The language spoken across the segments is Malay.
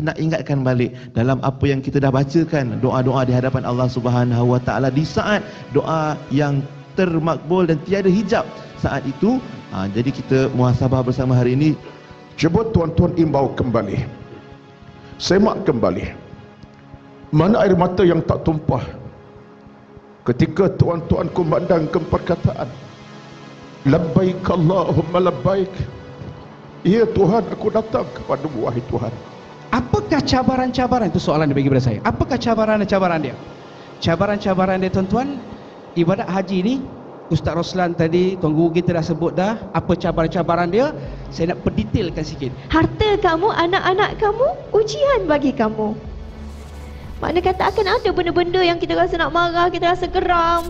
nak ingatkan balik dalam apa yang kita dah bacakan doa-doa di hadapan Allah Subhanahu Wa Taala di saat doa yang termakbul dan tiada hijab. Saat itu ha, jadi kita muhasabah bersama hari ini. Cuba tuan-tuan imbau kembali. Semak kembali. Mana air mata yang tak tumpah? Ketika tuan-tuan kumandangkan perkataan labbaik Allahumma labbaik. Ya Tuhan aku datang kepada wahai Tuhan Apakah cabaran-cabaran itu soalan dia bagi kepada saya. Apakah cabaran-cabaran dia? Cabaran-cabaran dia tuan-tuan, ibadat haji ni Ustaz Roslan tadi, Tuan Guru kita dah sebut dah apa cabaran-cabaran dia. Saya nak perdetailkan sikit. Harta kamu, anak-anak kamu, ujian bagi kamu. Mana kata akan ada benda-benda yang kita rasa nak marah, kita rasa geram.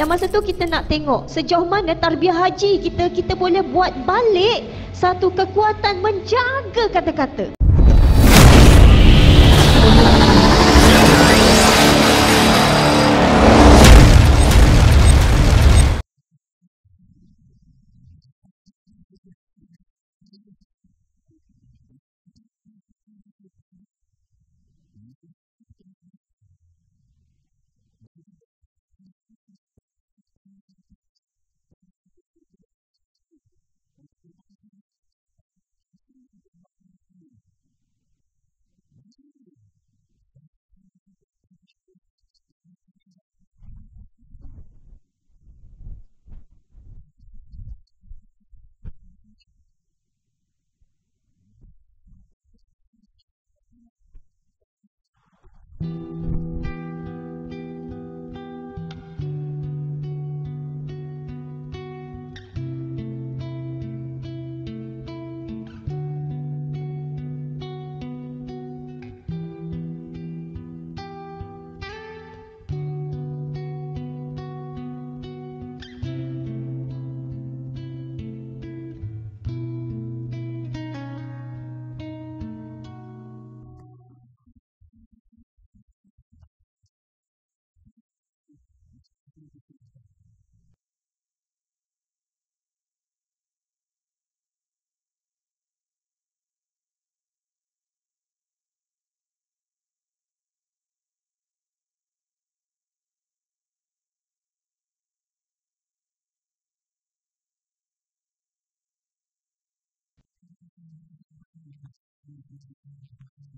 Dan masa tu kita nak tengok sejauh mana tarbiyah haji kita kita boleh buat balik satu kekuatan menjaga kata-kata. あ!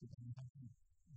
to be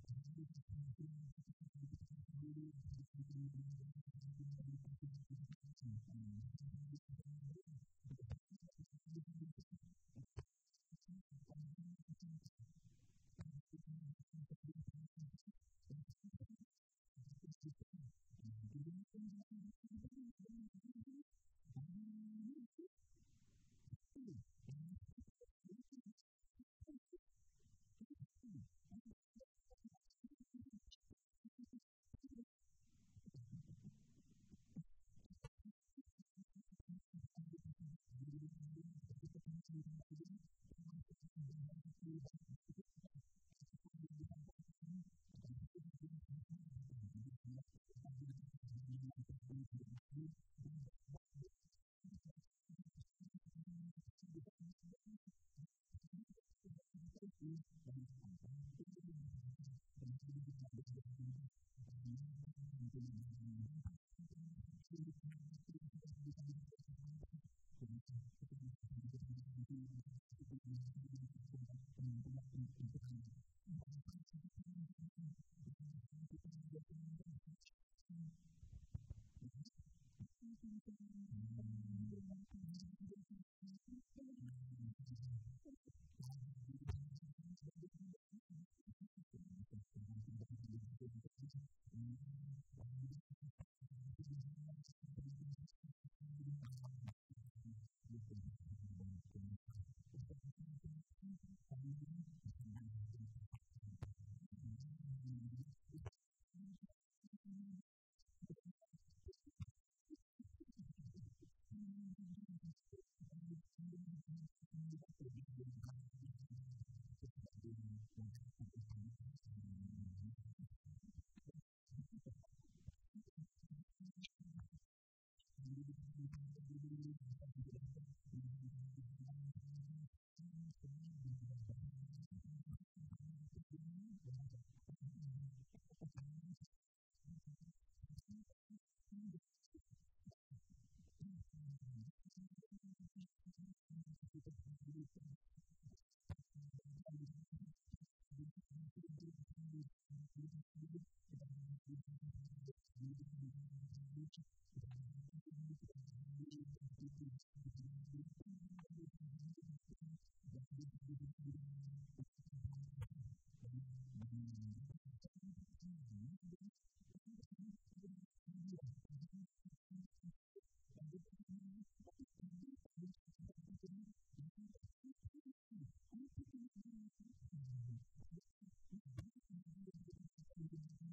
peace and compassion.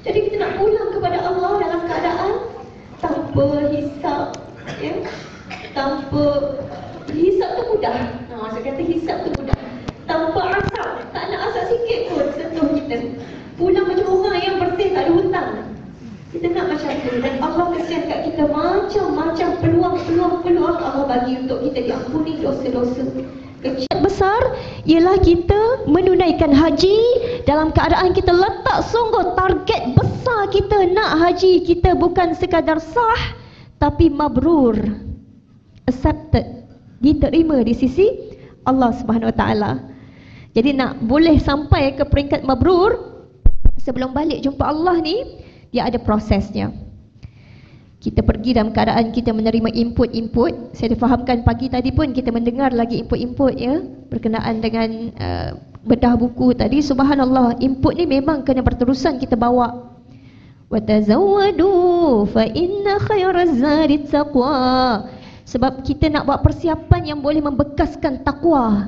Jadi kita nak pulang kepada Allah dalam keadaan tanpa hisap, ya. Tanpa hisap tu mudah. Ha, saya kata hisap tu mudah. Tanpa asap, tak nak asap sikit pun sentuh kita. Pulang macam orang yang bersih tak ada hutang. Kita nak macam tu dan Allah kasihan kat kita macam-macam peluang-peluang peluang Allah bagi untuk kita diampuni dosa-dosa kecil besar ialah kita menunaikan haji dalam keadaan kita letak sungguh target haji kita bukan sekadar sah tapi mabrur accepted diterima di sisi Allah Subhanahu Wa Taala. Jadi nak boleh sampai ke peringkat mabrur sebelum balik jumpa Allah ni dia ada prosesnya. Kita pergi dalam keadaan kita menerima input-input. Saya difahamkan pagi tadi pun kita mendengar lagi input-input ya berkenaan dengan uh, bedah buku tadi. Subhanallah, input ni memang kena berterusan kita bawa. Wa tazawwadu fa inna khairaz zadi taqwa. Sebab kita nak buat persiapan yang boleh membekaskan takwa.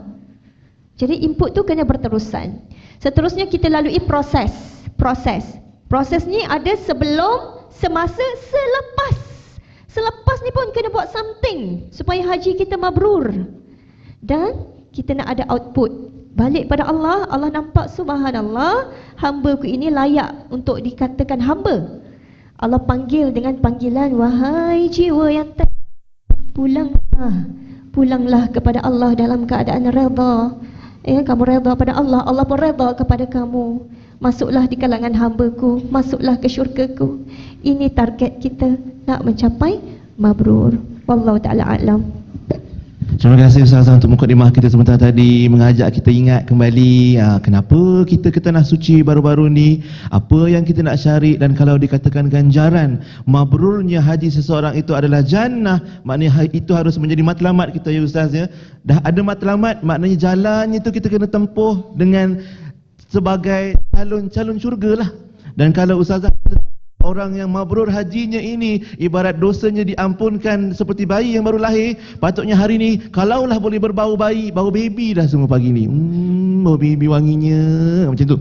Jadi input tu kena berterusan. Seterusnya kita lalui proses. Proses. Proses ni ada sebelum, semasa, selepas. Selepas ni pun kena buat something supaya haji kita mabrur. Dan kita nak ada output. Balik pada Allah, Allah nampak subhanallah, hamba ku ini layak untuk dikatakan hamba. Allah panggil dengan panggilan, wahai jiwa yang ter pulanglah pulanglah kepada Allah dalam keadaan redha. Ya kamu redha pada Allah Allah pun redha kepada kamu. Masuklah di kalangan hamba-Ku masuklah ke syurga-Ku ini target kita nak mencapai mabrur. Wallahu taala alam Terima kasih Ustaz untuk mukadimah kita sebentar tadi mengajak kita ingat kembali aa, kenapa kita ke tanah suci baru-baru ni, apa yang kita nak cari dan kalau dikatakan ganjaran mabrurnya haji seseorang itu adalah jannah, maknanya ha- itu harus menjadi matlamat kita ya Ustaz ya. Dah ada matlamat, maknanya jalannya itu kita kena tempuh dengan sebagai calon-calon syurga lah. Dan kalau Ustazah Orang yang mabrur hajinya ini ibarat dosanya diampunkan seperti bayi yang baru lahir. Patutnya hari ini kalaulah boleh berbau bayi, bau baby dah semua pagi ni. Hmm, bau baby wanginya macam tu.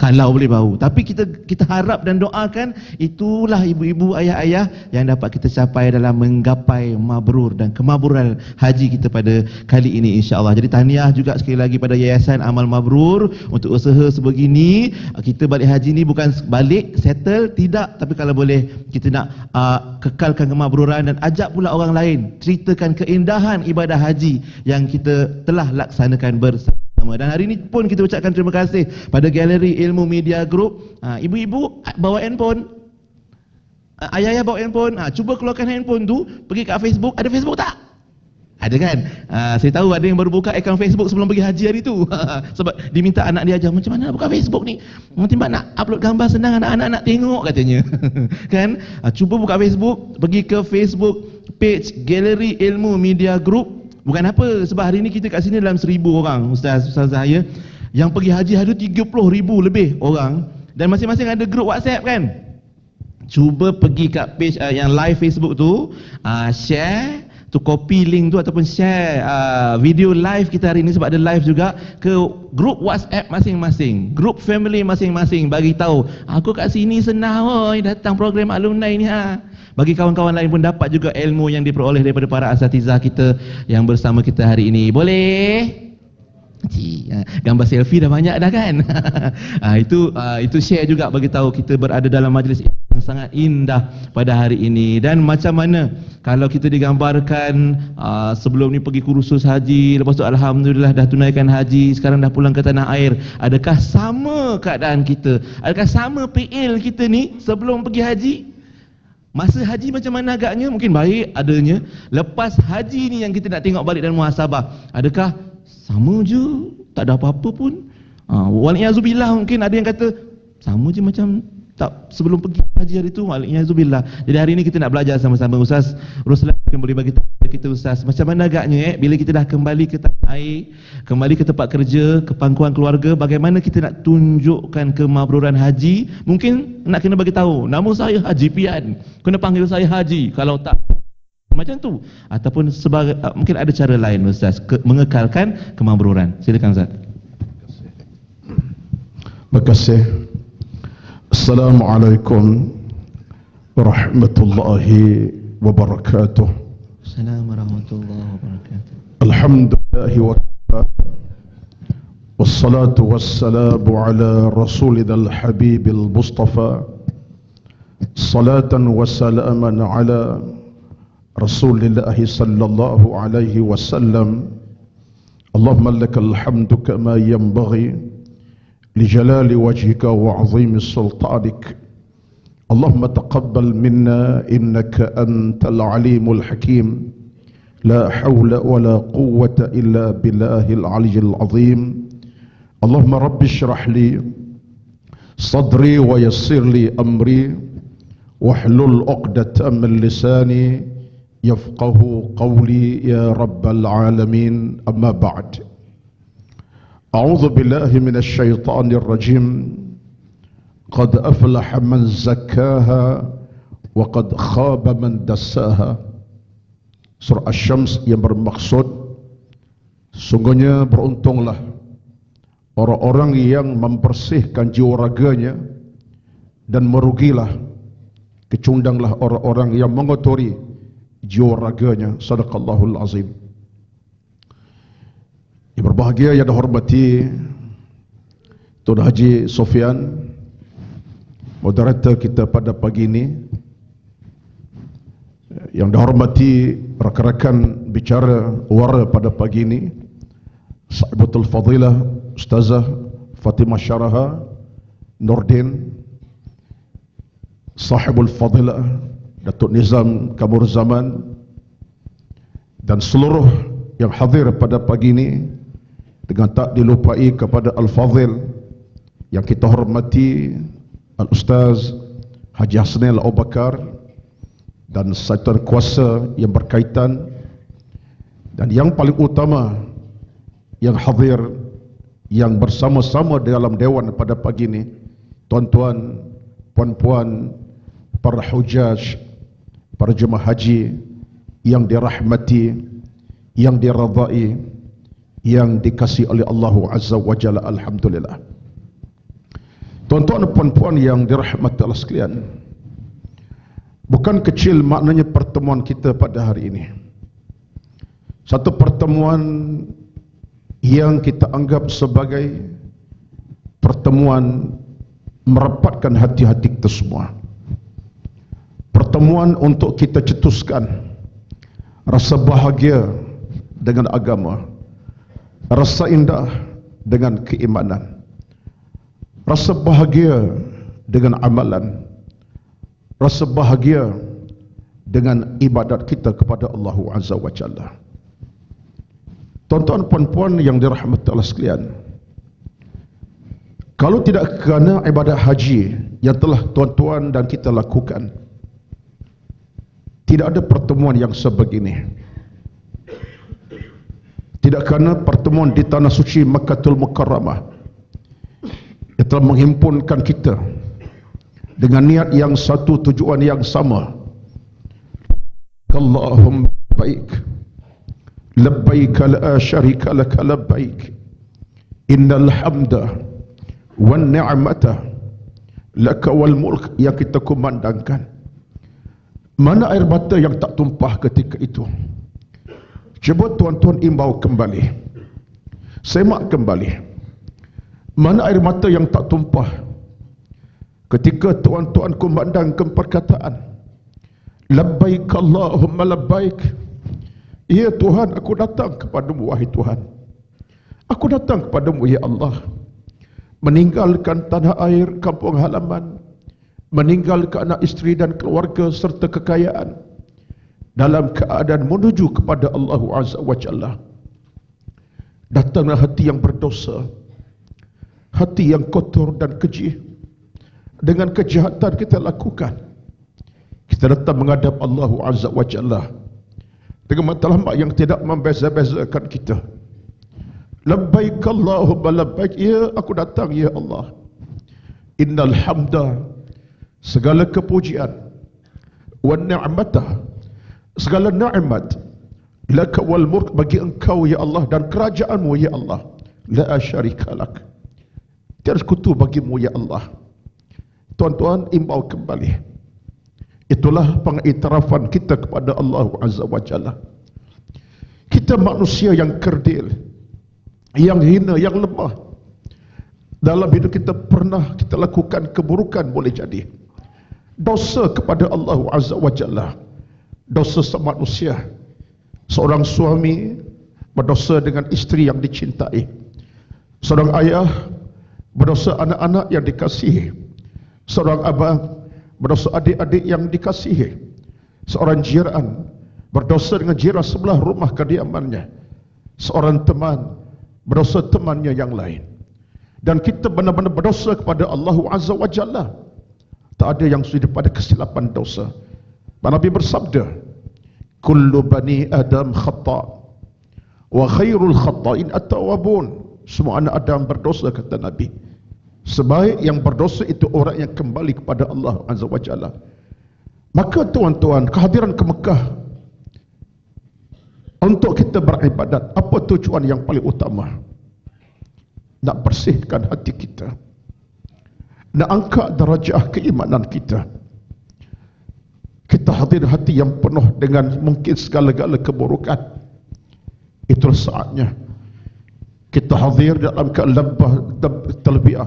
Kalau boleh bau. Tapi kita kita harap dan doakan itulah ibu-ibu ayah-ayah yang dapat kita capai dalam menggapai mabrur dan kemaburan haji kita pada kali ini insya-Allah. Jadi tahniah juga sekali lagi pada Yayasan Amal Mabrur untuk usaha sebegini. Kita balik haji ni bukan balik settle tidak tapi kalau boleh kita nak uh, kekalkan kemabruran dan ajak pula orang lain ceritakan keindahan ibadah haji yang kita telah laksanakan bersama sama. Dan hari ini pun kita ucapkan terima kasih pada Galeri Ilmu Media Group. Ha, ibu-ibu bawa handphone. Ha, ayah-ayah bawa handphone. Ha, cuba keluarkan handphone tu, pergi kat Facebook. Ada Facebook tak? Ada kan? Ha, saya tahu ada yang baru buka akaun Facebook sebelum pergi haji hari tu. Sebab diminta anak dia ajar macam mana nak buka Facebook ni. Nanti mak nak upload gambar senang anak-anak nak tengok katanya. kan? Ha, cuba buka Facebook, pergi ke Facebook page Galeri Ilmu Media Group Bukan apa sebab hari ni kita kat sini dalam seribu orang Ustaz Ustaz saya yang pergi haji ada 30 ribu lebih orang dan masing-masing ada grup WhatsApp kan. Cuba pergi kat page uh, yang live Facebook tu, uh, share tu copy link tu ataupun share uh, video live kita hari ni sebab ada live juga ke grup WhatsApp masing-masing, grup family masing-masing bagi tahu aku kat sini senang oi datang program alumni ni ha. Bagi kawan-kawan lain pun dapat juga ilmu yang diperoleh daripada para asatizah kita yang bersama kita hari ini. Boleh? Ha, gambar selfie dah banyak dah kan. ha, itu uh, itu share juga bagi tahu kita berada dalam majlis yang sangat indah pada hari ini dan macam mana kalau kita digambarkan uh, sebelum ni pergi kursus haji lepas tu alhamdulillah dah tunaikan haji sekarang dah pulang ke tanah air adakah sama keadaan kita adakah sama PL kita ni sebelum pergi haji Masa haji macam mana agaknya? Mungkin baik adanya. Lepas haji ni yang kita nak tengok balik dan muhasabah. Adakah sama je? Tak ada apa-apa pun? Ha, Waliyazubillah mungkin ada yang kata sama je macam tak sebelum pergi haji hari tu waliyazubillah. Jadi hari ini kita nak belajar sama-sama Ustaz Ruslan mungkin boleh bagi tahu kita Ustaz macam mana agaknya eh bila kita dah kembali ke tanah air, kembali ke tempat kerja, ke pangkuan keluarga, bagaimana kita nak tunjukkan kemabruran haji? Mungkin nak kena bagi tahu, nama saya Haji Pian. Kena panggil saya Haji. Kalau tak macam tu ataupun sebagai uh, mungkin ada cara lain Ustaz ke, mengekalkan kemabruran. Silakan Ustaz. Terima kasih. السلام عليكم ورحمة الله وبركاته. السلام ورحمة الله وبركاته. الحمد لله وكفى والصلاة والسلام على رسول ذا الحبيب المصطفى صلاة وسلاما على رسول الله صلى الله عليه وسلم. اللهم لك الحمد كما ينبغي لجلال وجهك وعظيم سلطانك. اللهم تقبل منا إنك أنت العليم الحكيم. لا حول ولا قوة إلا بالله العلي العظيم. اللهم رب اشرح لي صدري ويسر لي أمري. واحلل عقدة من لساني يفقه قولي يا رب العالمين. أما بعد. أعوذ بالله من الشيطان الرجيم قد أفلح من زكاها وقد خاب من دساها Surah Asy-Syams yang bermaksud sungguhnya beruntunglah orang-orang yang membersihkan jiwa raganya dan merugilah kecundanglah orang-orang yang mengotori jiwa raganya sadaqallahul azim yang berbahagia yang dihormati Tuan Haji Sofian Moderator kita pada pagi ini. Yang dihormati rakan-rakan bicara wara pada pagi ini Sahibatul Fadilah Ustazah Fatimah Syaraha Nordin Sahibul Fadilah Datuk Nizam Kamur Zaman Dan seluruh yang hadir pada pagi ini dengan tak dilupai kepada Al-Fadhil yang kita hormati Al-Ustaz Haji Hasnil Abu Bakar dan satuan kuasa yang berkaitan. Dan yang paling utama yang hadir yang bersama-sama dalam dewan pada pagi ini tuan-tuan puan-puan para hujaj para jemaah haji yang dirahmati yang diradai yang dikasih oleh Allah Azza wa Jalla Alhamdulillah. Tuan-tuan dan puan-puan yang dirahmati Allah sekalian Bukan kecil maknanya pertemuan kita pada hari ini. Satu pertemuan yang kita anggap sebagai Pertemuan merapatkan hati-hati kita semua. Pertemuan untuk kita cetuskan Rasa bahagia dengan agama rasa indah dengan keimanan. Rasa bahagia dengan amalan. Rasa bahagia dengan ibadat kita kepada Allah Azza wa Jalla. Tuan-tuan puan-puan yang dirahmati Allah sekalian Kalau tidak kerana ibadat haji yang telah tuan-tuan dan kita lakukan Tidak ada pertemuan yang sebegini Tidak kerana pertemuan di tanah suci Makkatul Mukarramah yang telah menghimpunkan kita dengan niat yang satu tujuan yang sama. Allahumma baik. Labbaik la syarika lak labbaik. Innal hamda wan ni'mata lak wal mulk yang kita kumandangkan. Mana air mata yang tak tumpah ketika itu? Cuba tuan-tuan imbau kembali. Semak kembali. Mana air mata yang tak tumpah? Ketika tuan-tuan kumandangkan perkataan. Labbaik Allahumma labbaik. Ya Tuhan, aku datang kepadamu, wahai Tuhan. Aku datang kepadamu, ya Allah. Meninggalkan tanah air, kampung halaman. Meninggalkan anak isteri dan keluarga serta kekayaan dalam keadaan menuju kepada Allah Azza wa Jalla. Datanglah hati yang berdosa, hati yang kotor dan keji. Dengan kejahatan kita lakukan, kita datang menghadap Allah Azza wa Jalla dengan mata lambat yang tidak membeza-bezakan kita. Labbaik Allahumma labbaik ya aku datang ya Allah. Innal hamda segala kepujian wa ni'matah segala nikmat laka wal mulk bagi engkau ya Allah dan kerajaanmu ya Allah la syarika lak. Tiada sekutu bagimu ya Allah. Tuan-tuan imbau kembali. Itulah pengiktirafan kita kepada Allah Azza wa Jalla. Kita manusia yang kerdil yang hina yang lemah. Dalam hidup kita pernah kita lakukan keburukan boleh jadi. Dosa kepada Allah Azza wa Jalla dosa manusia. Seorang suami berdosa dengan isteri yang dicintai. Seorang ayah berdosa anak-anak yang dikasihi. Seorang abang berdosa adik-adik yang dikasihi. Seorang jiran berdosa dengan jiran sebelah rumah kediamannya. Seorang teman berdosa temannya yang lain. Dan kita benar-benar berdosa kepada Allah Azza wa Jalla. Tak ada yang sudah pada kesilapan dosa Nabi bersabda, "Kullu bani Adam khata' wa khairul khata'in at-tawwabun." Semua anak Adam berdosa kata Nabi. Sebaik yang berdosa itu orang yang kembali kepada Allah Azza wa Jalla. Maka tuan-tuan, kehadiran ke Mekah untuk kita beribadat, apa tujuan yang paling utama? Nak bersihkan hati kita. Nak angkat darajah keimanan kita hadir hati yang penuh dengan mungkin segala-gala keburukan. Itulah saatnya kita hadir dalam kelebah terlebih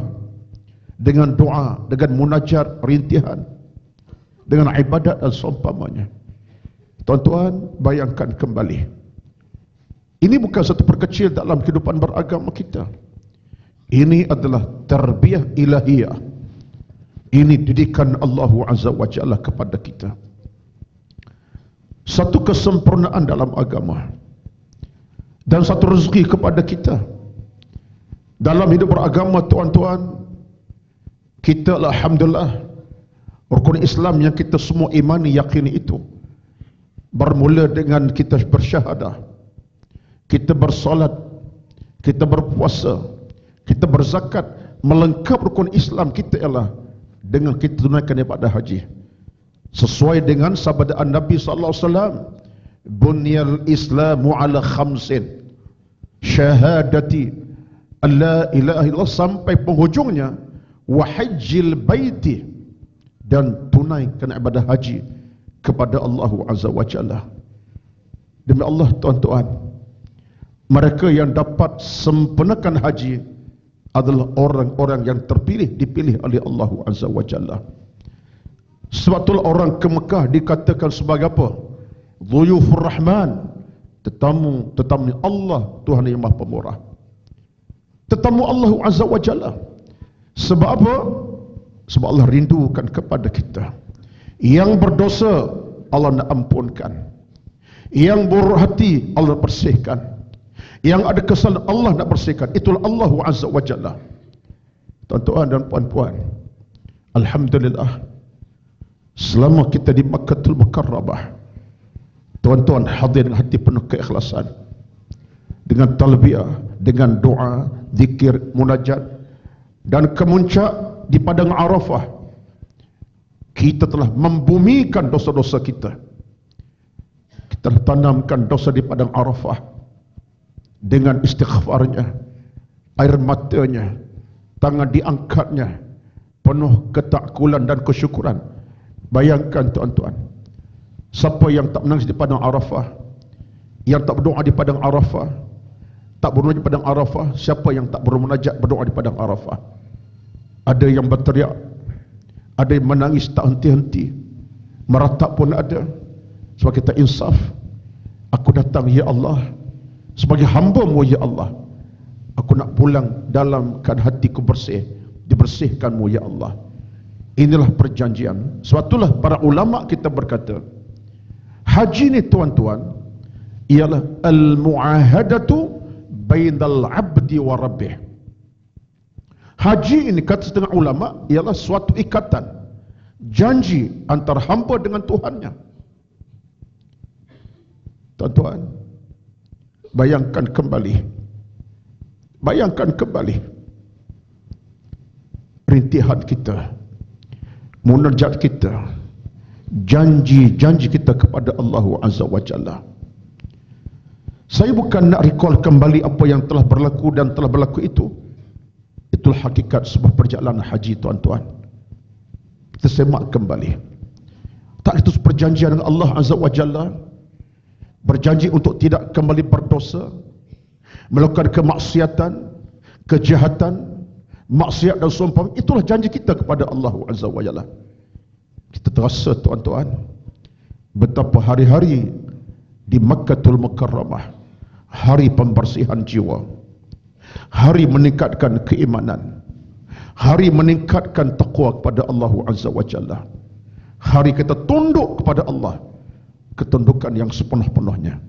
dengan doa dengan munajat perintihan dengan ibadat dan seumpamanya. Tuan-tuan bayangkan kembali. Ini bukan satu perkecil dalam kehidupan beragama kita. Ini adalah terbiah ilahiyah. Ini didikan Allah Azza wa Jalla kepada kita satu kesempurnaan dalam agama. Dan satu rezeki kepada kita. Dalam hidup beragama tuan-tuan kita alhamdulillah rukun Islam yang kita semua imani yakini itu. Bermula dengan kita bersyahadah kita bersolat kita berpuasa kita berzakat melengkap rukun Islam kita ialah dengan kita tunaikan ibadah haji sesuai dengan sabdaan Nabi sallallahu alaihi wasallam bunyal islamu ala khamsin. Syahadati alla ilaha illallah sampai penghujungnya wa hajjil baiti dan tunaikan ibadah haji kepada Allah azza wa jalla. Demi Allah tuan-tuan mereka yang dapat sempurnakan haji adalah orang-orang yang terpilih dipilih oleh Allah azza wa jalla sebab itulah orang ke Mekah dikatakan sebagai apa? Dhuyufur Rahman. Tetamu, tetamu Allah Tuhan yang Maha Pemurah. Tetamu Allah Azza wa Jalla. Sebab apa? Sebab Allah rindukan kepada kita. Yang berdosa Allah nak ampunkan. Yang buruk hati Allah bersihkan. Yang ada kesalahan Allah nak bersihkan. Itulah Allah Azza wa Jalla. Tuan-tuan dan puan-puan. Alhamdulillah. Selama kita di Makkatul Mukarrabah Tuan-tuan hadir dengan hati penuh keikhlasan dengan talbiyah, dengan doa, zikir, munajat dan kemuncak di padang Arafah kita telah membumikan dosa-dosa kita. Kita telah tanamkan dosa di padang Arafah dengan istighfarnya, air matanya, tangan diangkatnya, penuh ketakkulan dan kesyukuran. Bayangkan tuan-tuan, siapa yang tak menangis di padang Arafah, yang tak berdoa di padang Arafah, tak berdoa di padang Arafah, siapa yang tak bermunajat berdoa di padang Arafah? Ada yang berteriak, ada yang menangis tak henti-henti, meratap pun ada. Sebab kita insaf, aku datang ya Allah sebagai hamba-Mu ya Allah. Aku nak pulang dalam keadaan hatiku bersih, dibersihkanmu ya Allah. Inilah perjanjian. Sebab itulah para ulama kita berkata, haji ni tuan-tuan ialah al-muahadatu bainal abdi wa rabbih. Haji ini kata setengah ulama ialah suatu ikatan janji antara hamba dengan Tuhannya. Tuan-tuan, bayangkan kembali. Bayangkan kembali rintihan kita munajat kita janji-janji kita kepada Allah Azza wa Jalla. Saya bukan nak recall kembali apa yang telah berlaku dan telah berlaku itu. Itulah hakikat sebuah perjalanan haji tuan-tuan. Kita semak kembali. Tak itu perjanjian dengan Allah Azza wa Jalla. Berjanji untuk tidak kembali berdosa melakukan kemaksiatan kejahatan maksiat dan sumpah itulah janji kita kepada Allah Azza wa Jalla. Kita terasa tuan-tuan betapa hari-hari di Makkatul Mukarramah hari pembersihan jiwa hari meningkatkan keimanan hari meningkatkan takwa kepada Allah Azza wa Jalla hari kita tunduk kepada Allah ketundukan yang sepenuh-penuhnya.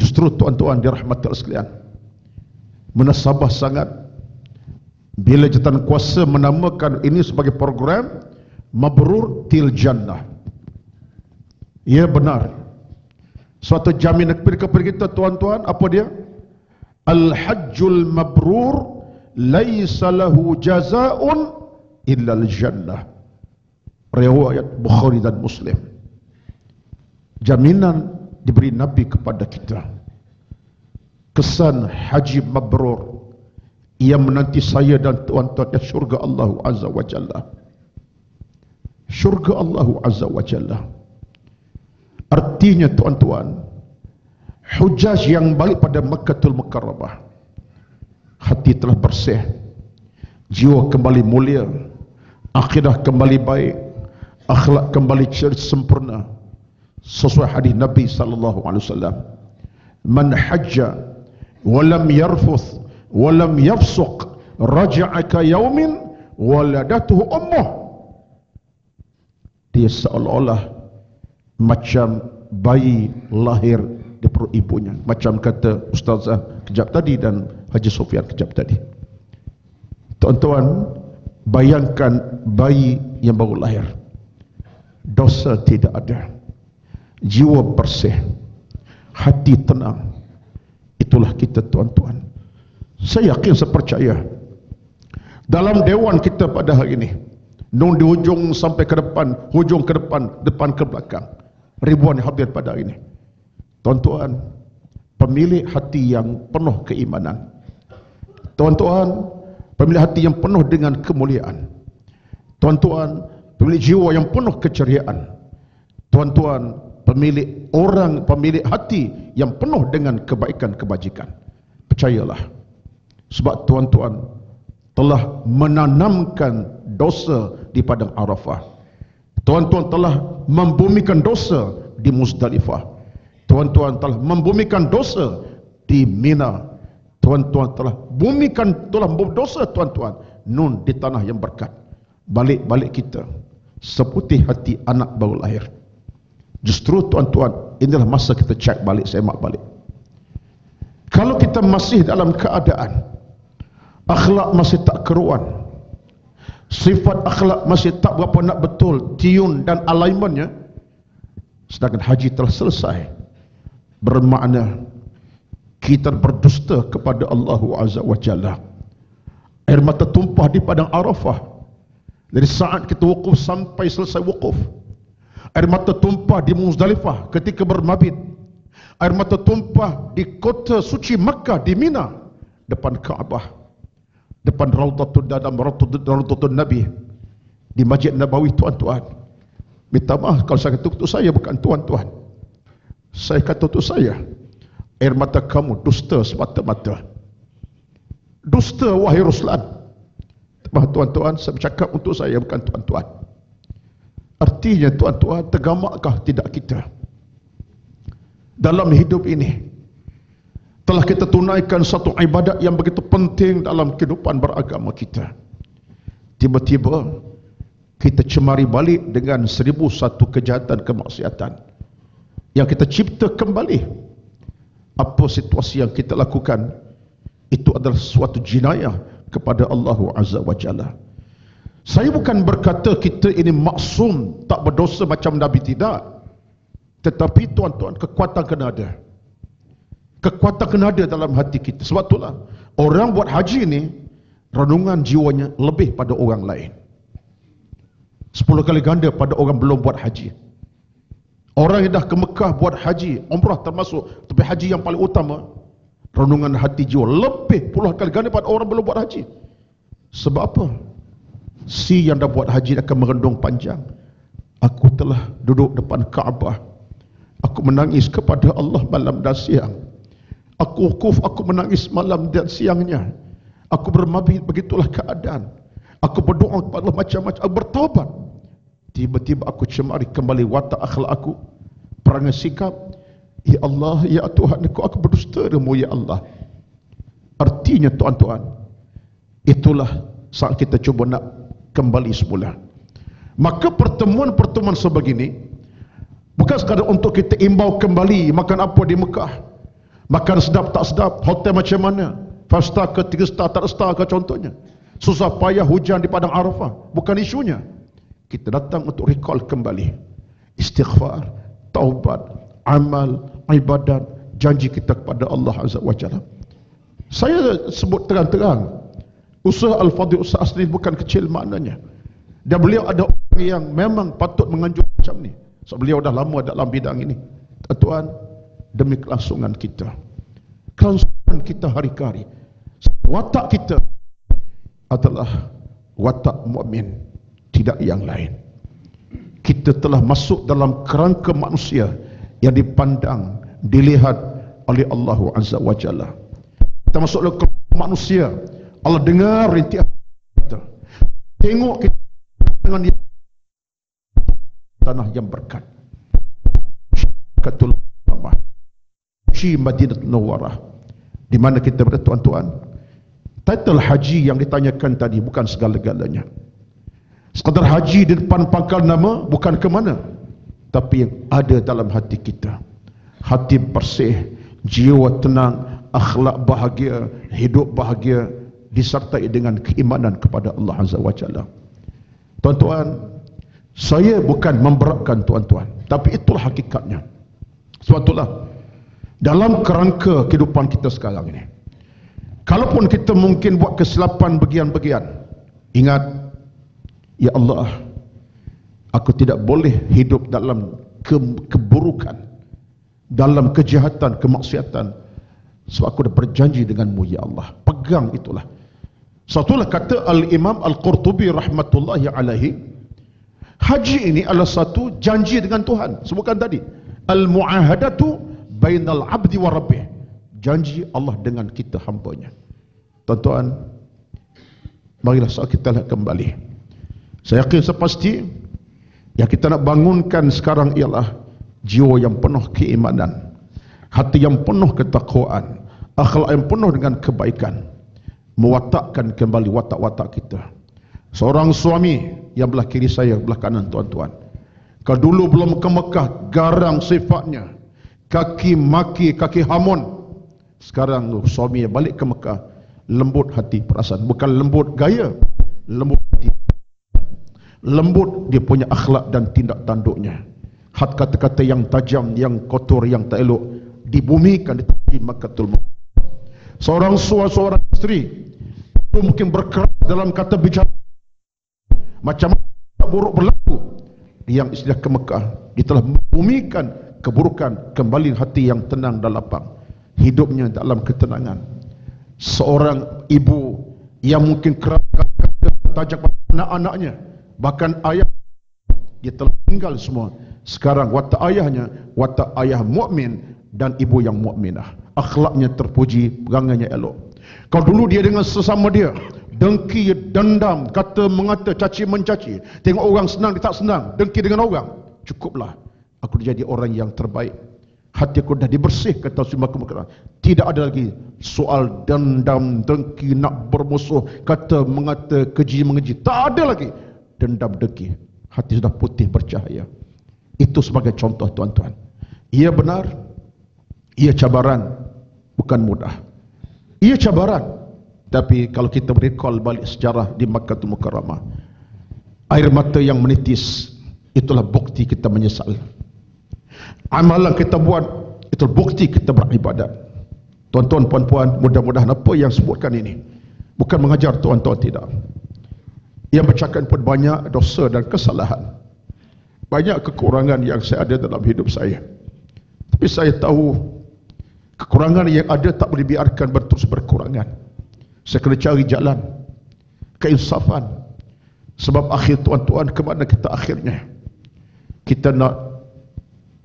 Justru tuan-tuan dirahmati sekalian menasabah sangat bila jatuh kuasa menamakan ini sebagai program Mabrur Til Jannah. Ya benar. Suatu jaminan kepada kita tuan-tuan apa dia? Al-Hajjul Mabrur laisa lahu jazaa'un illa al-jannah. Riwayat Bukhari dan Muslim. Jaminan diberi Nabi kepada kita. Kesan haji mabrur yang menanti saya dan tuan-tuan di syurga Allah Azza wa Jalla. Syurga Allah Azza wa Jalla. Artinya tuan-tuan, hujaj yang balik pada Mekkatul Mukarramah. Hati telah bersih, jiwa kembali mulia, akidah kembali baik, akhlak kembali sempurna. Sesuai hadis Nabi wasallam. Man hajja wa lam yarfuth walam yafsuq raja'aka yaumin waladatuhu ummuh. Dia seolah-olah macam bayi lahir di perut ibunya. Macam kata ustazah kejap tadi dan Haji Sofian kejap tadi. Tuan-tuan bayangkan bayi yang baru lahir. Dosa tidak ada. Jiwa bersih. Hati tenang. Itulah kita tuan-tuan saya yakin, saya percaya. Dalam dewan kita pada hari ini, nun di hujung sampai ke depan, hujung ke depan, depan ke belakang. Ribuan yang hadir pada hari ini. Tuan-tuan, pemilik hati yang penuh keimanan. Tuan-tuan, pemilik hati yang penuh dengan kemuliaan. Tuan-tuan, pemilik jiwa yang penuh keceriaan. Tuan-tuan, pemilik orang, pemilik hati yang penuh dengan kebaikan-kebajikan. Percayalah. Sebab tuan-tuan telah menanamkan dosa di padang Arafah. Tuan-tuan telah membumikan dosa di Muzdalifah. Tuan-tuan telah membumikan dosa di Mina. Tuan-tuan telah bumikan telah dosa tuan-tuan nun di tanah yang berkat. Balik-balik kita seputih hati anak baru lahir. Justru tuan-tuan inilah masa kita cek balik, semak balik. Kalau kita masih dalam keadaan akhlak masih tak keruan. Sifat akhlak masih tak berapa nak betul tiun dan alignmentnya sedangkan haji telah selesai. Bermakna kita berdusta kepada Allah Azza wa Jalla. Air mata tumpah di padang Arafah. Dari saat kita wukuf sampai selesai wukuf. Air mata tumpah di Muzdalifah ketika bermabit. Air mata tumpah di kota suci Makkah di Mina depan Kaabah depan Raudatul dalam Raudatul Nabi. Di Masjid Nabawi tuan-tuan. Minta maaf kalau saya kata itu saya bukan tuan-tuan. Saya kata itu saya air mata kamu dusta semata-mata. Dusta wahai Ruslan. Tuan-tuan saya bercakap untuk saya bukan tuan-tuan. Artinya tuan-tuan tergamakkah tidak kita. Dalam hidup ini telah kita tunaikan satu ibadat yang begitu penting dalam kehidupan beragama kita tiba-tiba kita cemari balik dengan seribu satu kejahatan kemaksiatan yang kita cipta kembali apa situasi yang kita lakukan itu adalah suatu jinayah kepada Allah Azza wa Jalla. Saya bukan berkata kita ini maksum, tak berdosa macam Nabi tidak. Tetapi tuan-tuan, kekuatan kena ada. Kekuatan kena ada dalam hati kita. Sebab itulah, orang buat haji ini, renungan jiwanya lebih pada orang lain. Sepuluh kali ganda pada orang belum buat haji. Orang yang dah ke Mekah buat haji, umrah termasuk, tapi haji yang paling utama, renungan hati jiwa lebih puluh kali ganda pada orang belum buat haji. Sebab apa? Si yang dah buat haji akan merendung panjang. Aku telah duduk depan Kaabah. Aku menangis kepada Allah malam dan siang. Aku wukuf, aku menangis malam dan siangnya. Aku bermabit, begitulah keadaan. Aku berdoa kepada Allah macam-macam. Aku bertaubat. Tiba-tiba aku cemari kembali watak akhlak aku. Perangai sikap. Ya Allah, ya Tuhan, aku, aku berdusta demu, ya Allah. Artinya tuan-tuan, itulah saat kita cuba nak kembali semula. Maka pertemuan-pertemuan sebegini, bukan sekadar untuk kita imbau kembali makan apa di Mekah. Makan sedap tak sedap, hotel macam mana, five star ke tiga star tak star ke contohnya. Susah payah hujan di padang Arafah, bukan isunya kita datang untuk recall kembali istighfar, taubat, amal, ibadat, janji kita kepada Allah Azza wa Jalla. Saya sebut terang-terang, usaha Al-Fadhil usaha asli bukan kecil maknanya. Dan beliau ada orang yang memang patut menganjur macam ni. So, beliau dah lama dalam bidang ini. Tuan, demi kelangsungan kita. Kelangsungan kita hari ke hari. Watak kita adalah watak mu'min tidak yang lain. Kita telah masuk dalam kerangka manusia yang dipandang, dilihat oleh Allah Azza wa Jalla. Kita masuk dalam kerangka manusia. Allah dengar rintihan kita. Tengok kita dengan yang tanah yang berkat. Katul Allah. Ci Madinah Nawarah. Di mana kita berada tuan-tuan? Title haji yang ditanyakan tadi bukan segala-galanya. Sekadar haji di depan pangkal nama bukan ke mana. Tapi yang ada dalam hati kita. Hati bersih, jiwa tenang, akhlak bahagia, hidup bahagia disertai dengan keimanan kepada Allah Azza wa Jalla. Tuan-tuan, saya bukan memberatkan tuan-tuan, tapi itulah hakikatnya. Sebab itulah dalam kerangka kehidupan kita sekarang ini. Kalaupun kita mungkin buat kesilapan bagian-bagian, ingat Ya Allah, aku tidak boleh hidup dalam ke keburukan, dalam kejahatan, kemaksiatan. Sebab aku dah berjanji denganmu, Ya Allah. Pegang itulah. Satulah kata Al-Imam Al-Qurtubi rahmatullahi alaihi. Haji ini adalah satu janji dengan Tuhan. Sebutkan tadi. Al-Mu'ahadatu bainal abdi wa rabbih. Janji Allah dengan kita hambanya. Tuan-tuan, marilah saat kita lihat kembali. Saya yakin sepasti yang kita nak bangunkan sekarang ialah jiwa yang penuh keimanan, hati yang penuh ketakwaan, akhlak yang penuh dengan kebaikan, mewatakkan kembali watak-watak kita. Seorang suami yang belah kiri saya, belah kanan tuan-tuan. Kalau dulu belum ke Mekah, garang sifatnya. Kaki maki, kaki hamun. Sekarang suami balik ke Mekah, lembut hati perasaan. Bukan lembut gaya, lembut hati lembut dia punya akhlak dan tindak tanduknya hat kata-kata yang tajam yang kotor yang tak elok dibumikan di tepi makatul Seorang suami, seorang isteri itu mungkin berkeras dalam kata bicara. Macam buruk berlaku. Yang istilah ke Mekah, dia telah membumikan keburukan kembali hati yang tenang dan lapang. Hidupnya dalam ketenangan. Seorang ibu yang mungkin keras kata tajak anak-anaknya. Bahkan ayah dia telah tinggal semua. Sekarang watak ayahnya watak ayah mukmin dan ibu yang mukminah. Akhlaknya terpuji, pegangannya elok. Kalau dulu dia dengan sesama dia, dengki, dendam, kata mengata, caci mencaci. Tengok orang senang, dia tak senang. Dengki dengan orang. Cukuplah. Aku jadi orang yang terbaik. Hati aku dah dibersih kata semua kemungkinan. Tidak ada lagi soal dendam, dengki, nak bermusuh, kata mengata, keji mengeji. Tak ada lagi dendam, dengki. Hati sudah putih bercahaya. Itu sebagai contoh tuan-tuan. Ia benar, ia cabaran, bukan mudah. Ia cabaran, tapi kalau kita recall balik sejarah di Makkah Mukarramah, air mata yang menitis itulah bukti kita menyesal. Amalan kita buat itu bukti kita beribadat. Tuan-tuan puan-puan, mudah-mudahan apa yang sebutkan ini bukan mengajar tuan-tuan tidak. Yang bercakap pun banyak dosa dan kesalahan. Banyak kekurangan yang saya ada dalam hidup saya. Tapi saya tahu kekurangan yang ada tak boleh biarkan berterus berkurangan. Saya kena cari jalan keinsafan. Sebab akhir tuan-tuan ke mana kita akhirnya? Kita nak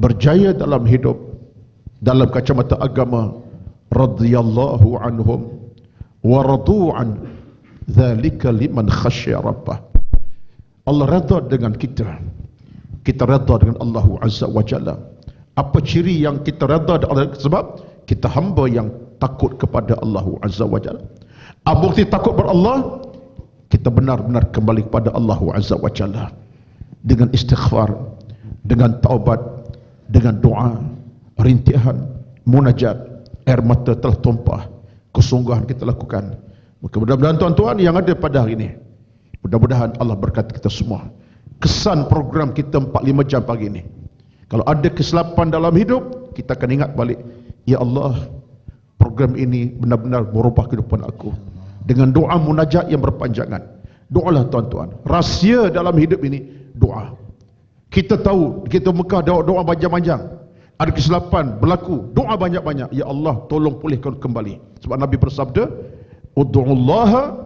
berjaya dalam hidup dalam kacamata agama radhiyallahu anhum wa radu an dzalika liman khasyya rabbah. Allah redha dengan kita. Kita redha dengan Allah Azza wa Jalla. Apa ciri yang kita redha sebab kita hamba yang takut kepada Allah Azza wa Jalla. Apa bukti takut pada Allah? Kita benar-benar kembali kepada Allah Azza wa Jalla dengan istighfar, dengan taubat, dengan doa, rintihan, munajat, air mata telah tumpah, kesungguhan kita lakukan. Maka mudah-mudahan tuan-tuan yang ada pada hari ini, mudah-mudahan Allah berkati kita semua. Kesan program kita 4-5 jam pagi ini. Kalau ada kesilapan dalam hidup, kita akan ingat balik, Ya Allah, program ini benar-benar merubah kehidupan aku dengan doa munajat yang berpanjangan. Doalah tuan-tuan. Rahsia dalam hidup ini doa. Kita tahu kita Mekah doa doa panjang-panjang. Ada kesilapan berlaku, doa banyak-banyak. Ya Allah, tolong pulihkan kembali. Sebab Nabi bersabda, "Ud'ullaha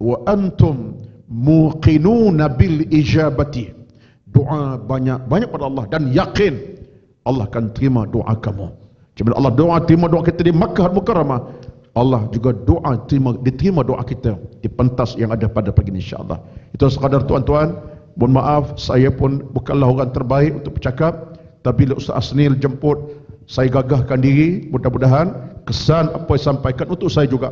wa antum muqinuna bil ijabati." Doa banyak-banyak pada Allah dan yakin Allah akan terima doa kamu. Cuma Allah doa terima doa kita di Makkah Mukarramah Allah juga doa terima, diterima doa kita di pentas yang ada pada pagi ini insyaAllah itu sekadar tuan-tuan mohon maaf saya pun bukanlah orang terbaik untuk bercakap tapi bila Ustaz Asnil jemput saya gagahkan diri. Mudah-mudahan kesan apa yang sampaikan untuk saya juga.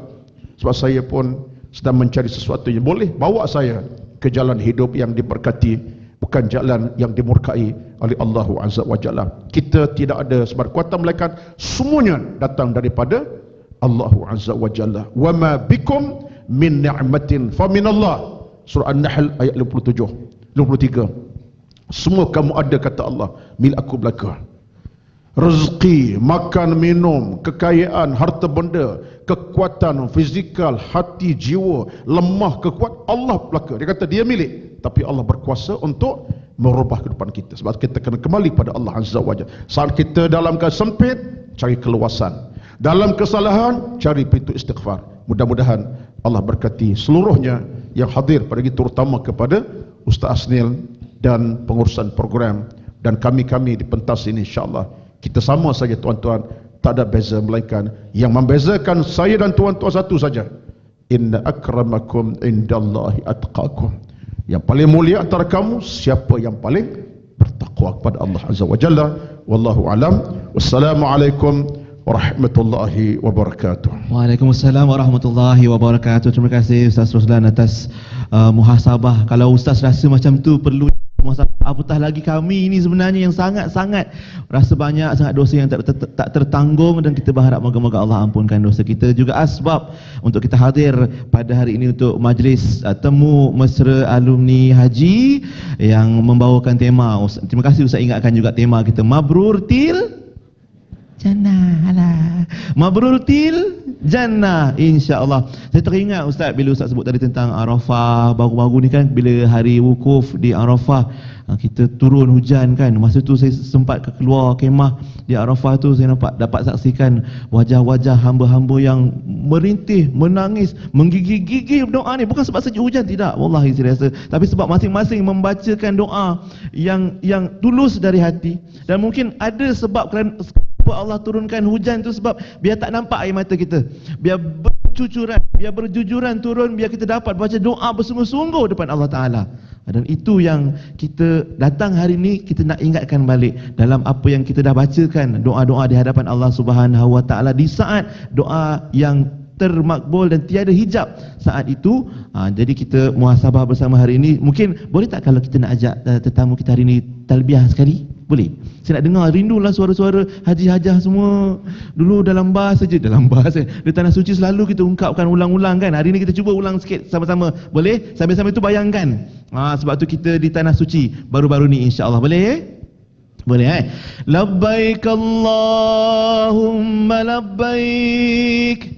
Sebab saya pun sedang mencari sesuatu yang boleh bawa saya ke jalan hidup yang diberkati bukan jalan yang dimurkai oleh Allah Azza wa Jalla. Kita tidak ada sebab kuatan malaikat semuanya datang daripada Allah Azza wa Jalla. Wa ma bikum min ni'matin fa min Allah surah An-Nahl ayat 57 53 semua kamu ada kata Allah milik aku belaka. Rezeki makan minum kekayaan harta benda kekuatan fizikal hati jiwa lemah kekuat Allah belaka. Dia kata dia milik tapi Allah berkuasa untuk merubah kehidupan kita. Sebab kita kena kembali kepada Allah Azza wa Jalla. Saat kita dalam keadaan sempit cari keluasan. Dalam kesalahan cari pintu istighfar. Mudah-mudahan Allah berkati seluruhnya yang hadir pada ini terutama kepada Ustaz Asnil dan pengurusan program dan kami-kami di pentas ini insya-Allah. Kita sama saja tuan-tuan, tak ada beza melainkan yang membezakan saya dan tuan-tuan satu saja. Inna akramakum indallahi atqakum. Yang paling mulia antara kamu siapa yang paling bertakwa kepada Allah Azza wa Jalla. Wallahu alam. Wassalamualaikum warahmatullahi wabarakatuh. Waalaikumsalam warahmatullahi wabarakatuh. Terima kasih Ustaz Roslan atas uh, muhasabah. Kalau Ustaz rasa macam tu perlu apatah lagi kami ini sebenarnya yang sangat-sangat rasa banyak sangat dosa yang tak, tak, tak tertanggung dan kita berharap moga-moga Allah ampunkan dosa kita. Juga asbab untuk kita hadir pada hari ini untuk majlis uh, temu mesra alumni haji yang membawakan tema. Terima kasih Ustaz ingatkan juga tema kita Mabrur Til Jannah. Alah. Mabrur til jannah insya-Allah. Saya teringat ustaz bila ustaz sebut tadi tentang Arafah baru-baru ni kan bila hari wukuf di Arafah ha, kita turun hujan kan. Masa tu saya sempat keluar kemah di Arafah tu saya nampak dapat saksikan wajah-wajah hamba-hamba yang merintih, menangis, menggigil-gigil doa ni bukan sebab saja hujan tidak. Wallahi saya rasa tapi sebab masing-masing membacakan doa yang yang tulus dari hati dan mungkin ada sebab kerana kenapa Allah turunkan hujan tu sebab biar tak nampak air mata kita. Biar bercucuran, biar berjujuran turun biar kita dapat baca doa bersungguh-sungguh depan Allah Taala. Dan itu yang kita datang hari ini kita nak ingatkan balik dalam apa yang kita dah bacakan doa-doa di hadapan Allah Subhanahu Wa Taala di saat doa yang termakbul dan tiada hijab. Saat itu ha, jadi kita muhasabah bersama hari ini. Mungkin boleh tak kalau kita nak ajak uh, tetamu kita hari ini talbiah sekali? Boleh. Saya nak dengar rindulah suara-suara haji hajah semua. Dulu dalam bahasa saja dalam bahasa di tanah suci selalu kita ungkapkan ulang-ulang kan? Hari ini kita cuba ulang sikit sama-sama. Boleh? Sambil-sambil itu bayangkan. Ha, sebab tu kita di tanah suci baru-baru ni insya-Allah. Boleh eh? boleh eh? Labbaik allahumma labbaik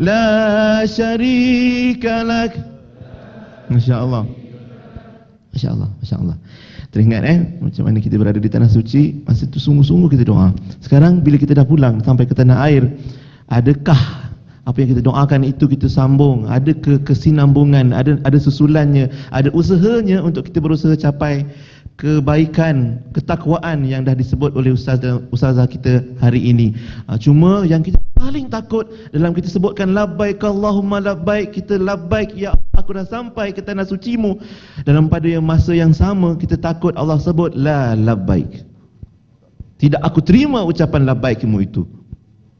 La syarika lak. Masya Allah Masya Allah Masya Allah Teringat eh Macam mana kita berada di tanah suci Masa itu sungguh-sungguh kita doa. Sekarang bila kita dah pulang Sampai ke tanah air Adakah apa yang kita doakan itu kita sambung? Ada ke kesinambungan? Ada ada susulannya? Ada usahanya untuk kita berusaha capai kebaikan ketakwaan yang dah disebut oleh ustaz dan ustazah kita hari ini. Ha, cuma yang kita paling takut dalam kita sebutkan labbaik Allahumma labbaik kita labbaik ya aku dah sampai ke tanah sucimu. Dalam pada yang masa yang sama kita takut Allah sebut la labbaik. Tidak aku terima ucapan labbaikmu itu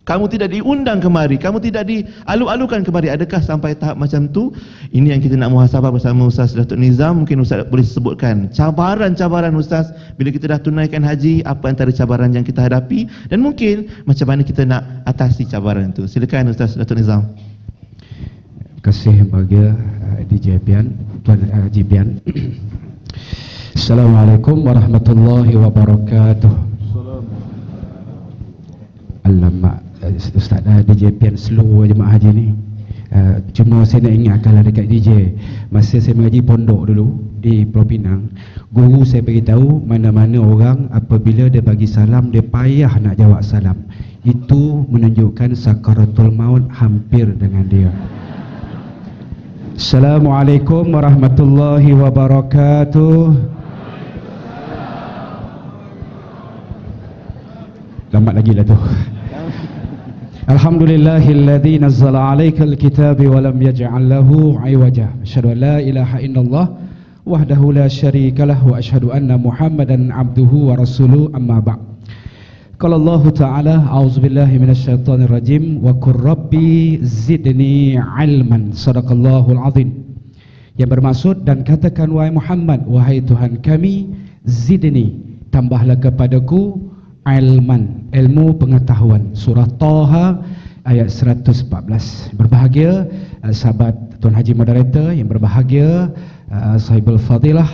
kamu tidak diundang kemari, kamu tidak dialu-alukan kemari. Adakah sampai tahap macam tu? Ini yang kita nak muhasabah bersama Ustaz Datuk Nizam. Mungkin Ustaz boleh sebutkan cabaran-cabaran Ustaz bila kita dah tunaikan haji, apa antara cabaran yang kita hadapi dan mungkin macam mana kita nak atasi cabaran itu. Silakan Ustaz Datuk Nizam. Terima kasih bagi uh, DJ Bian, Tuan uh, Haji Bian. Assalamualaikum warahmatullahi wabarakatuh. Alamak Ustaz uh, DJ Pian slow jemaah haji ni. Uh, Cuma saya nak ingat kalau dekat DJ Masa saya mengaji pondok dulu Di Pulau Pinang Guru saya beritahu mana-mana orang Apabila dia bagi salam Dia payah nak jawab salam. Itu menunjukkan sakaratul maut hampir dengan dia. Assalamualaikum warahmatullahi wabarakatuh. Lambat lagi lah tu Alhamdulillahilladzi nazzala 'alaikal kitaba wa lam yaj'al lahu 'iwaja. Asyhadu an la ilaha illallah wahdahu la syarika lahu wa asyhadu anna Muhammadan 'abduhu wa rasuluhu amma ba'd. Qala Allah Ta'ala a'udzubillahi minasyaitonir rajim wa qur rabbi zidni 'ilman. Sadaqallahul 'azim. Yang bermaksud dan katakan wahai Muhammad wahai Tuhan kami zidni tambahlah kepadaku ilman ilmu pengetahuan surah Taha ayat 114 berbahagia uh, sahabat Tuan Haji moderator yang berbahagia uh, sahibul fadilah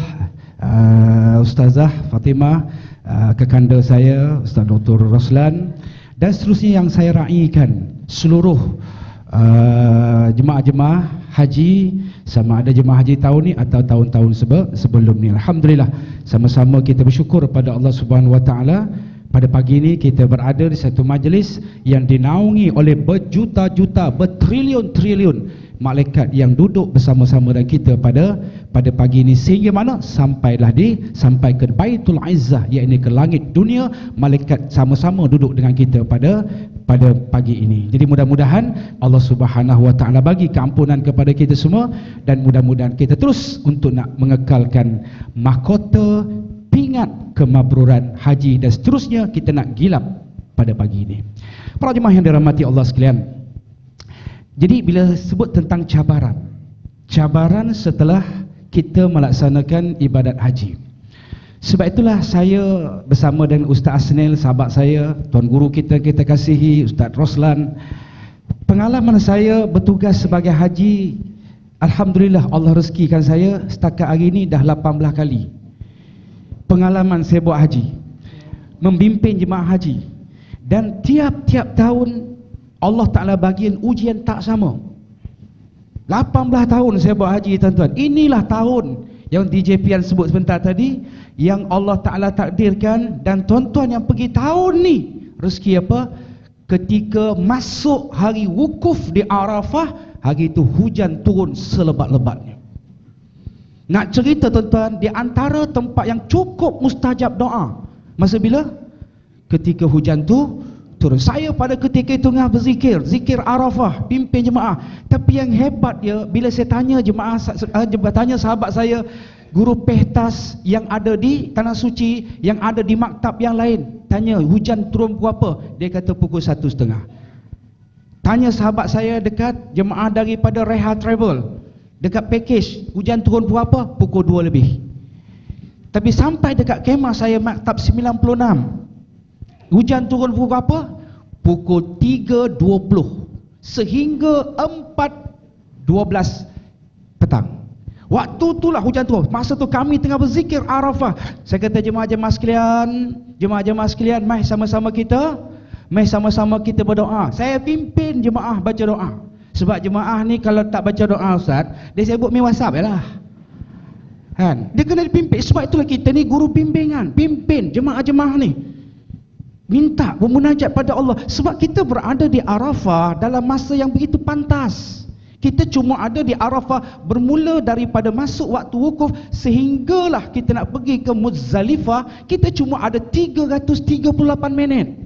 uh, ustazah Fatimah uh, kekanda saya Ustaz Dr. Roslan dan seterusnya yang saya raikan seluruh uh, jemaah-jemaah haji sama ada jemaah haji tahun ni atau tahun-tahun sebelum ni alhamdulillah sama-sama kita bersyukur kepada Allah Subhanahu wa taala pada pagi ini kita berada di satu majlis yang dinaungi oleh berjuta-juta, bertriliun-triliun malaikat yang duduk bersama-sama dengan kita pada pada pagi ini sehingga mana sampailah di sampai ke Baitul Izzah iaitu ke langit dunia malaikat sama-sama duduk dengan kita pada pada pagi ini. Jadi mudah-mudahan Allah Subhanahu Wa Taala bagi keampunan kepada kita semua dan mudah-mudahan kita terus untuk nak mengekalkan mahkota pingat kemabruran haji dan seterusnya kita nak gilap pada pagi ini. Para jemaah yang dirahmati Allah sekalian. Jadi bila sebut tentang cabaran, cabaran setelah kita melaksanakan ibadat haji. Sebab itulah saya bersama dengan Ustaz Asnil, sahabat saya, tuan guru kita kita kasihi Ustaz Roslan. Pengalaman saya bertugas sebagai haji, alhamdulillah Allah rezekikan saya setakat hari ini dah 18 kali pengalaman saya buat haji membimbing jemaah haji. Dan tiap-tiap tahun Allah Ta'ala bagian ujian tak sama. 18 tahun saya buat haji tuan-tuan. Inilah tahun yang DJ Pian sebut sebentar tadi yang Allah Ta'ala takdirkan. Dan tuan-tuan yang pergi tahun ni rezeki apa? Ketika masuk hari wukuf di Arafah hari itu hujan turun selebat-lebatnya nak cerita tuan-tuan, di antara tempat yang cukup mustajab doa. Masa bila? Ketika hujan tu turun. Saya pada ketika itu tengah berzikir, zikir Arafah, pimpin jemaah. Tapi yang hebat ya, bila saya tanya jemaah, uh, tanya sahabat saya, guru pehtas yang ada di Tanah Suci, yang ada di maktab yang lain. Tanya, hujan turun pukul apa? Dia kata pukul satu setengah. Tanya sahabat saya dekat jemaah daripada Reha Travel dekat package hujan turun pukul apa? Pukul 2 lebih. Tapi sampai dekat kemah saya maktab 96. Hujan turun pukul apa? Pukul 3.20 sehingga 4.12 petang. Waktu itulah hujan turun. Masa tu kami tengah berzikir Arafah. Saya kata jemaah-jemaah sekalian, jemaah-jemaah sekalian, mai sama-sama kita, mai sama-sama kita berdoa. Saya pimpin jemaah baca doa. Sebab jemaah ni kalau tak baca doa Ustaz, dia sibuk main WhatsApp jelah. Kan? Dia kena dipimpin. Sebab itulah kita ni guru bimbingan, pimpin jemaah-jemaah ni. Minta bermunajat pada Allah sebab kita berada di Arafah dalam masa yang begitu pantas. Kita cuma ada di Arafah bermula daripada masuk waktu wukuf sehinggalah kita nak pergi ke Muzdalifah, kita cuma ada 338 minit.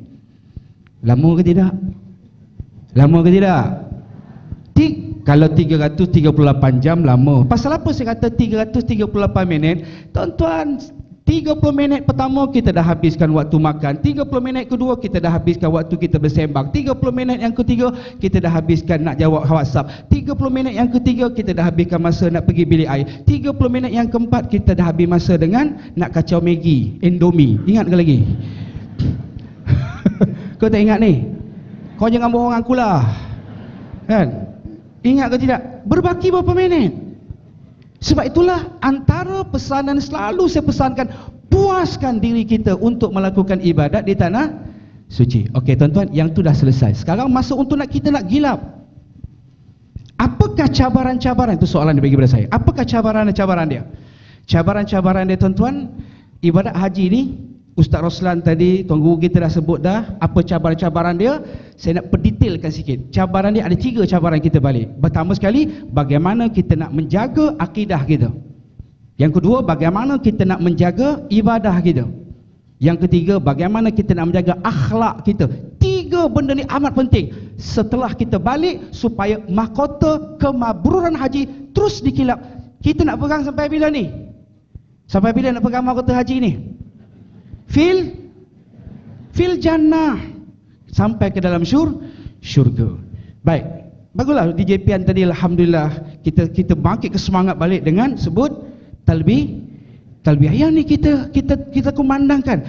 Lama ke tidak? Lama ke tidak? Kalau 338 jam lama. Pasal apa saya kata 338 minit? Tuan-tuan, 30 minit pertama kita dah habiskan waktu makan. 30 minit kedua kita dah habiskan waktu kita bersembang. 30 minit yang ketiga kita dah habiskan nak jawab WhatsApp. 30 minit yang ketiga kita dah habiskan masa nak pergi bilik air. 30 minit yang keempat kita dah habis masa dengan nak kacau Maggi, Indomie. Ingat ke lagi? Kau tak ingat ni? Kau jangan bohong aku lah. Kan? Ingat ke tidak? Berbaki berapa minit? Sebab itulah antara pesanan selalu saya pesankan puaskan diri kita untuk melakukan ibadat di tanah suci. Okey tuan-tuan, yang tu dah selesai. Sekarang masuk untuk nak kita nak gilap. Apakah cabaran-cabaran itu soalan dia bagi kepada saya. Apakah cabaran-cabaran dia? Cabaran-cabaran dia tuan-tuan, ibadat haji ini Ustaz Roslan tadi, Tuan Guru kita dah sebut dah apa cabaran-cabaran dia. Saya nak perdetailkan sikit. Cabaran dia ada tiga cabaran kita balik. Pertama sekali, bagaimana kita nak menjaga akidah kita. Yang kedua, bagaimana kita nak menjaga ibadah kita. Yang ketiga, bagaimana kita nak menjaga akhlak kita. Tiga benda ni amat penting. Setelah kita balik, supaya mahkota kemabruran haji terus dikilap. Kita nak pegang sampai bila ni? Sampai bila nak pegang mahkota haji ni? Fil fil jannah. Sampai ke dalam syur syurga. Baik. Baguslah DJ Pian tadi alhamdulillah kita kita bangkit ke semangat balik dengan sebut talbih talbih yang ni kita kita kita kumandangkan.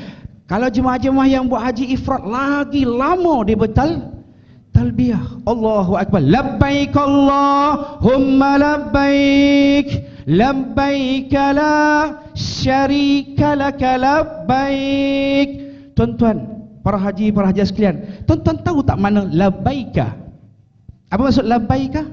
Kalau jemaah-jemaah yang buat haji ifrat lagi lama dia betal talbiyah. Allahu akbar. Labbaik Allahumma labbaik labbaik la syarika laka labbaik tuan-tuan para haji para haji sekalian tuan-tuan tahu tak mana labbaika apa maksud labbaika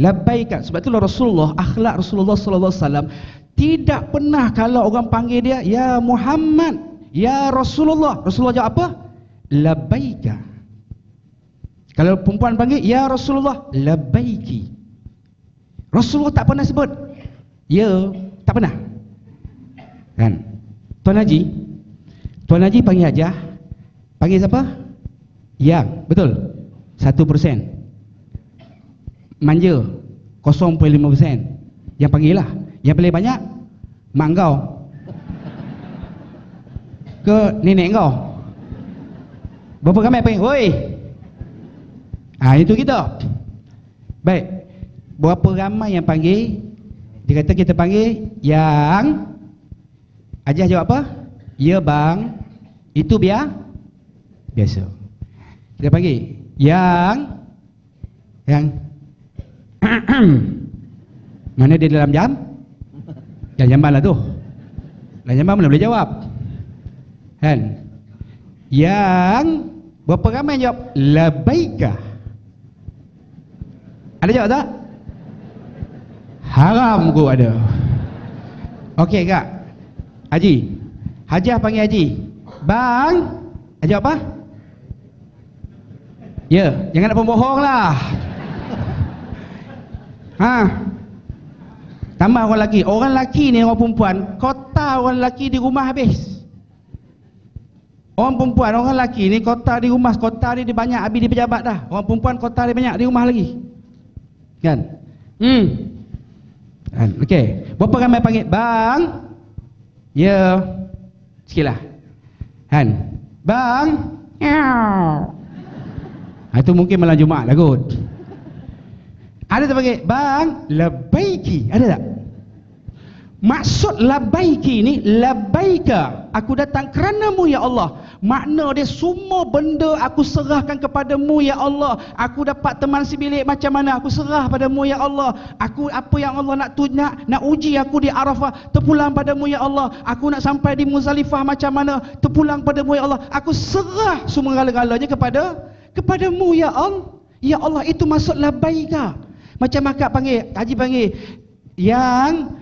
labbaika sebab itulah Rasulullah akhlak Rasulullah sallallahu alaihi wasallam tidak pernah kalau orang panggil dia ya Muhammad Ya Rasulullah. Rasulullah jawab apa? Labbaika. Kalau perempuan panggil, Ya Rasulullah, labbaiki. Rasulullah tak pernah sebut. Ya, tak pernah. Kan? Tuan Haji, Tuan Haji panggil Hajah, panggil siapa? Yang, betul. Satu persen. Manja, 0.5 persen. Yang panggil lah. Yang paling banyak, mak kau. Ke nenek kau. Berapa ramai panggil? Woi. Ah itu kita. Baik. Berapa ramai yang panggil? Dia kata kita panggil yang Ajah jawab apa? Ya bang. Itu biar biasa. Kita panggil yang yang mana dia dalam jam? Jam jamban lah tu. Dalam jamban mana boleh jawab? Kan? Yang berapa ramai jawab labaikah? Ada jawab tak? Haram ku ada. Okey kak. Haji. Hajah panggil Haji. Bang. Haji apa? Ya, jangan nak pembohong lah. Ha. Tambah orang lelaki. Orang lelaki ni orang perempuan, kota orang lelaki di rumah habis. Orang perempuan, orang lelaki ni kota di rumah, kota dia, dia banyak habis di pejabat dah. Orang perempuan kota dia banyak di rumah lagi. Kan? Hmm. Kan? Okey. Berapa ramai panggil? Bang. Ya. Sikitlah. Kan? Bang. Ha, itu mungkin malam Jumaat lah kot. Ada tak panggil? Bang. Labaiki. Ada tak? Maksud labaiki ni labaika. Aku datang kerana-Mu ya Allah. Makna dia semua benda aku serahkan kepadamu ya Allah. Aku dapat teman sebilik macam mana aku serah padamu ya Allah. Aku apa yang Allah nak tu nak, nak uji aku di Arafah terpulang padamu ya Allah. Aku nak sampai di Muzdalifah macam mana terpulang padamu ya Allah. Aku serah semua galanya kepada kepadamu ya Allah. Ya Allah itu maksud labaika. Macam akak panggil, haji panggil yang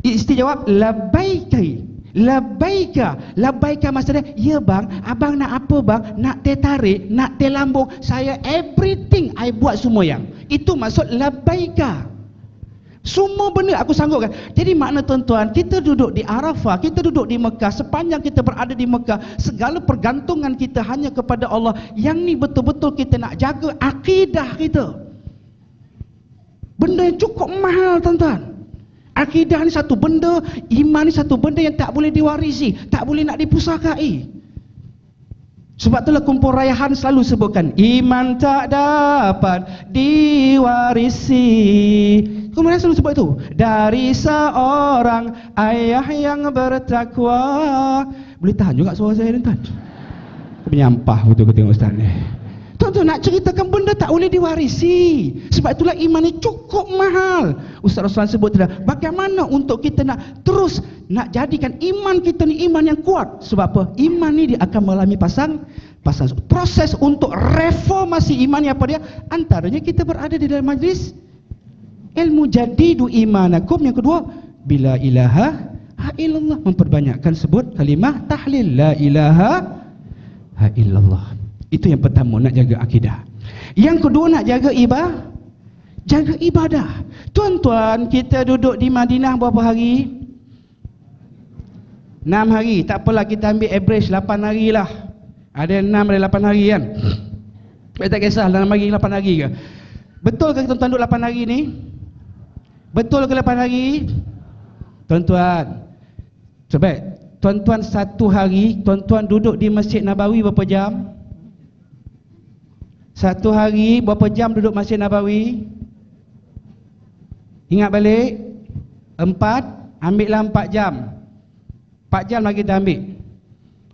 isteri jawab labaikai. Labaika Labaika maksudnya Ya bang Abang nak apa bang? Nak teh tarik Nak teh lambung. Saya everything I buat semua yang. Itu maksud labaika Semua benda aku sanggupkan. Jadi makna tuan-tuan Kita duduk di Arafah Kita duduk di Mekah Sepanjang kita berada di Mekah Segala pergantungan kita Hanya kepada Allah. Yang ni betul-betul kita nak jaga Akidah kita. Benda yang cukup mahal tuan-tuan Akidah ni satu benda, iman ni satu benda yang tak boleh diwarisi, tak boleh nak dipusakai. Sebab itulah kumpul rayahan selalu sebutkan iman tak dapat diwarisi. Kemudian selalu sebut itu dari seorang ayah yang bertakwa. Boleh tahan juga suara saya ni tuan. Menyampah betul kita tengok ustaz ni. Tuan-tuan nak ceritakan benda tak boleh diwarisi. Sebab itulah iman ni cukup mahal. Ustaz Rasulullah sebut tadi, bagaimana untuk kita nak terus nak jadikan iman kita ni iman yang kuat. Sebab apa? Iman ni dia akan mengalami pasang pasang proses untuk reformasi iman ni apa dia? Antaranya kita berada di dalam majlis ilmu jadidu imanakum yang kedua bila ilaha ha illallah memperbanyakkan sebut kalimah tahlil la ilaha ha illallah itu yang pertama nak jaga akidah. Yang kedua nak jaga ibadah. Jaga ibadah. Tuan-tuan, kita duduk di Madinah berapa hari? 6 hari. Tak apalah kita ambil average 8 hari lah. Ada 6 ada 8 hari kan? Saya tak kisah 6 hari 8 hari ke. Betul ke tuan-tuan duduk 8 hari ni? Betul ke 8 hari? Tuan-tuan. Sebab tuan-tuan satu hari, tuan-tuan duduk di Masjid Nabawi berapa jam? Satu hari berapa jam duduk Masjid Nabawi? Ingat balik? Empat, ambillah empat jam. Empat jam lagi kita ambil.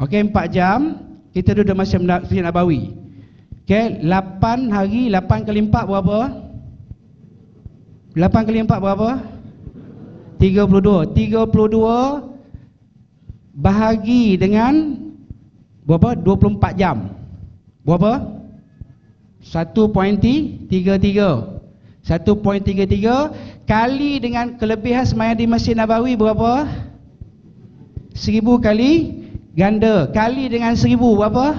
Okey, empat jam kita duduk Masjid Nabawi. Okey, lapan hari, lapan kali empat berapa? Lapan kali empat berapa? Tiga puluh dua. Tiga puluh dua bahagi dengan berapa? Dua puluh empat jam. Berapa? 1.33 1.33 kali dengan kelebihan semayang di Masjid Nabawi berapa? 1000 kali Ganda kali dengan seribu berapa?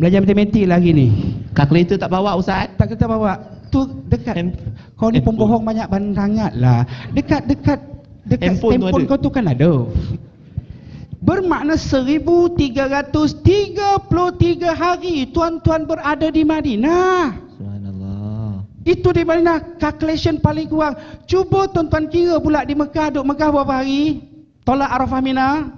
Belajar matematik lagi ni. Kalkulator tak bawa Ustaz? Tak kata bawa. Tu dekat. Hand- kau ni pembohong banyak sangat lah. Dekat dekat dekat Handphone tu handphone ada. kau tu kan ada. Bermakna 1333 hari tuan-tuan berada di Madinah. Subhanallah. Itu di Madinah calculation paling kurang. Cuba tuan-tuan kira pula di Mekah duduk Mekah berapa hari? Tolak Arafah Mina.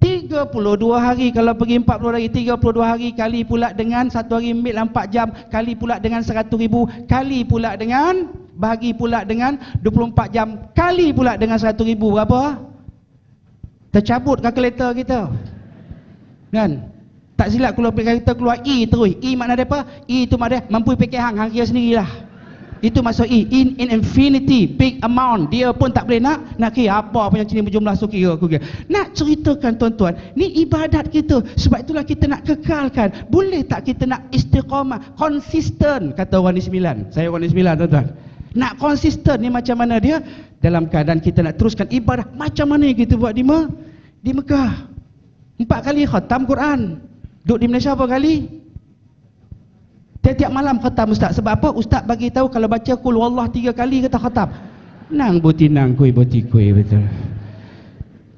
32 hari kalau pergi 40 hari 32 hari kali pula dengan satu hari ambil 4 jam kali pula dengan 100 ribu kali pula dengan bahagi pula dengan 24 jam kali pula dengan 100 ribu berapa? Tercabut kalkulator kita? Kan? Tak silap kalau kalkulator keluar E terus. E makna dia apa? E itu makna dia mampu fikir hang hang kira sendirilah. Itu maksud E. In, in infinity big amount. Dia pun tak boleh nak nak kira apa pun yang sini berjumlah so kira aku kira. Nak ceritakan tuan-tuan ni ibadat kita. Sebab itulah kita nak kekalkan. Boleh tak kita nak istiqamah? Konsisten kata orang ni sembilan. Saya orang ni sembilan tuan-tuan nak konsisten ni macam mana dia dalam keadaan kita nak teruskan ibadah macam mana yang kita buat di Me di Mekah empat kali khatam Quran duduk di Malaysia berapa kali Tiap-tiap malam khatam ustaz. Sebab apa? Ustaz bagi tahu kalau baca kul wallah tiga kali kata khatam. Nang buti nang kui buti kui betul.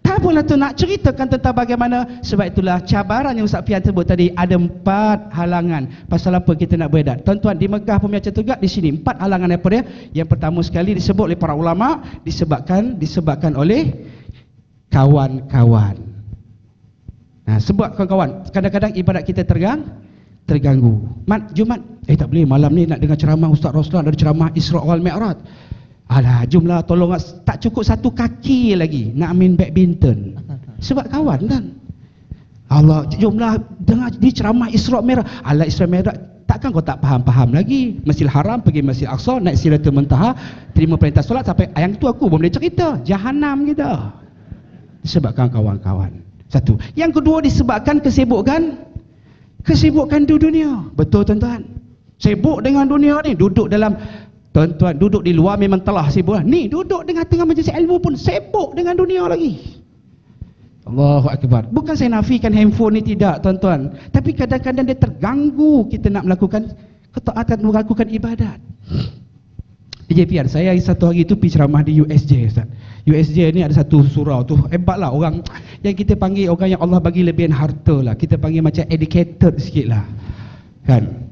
Tak apalah tu nak ceritakan tentang bagaimana sebab itulah cabaran yang Ustaz Fian sebut tadi ada empat halangan pasal apa kita nak beredat. Tuan-tuan di Mekah pun macam tu juga di sini empat halangan apa dia? Yang pertama sekali disebut oleh para ulama disebabkan disebabkan oleh kawan-kawan. Nah, sebab kawan-kawan kadang-kadang ibadat kita tergang terganggu. Mat Jumat, eh tak boleh malam ni nak dengar ceramah Ustaz Roslan ada ceramah Isra wal Mi'raj. Alah, jumlah tolong tak cukup satu kaki lagi nak main badminton. Sebab kawan kan. Allah, jumlah dengar di ceramah Isra Mi'raj. Alah Isra Mi'raj takkan kau tak faham-faham lagi. Masjidil Haram pergi Masjid Aqsa naik Sidratul Muntaha, terima perintah solat sampai yang tu aku boleh cerita. Jahanam kita. Disebabkan kawan-kawan. Satu. Yang kedua disebabkan kesibukan kesibukan di dunia. Betul tuan-tuan? Sibuk dengan dunia ni, duduk dalam tuan-tuan duduk di luar memang telah sibuk. lah. Ni duduk dengan tengah majlis ilmu pun sibuk dengan dunia lagi. Allahu akbar. Bukan saya nafikan handphone ni tidak tuan-tuan, tapi kadang-kadang dia terganggu kita nak melakukan ketaatan melakukan ibadat. DJPR, saya satu hari itu pergi ceramah di USJ Ustaz. USJ ni ada satu surau tu hebatlah orang yang kita panggil orang yang Allah bagi lebihan harta lah. Kita panggil macam educated sikit lah. Kan?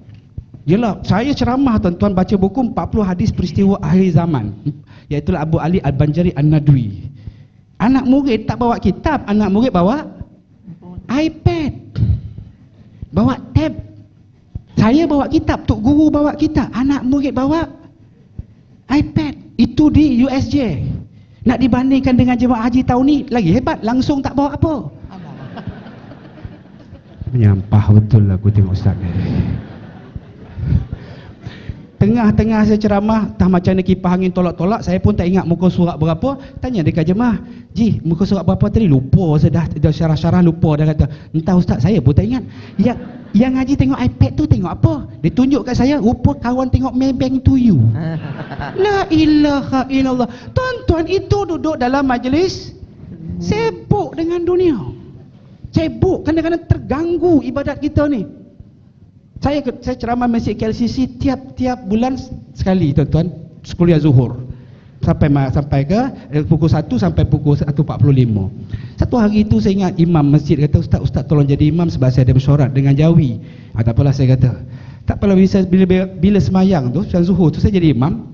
Yelah, saya ceramah tuan-tuan baca buku 40 hadis peristiwa akhir zaman. Iaitulah Abu Ali Al-Banjari An-Nadwi. Anak murid tak bawa kitab, anak murid bawa iPad. Bawa tab. Saya bawa kitab, tok guru bawa kitab, anak murid bawa iPad. Itu di USJ. Nak dibandingkan dengan jemaah haji tahun ni lagi hebat, langsung tak bawa apa. Menyampah betul aku tengok ustaz ni. Tengah-tengah saya ceramah, tak macam ni kipas angin tolak-tolak, saya pun tak ingat muka surat berapa. Tanya dekat jemaah, Ji, muka surat berapa tadi? Lupa saya dah, dah syarah-syarah lupa dah kata. Entah ustaz, saya pun tak ingat. Yang, yang Haji tengok iPad tu tengok apa? Dia tunjuk kat saya, rupa kawan tengok Maybank to you. La ilaha illallah. Tuan-tuan itu duduk dalam majlis sibuk dengan dunia. Sibuk kadang-kadang terganggu ibadat kita ni. Saya saya ceramah Masjid KLCC tiap-tiap bulan sekali tuan-tuan kuliah zuhur. Sampai sampai ke eh, pukul 1 sampai pukul 1.45. Satu hari itu saya ingat imam masjid kata ustaz ustaz tolong jadi imam sebab saya ada mesyuarat dengan Jawi. Ah, tak apalah saya kata. Tak apalah bila, bila, bila, semayang tu Sembahyang zuhur tu saya jadi imam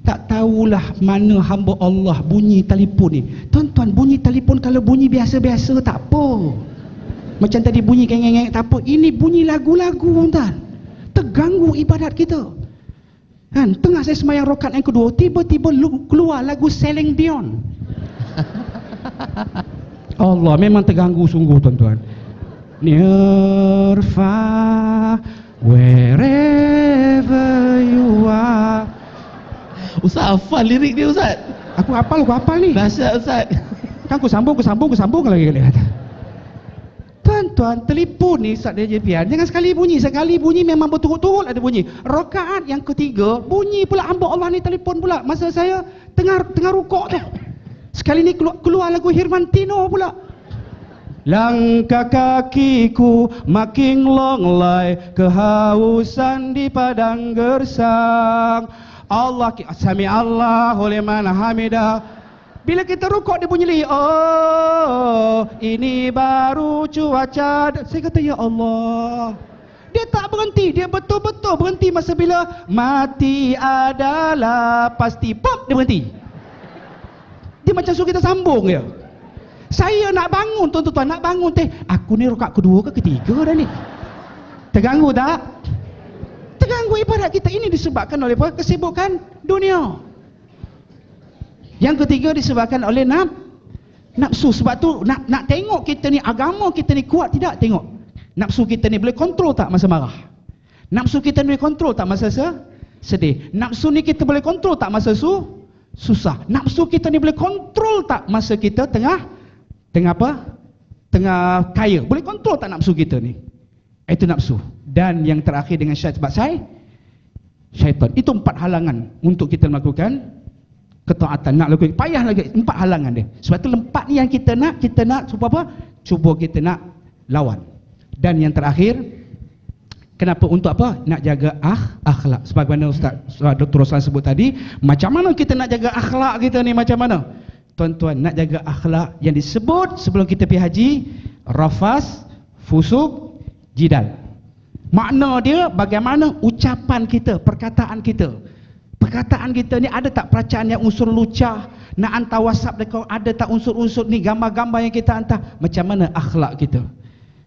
tak tahulah mana hamba Allah bunyi telefon ni. Tuan-tuan bunyi telefon kalau bunyi biasa-biasa tak apa. Macam tadi bunyi kengeng tak apa. Ini bunyi lagu-lagu tuan. Terganggu ibadat kita. Kan, tengah saya semayang rokat yang kedua, tiba-tiba lu- keluar lagu Selling Beyond. Allah memang terganggu sungguh tuan-tuan. Near far wherever you are. Ustaz hafal lirik dia Ustaz. Aku hafal, aku hafal ni. Dahsyat Ustaz. Kan aku sambung, aku sambung, aku sambung lagi kali kata. Tuan-tuan, telefon ni Ustaz dia JPR. Jangan sekali bunyi, sekali bunyi memang betul-betul ada bunyi. Rakaat yang ketiga, bunyi pula hamba Allah ni telefon pula. Masa saya tengah tengah rukuk tu. Sekali ni keluar, keluar lagu Hirmantino pula. Langkah kakiku makin longlai kehausan di padang gersang. Allah sami Allah oleh mana hamidah. Bila kita rukuk dia bunyi oh ini baru cuaca. Saya kata ya Allah. Dia tak berhenti, dia betul-betul berhenti masa bila mati adalah pasti. Pop dia berhenti. Dia macam suruh kita sambung je. Saya nak bangun tuan-tuan, nak bangun teh. Aku ni rakaat kedua ke ketiga dah ni. Terganggu tak? Terganggu ibarat kita ini disebabkan oleh? Kesibukan dunia. Yang ketiga disebabkan oleh naf nafsu. Sebab tu nak nak tengok kita ni agama kita ni kuat tidak? Tengok. Nafsu kita ni boleh kontrol tak masa marah? Nafsu kita ni boleh kontrol tak masa se sedih? Nafsu ni kita boleh kontrol tak masa su susah? Nafsu kita ni boleh kontrol tak masa kita tengah Tengah apa? Tengah kaya. Boleh kontrol tak nafsu kita ni? Itu nafsu. Dan yang terakhir dengan syaitan. Sebab saya, syaitan. Itu empat halangan untuk kita melakukan ketaatan. Nak lakukan. Payah lagi. Empat halangan dia. Sebab itu empat ni yang kita nak. Kita nak cuba apa? Cuba kita nak lawan. Dan yang terakhir, Kenapa? Untuk apa? Nak jaga ah, akhlak. Sebagaimana Ustaz Dr. Roslan sebut tadi, macam mana kita nak jaga akhlak kita ni macam mana? tuan-tuan nak jaga akhlak yang disebut sebelum kita pergi haji rafas fusuk jidal makna dia bagaimana ucapan kita perkataan kita perkataan kita ni ada tak peracaan yang unsur lucah? Nak hantar whatsapp dekat ada tak unsur-unsur ni gambar-gambar yang kita hantar? Macam mana akhlak kita?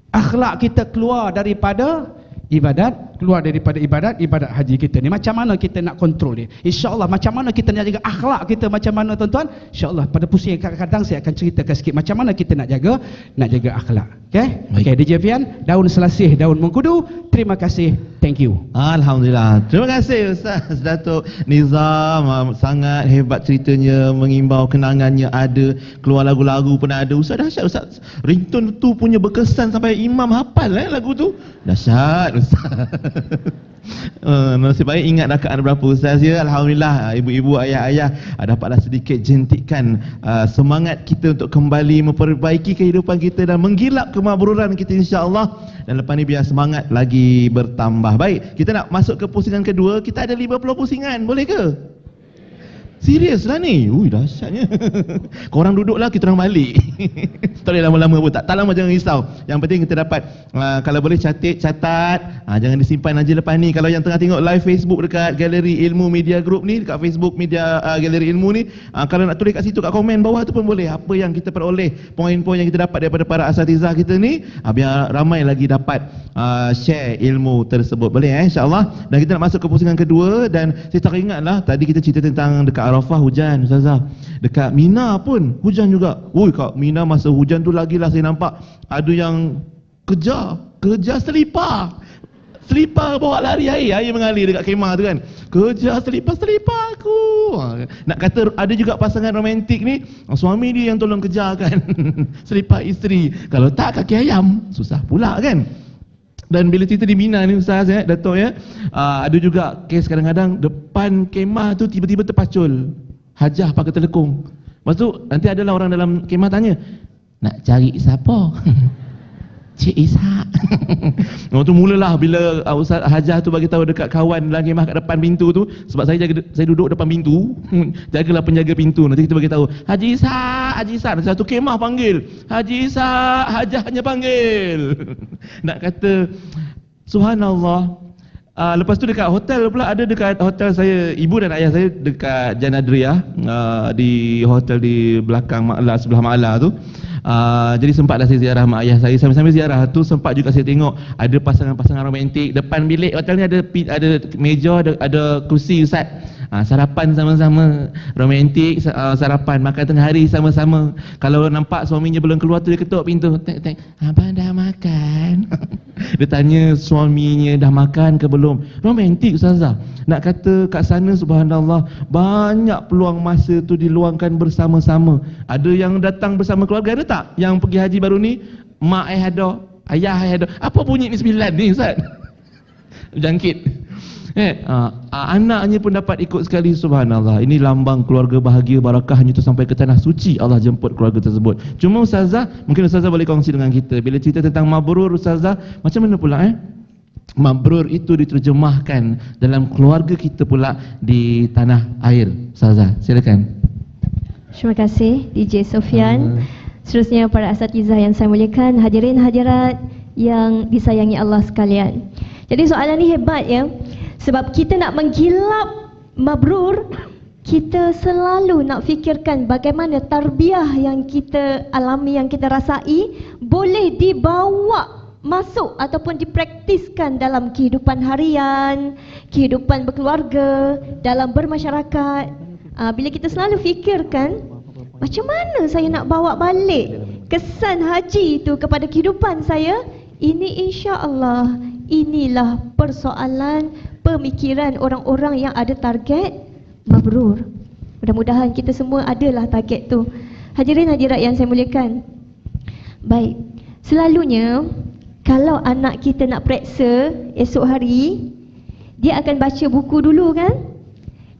Akhlak kita keluar daripada ibadat keluar daripada ibadat ibadat haji kita ni. Macam mana kita nak kontrol dia? Insyaallah macam mana kita nak jaga akhlak kita macam mana tuan-tuan? Insyaallah pada pusing kadang-kadang saya akan ceritakan sikit macam mana kita nak jaga nak jaga akhlak. Okey? Okey DJ Fian daun selasih daun mengkudu. Terima kasih. Thank you. Alhamdulillah. Terima kasih ustaz Datuk Nizam. Ah, sangat hebat ceritanya mengimbau kenangannya ada. Keluar lagu-lagu pun ada. Ustaz dahsyat ustaz. Ringtone tu punya berkesan sampai imam hafal eh lagu tu. Dahsyat Ustaz. Uh, nasib baik ingat dah ada berapa Ustaz ya. Alhamdulillah ibu-ibu ayah-ayah uh, dapatlah sedikit jentikkan uh, semangat kita untuk kembali memperbaiki kehidupan kita dan menggilap kemabruran kita insya-Allah. Dan lepas ni biar semangat lagi bertambah. Baik, kita nak masuk ke pusingan kedua. Kita ada 50 pusingan. Boleh ke? Serius lah ni. Ui dahsyatnya. Korang duduklah kita orang balik. tak boleh lama-lama pun. Tak, tak lama jangan risau. Yang penting kita dapat uh, kalau boleh catat catat. Uh, jangan disimpan aja lepas ni. Kalau yang tengah tengok live Facebook dekat Galeri Ilmu Media Group ni, dekat Facebook Media uh, Galeri Ilmu ni, uh, kalau nak tulis kat situ kat komen bawah tu pun boleh. Apa yang kita peroleh, poin-poin yang kita dapat daripada para asatizah kita ni, uh, biar ramai lagi dapat uh, share ilmu tersebut. Boleh eh insya-Allah. Dan kita nak masuk ke pusingan kedua dan saya tak ingatlah tadi kita cerita tentang dekat Arafah hujan Ustazah. Dekat Mina pun hujan juga. Woi kat Mina masa hujan tu lagi lah saya nampak. Ada yang kejar Kejar selipar. Selipar bawa lari air. Air mengalir dekat kemah tu kan. Kejar selipar-selipar aku. Ha, Nak kata ada juga pasangan romantik ni Suami dia yang tolong kejar kan. Selipar isteri. Kalau tak kaki ayam. Susah pula kan dan bila cerita di Mina ni Ustaz ya, Datuk ya, ada juga kes kadang-kadang depan kemah tu tiba-tiba terpacul. Hajah pakai telekung. Lepas tu nanti adalah orang dalam kemah tanya, nak cari siapa? Cik Ishak. Waktu mulalah bila uh, Ustaz Hajah tu bagi tahu dekat kawan dalam kemah kat depan pintu tu sebab saya jaga saya duduk depan pintu. Jagalah penjaga pintu. Nanti kita bagi tahu, Haji Ishak, Haji. Nanti satu kemah panggil, Haji Ishak, Hajahnya panggil. Nak kata subhanallah. Uh, lepas tu dekat hotel pula ada dekat hotel saya ibu dan ayah saya dekat Janadria uh, di hotel di belakang Makla sebelah Makla tu. Uh, jadi sempatlah saya ziarah mak ayah saya. Sambil-sambil ziarah tu sempat juga saya tengok ada pasangan-pasangan romantik. Depan bilik hotel ni ada ada meja ada, ada kursi ustaz Ha, sarapan sama-sama. Romantik uh, sarapan. Makan tengah hari sama-sama. Kalau nampak suaminya belum keluar tu dia ketuk pintu. Tek tek. Abang dah makan? Dia tanya suaminya dah makan ke belum? Romantik ustazah. Nak kata kat sana subhanallah banyak peluang masa tu diluangkan bersama-sama. Ada yang datang bersama keluarga ada tak? Yang pergi haji baru ni mak ayah ada. Ayah ayah ada. Apa bunyi ni sembilan ni ustaz? Jangkit Eh, uh, anaknya pun dapat ikut sekali subhanallah. Ini lambang keluarga bahagia barakahnya tu sampai ke tanah suci Allah jemput keluarga tersebut. Cuma ustazah, mungkin ustazah boleh kongsi dengan kita bila cerita tentang mabrur ustazah, macam mana pula eh? Mabrur itu diterjemahkan dalam keluarga kita pula di tanah air. Ustazah, silakan. Terima kasih DJ Sofian. Seterusnya para asatizah yang saya muliakan, hadirin hadirat yang disayangi Allah sekalian. Jadi soalan ni hebat ya. Sebab kita nak menggilap mabrur, kita selalu nak fikirkan bagaimana tarbiyah yang kita alami, yang kita rasai boleh dibawa masuk ataupun dipraktiskan dalam kehidupan harian, kehidupan berkeluarga, dalam bermasyarakat. Ah, bila kita selalu fikirkan macam mana saya nak bawa balik kesan haji itu kepada kehidupan saya, ini insya-Allah inilah persoalan pemikiran orang-orang yang ada target mabrur. Mudah-mudahan kita semua adalah target tu. Hadirin hadirat yang saya muliakan. Baik. Selalunya kalau anak kita nak periksa esok hari, dia akan baca buku dulu kan?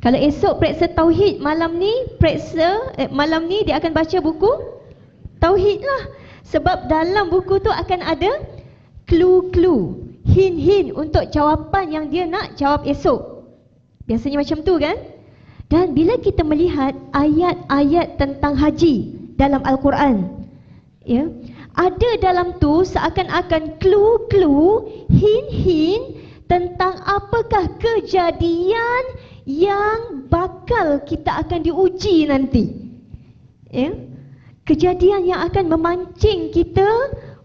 Kalau esok periksa tauhid malam ni, periksa eh, malam ni dia akan baca buku tauhid lah. Sebab dalam buku tu akan ada clue-clue hin-hin untuk jawapan yang dia nak jawab esok. Biasanya macam tu kan? Dan bila kita melihat ayat-ayat tentang haji dalam Al-Quran, ya, ada dalam tu seakan-akan clue-clue, hin-hin tentang apakah kejadian yang bakal kita akan diuji nanti. Ya. Kejadian yang akan memancing kita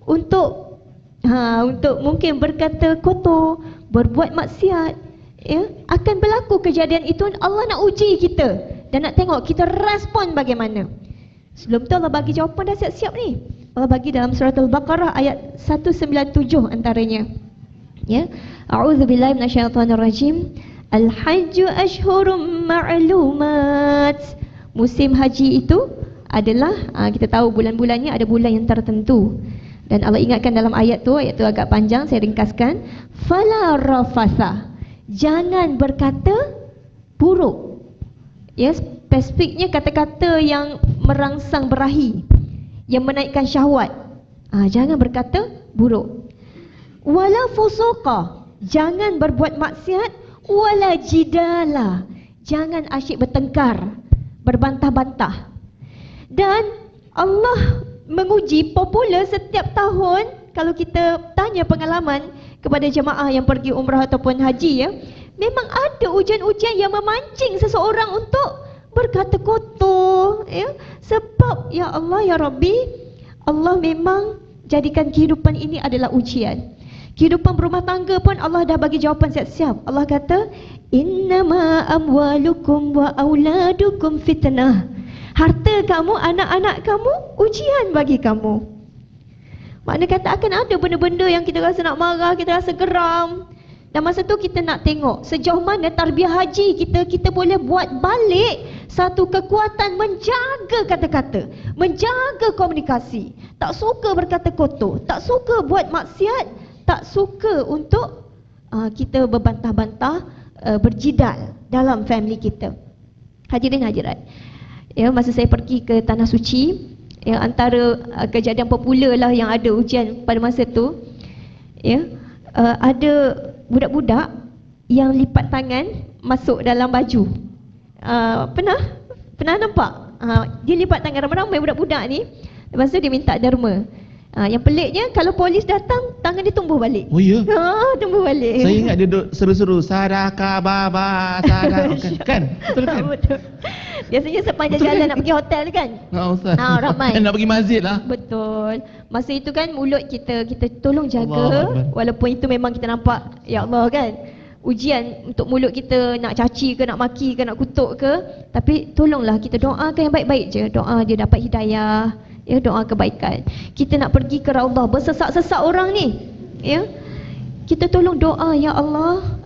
untuk ha, untuk mungkin berkata kotor, berbuat maksiat, ya, akan berlaku kejadian itu Allah nak uji kita dan nak tengok kita respon bagaimana. Sebelum tu Allah bagi jawapan dah siap-siap ni. Allah bagi dalam surah Al-Baqarah ayat 197 antaranya. Ya. A'udzubillahi minasyaitonirrajim. Al-hajju ashhurum ma'lumat. Musim haji itu adalah ha, kita tahu bulan-bulannya ada bulan yang tertentu. Dan Allah ingatkan dalam ayat tu, ayat tu agak panjang, saya ringkaskan. Fala rafasa. Jangan berkata buruk. Ya, spesifiknya kata-kata yang merangsang berahi. Yang menaikkan syahwat. Ah, jangan berkata buruk. Wala fusuqa. Jangan berbuat maksiat. Wala jidala. Jangan asyik bertengkar. Berbantah-bantah. Dan Allah menguji popular setiap tahun kalau kita tanya pengalaman kepada jemaah yang pergi umrah ataupun haji ya. Memang ada ujian-ujian yang memancing seseorang untuk berkata kotor ya. Sebab ya Allah ya Rabbi Allah memang jadikan kehidupan ini adalah ujian. Kehidupan berumah tangga pun Allah dah bagi jawapan siap-siap. Allah kata innama amwalukum wa auladukum fitnah harta kamu, anak-anak kamu ujian bagi kamu. Makna kata akan ada benda-benda yang kita rasa nak marah, kita rasa geram. Dan masa tu kita nak tengok sejauh mana tarbiyah haji kita kita boleh buat balik satu kekuatan menjaga kata-kata, menjaga komunikasi. Tak suka berkata kotor, tak suka buat maksiat, tak suka untuk uh, kita berbantah-bantah, uh, berjidal dalam family kita. Hadirin hadirat ya masa saya pergi ke tanah suci ya antara uh, kejadian popular lah yang ada ujian pada masa tu ya uh, ada budak-budak yang lipat tangan masuk dalam baju. Uh, pernah? Pernah nampak? Uh, dia lipat tangan ramai-ramai budak-budak ni. Lepas tu dia minta derma Ha, yang peliknya kalau polis datang tangan dia tumbuh balik. Oh ya. Ha, tumbuh balik. Saya ingat dia duduk seru-seru sadaka baba sadaka kan. kan? Betul kan? Betul. Biasanya sepanjang Betul jalan kan? nak pergi hotel kan? Ha, Ustaz. Ha, ramai. nak pergi masjid lah. Betul. Masa itu kan mulut kita kita tolong jaga Allah walaupun itu memang kita nampak ya Allah kan. Ujian untuk mulut kita nak caci ke nak maki ke nak kutuk ke tapi tolonglah kita doakan yang baik-baik je. Doa dia dapat hidayah ya doa kebaikan. Kita nak pergi ke raudhah bersesak-sesak orang ni. Ya. Kita tolong doa ya Allah.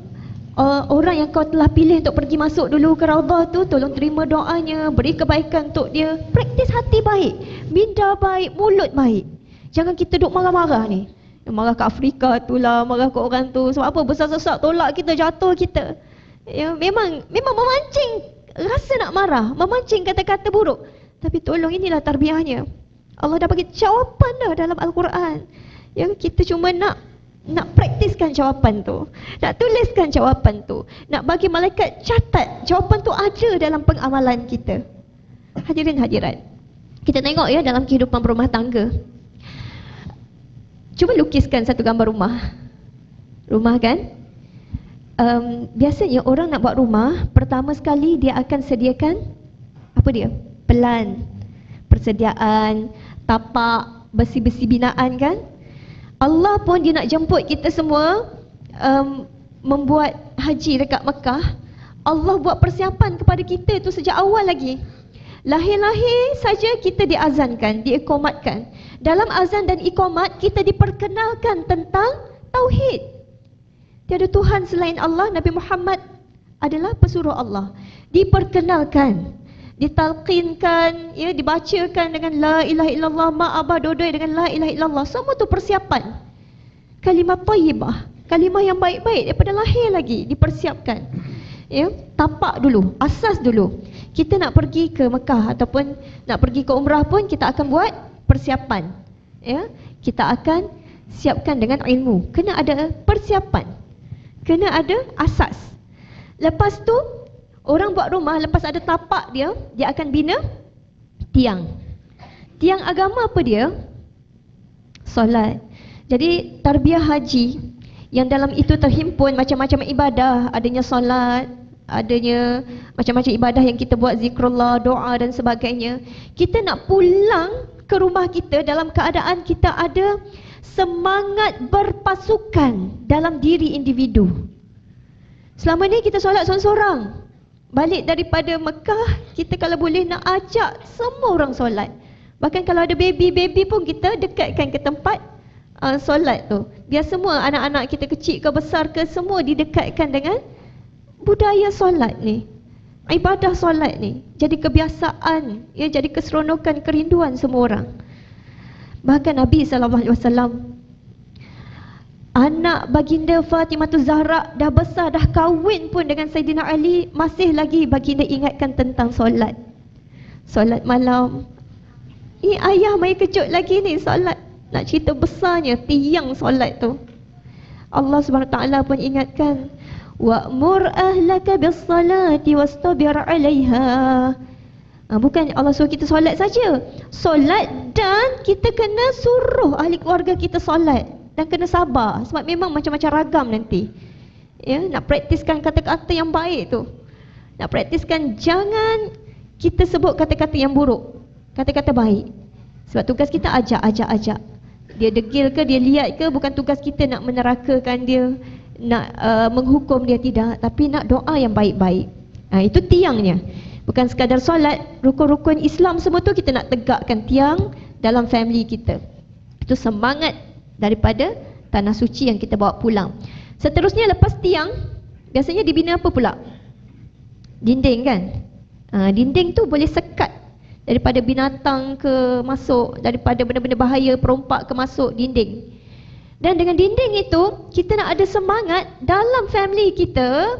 Uh, orang yang kau telah pilih untuk pergi masuk dulu ke raudhah tu tolong terima doanya, beri kebaikan untuk dia. Praktis hati baik, minda baik, mulut baik. Jangan kita duk marah-marah ni. Marah kat Afrika tu lah, marah kat orang tu. Sebab apa? Besar-besar tolak kita, jatuh kita. Ya, memang memang memancing rasa nak marah, memancing kata-kata buruk. Tapi tolong inilah tarbiyahnya. Allah dah bagi jawapan dah dalam Al-Quran. Yang kita cuma nak nak praktiskan jawapan tu. Nak tuliskan jawapan tu. Nak bagi malaikat catat jawapan tu ada dalam pengamalan kita. Hadirin hadirat. Kita tengok ya dalam kehidupan berumah tangga. Cuba lukiskan satu gambar rumah. Rumah kan? Um, biasanya orang nak buat rumah, pertama sekali dia akan sediakan apa dia? Pelan, persediaan, tapak, besi-besi binaan kan? Allah pun dia nak jemput kita semua um, membuat haji dekat Mekah. Allah buat persiapan kepada kita tu sejak awal lagi. Lahir-lahir saja kita diazankan, diikomatkan. Dalam azan dan ikomat kita diperkenalkan tentang tauhid. Tiada Tuhan selain Allah, Nabi Muhammad adalah pesuruh Allah. Diperkenalkan, ditalqinkan, ya, dibacakan dengan la ilaha illallah, ma'abah dodoi dengan la ilaha illallah. Semua tu persiapan. Kalimah tayyibah, kalimah yang baik-baik daripada lahir lagi dipersiapkan. Ya, tapak dulu, asas dulu kita nak pergi ke Mekah ataupun nak pergi ke umrah pun kita akan buat persiapan. Ya, kita akan siapkan dengan ilmu. Kena ada persiapan. Kena ada asas. Lepas tu orang buat rumah lepas ada tapak dia, dia akan bina tiang. Tiang agama apa dia? Solat. Jadi tarbiyah haji yang dalam itu terhimpun macam-macam ibadah, adanya solat, adanya macam-macam ibadah yang kita buat zikrullah, doa dan sebagainya. Kita nak pulang ke rumah kita dalam keadaan kita ada semangat berpasukan dalam diri individu. Selama ni kita solat seorang-seorang. Balik daripada Mekah, kita kalau boleh nak ajak semua orang solat. Bahkan kalau ada baby-baby pun kita dekatkan ke tempat uh, solat tu. Biar semua anak-anak kita kecil ke besar ke semua didekatkan dengan budaya solat ni ibadah solat ni jadi kebiasaan ya jadi keseronokan kerinduan semua orang bahkan Nabi SAW anak baginda Fatimah Zahra dah besar dah kahwin pun dengan Sayyidina Ali masih lagi baginda ingatkan tentang solat. Solat malam. Ini ayah mai kejut lagi ni solat. Nak cerita besarnya tiang solat tu. Allah SWT pun ingatkan wa'mur ahlaka bis-salati wastabir 'alaiha. Ha, bukan Allah suruh kita solat saja. Solat dan kita kena suruh ahli keluarga kita solat dan kena sabar sebab memang macam-macam ragam nanti. Ya, nak praktiskan kata-kata yang baik tu. Nak praktiskan jangan kita sebut kata-kata yang buruk. Kata-kata baik. Sebab tugas kita ajak, ajak, ajak. Dia degil ke, dia lihat ke, bukan tugas kita nak menerakakan dia nak uh, menghukum dia tidak tapi nak doa yang baik-baik. Ha, itu tiangnya. Bukan sekadar solat, rukun-rukun Islam semua tu kita nak tegakkan tiang dalam family kita. Itu semangat daripada tanah suci yang kita bawa pulang. Seterusnya lepas tiang, biasanya dibina apa pula? Dinding kan? Ha, dinding tu boleh sekat daripada binatang ke masuk, daripada benda-benda bahaya perompak ke masuk dinding. Dan dengan dinding itu, kita nak ada semangat dalam family kita,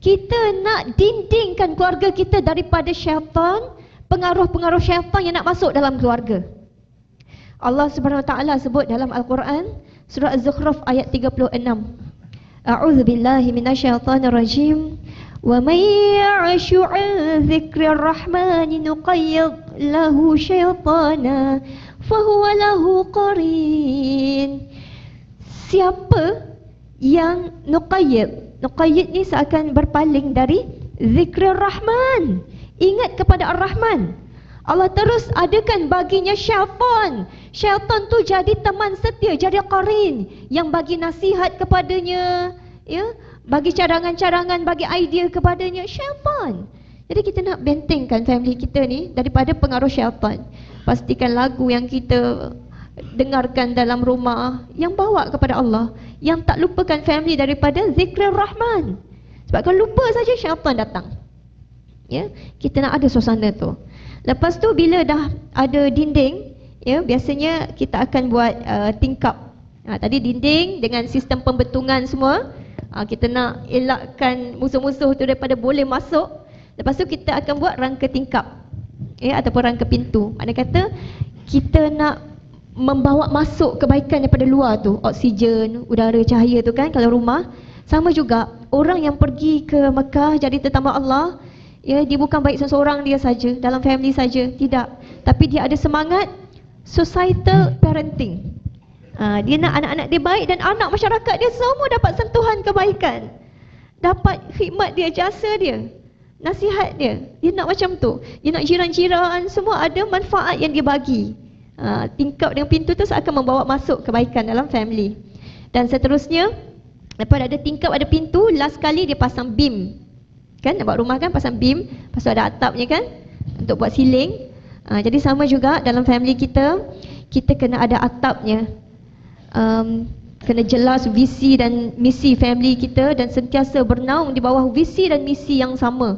kita nak dindingkan keluarga kita daripada syaitan, pengaruh-pengaruh syaitan yang nak masuk dalam keluarga. Allah Subhanahu Wa Taala sebut dalam Al-Quran, surah Az-Zukhruf ayat 36. A'udzu billahi minasyaitonir rajim. Wa may ya'shu 'an dzikrir rahmani nuqayyid lahu syaitana fahuwa lahu qarin siapa yang nuqayyid nuqayyid ni seakan berpaling dari zikr rahman ingat kepada ar-rahman Allah terus adakan baginya syaitan. Syaitan tu jadi teman setia jadi qarin yang bagi nasihat kepadanya ya. Bagi cadangan-cadangan bagi idea kepadanya syaitan. Jadi kita nak bentengkan family kita ni daripada pengaruh syaitan. Pastikan lagu yang kita dengarkan dalam rumah yang bawa kepada Allah yang tak lupakan family daripada zikr rahman. Sebab kalau lupa saja syaitan datang ya. Kita nak ada suasana tu lepas tu bila dah ada dinding ya biasanya kita akan buat uh, tingkap Ha, tadi dinding dengan sistem pembetungan semua. Ha, kita nak elakkan musuh-musuh tu daripada boleh masuk. Lepas tu kita akan buat rangka tingkap. Ya, ataupun rangka pintu. Maknanya kata kita nak membawa masuk kebaikan daripada luar tu. Oksigen, udara, cahaya tu kan kalau rumah. Sama juga orang yang pergi ke Mekah jadi tetamu Allah, ya dia bukan baik seseorang dia saja, dalam family saja, tidak. Tapi dia ada semangat societal parenting. Ha, dia nak anak-anak dia baik dan anak masyarakat dia semua dapat sentuhan kebaikan. Dapat khidmat dia, jasa dia, nasihat dia. Dia nak macam tu. Dia nak jiran-jiran semua ada manfaat yang dia bagi. Ha, tingkap dengan pintu tu akan membawa masuk kebaikan dalam family. Dan seterusnya, lepas ada tingkap ada pintu, last kali dia pasang beam. Kan? Nak buat rumah kan? Pasang beam, tu ada atapnya kan? Untuk buat siling. Ha, jadi sama juga dalam family kita, kita kena ada atapnya. Um, kena jelas visi dan misi family kita dan sentiasa bernaung di bawah visi dan misi yang sama.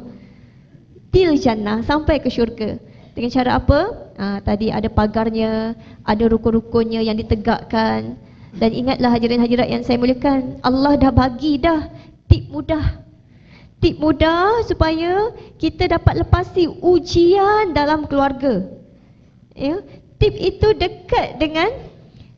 Til jannah sampai ke syurga. Dengan cara apa? Ha, tadi ada pagarnya, ada rukun-rukunnya yang ditegakkan. Dan ingatlah hadirin-hadirat yang saya muliakan Allah dah bagi dah tip mudah tip mudah supaya kita dapat lepasi ujian dalam keluarga ya tip itu dekat dengan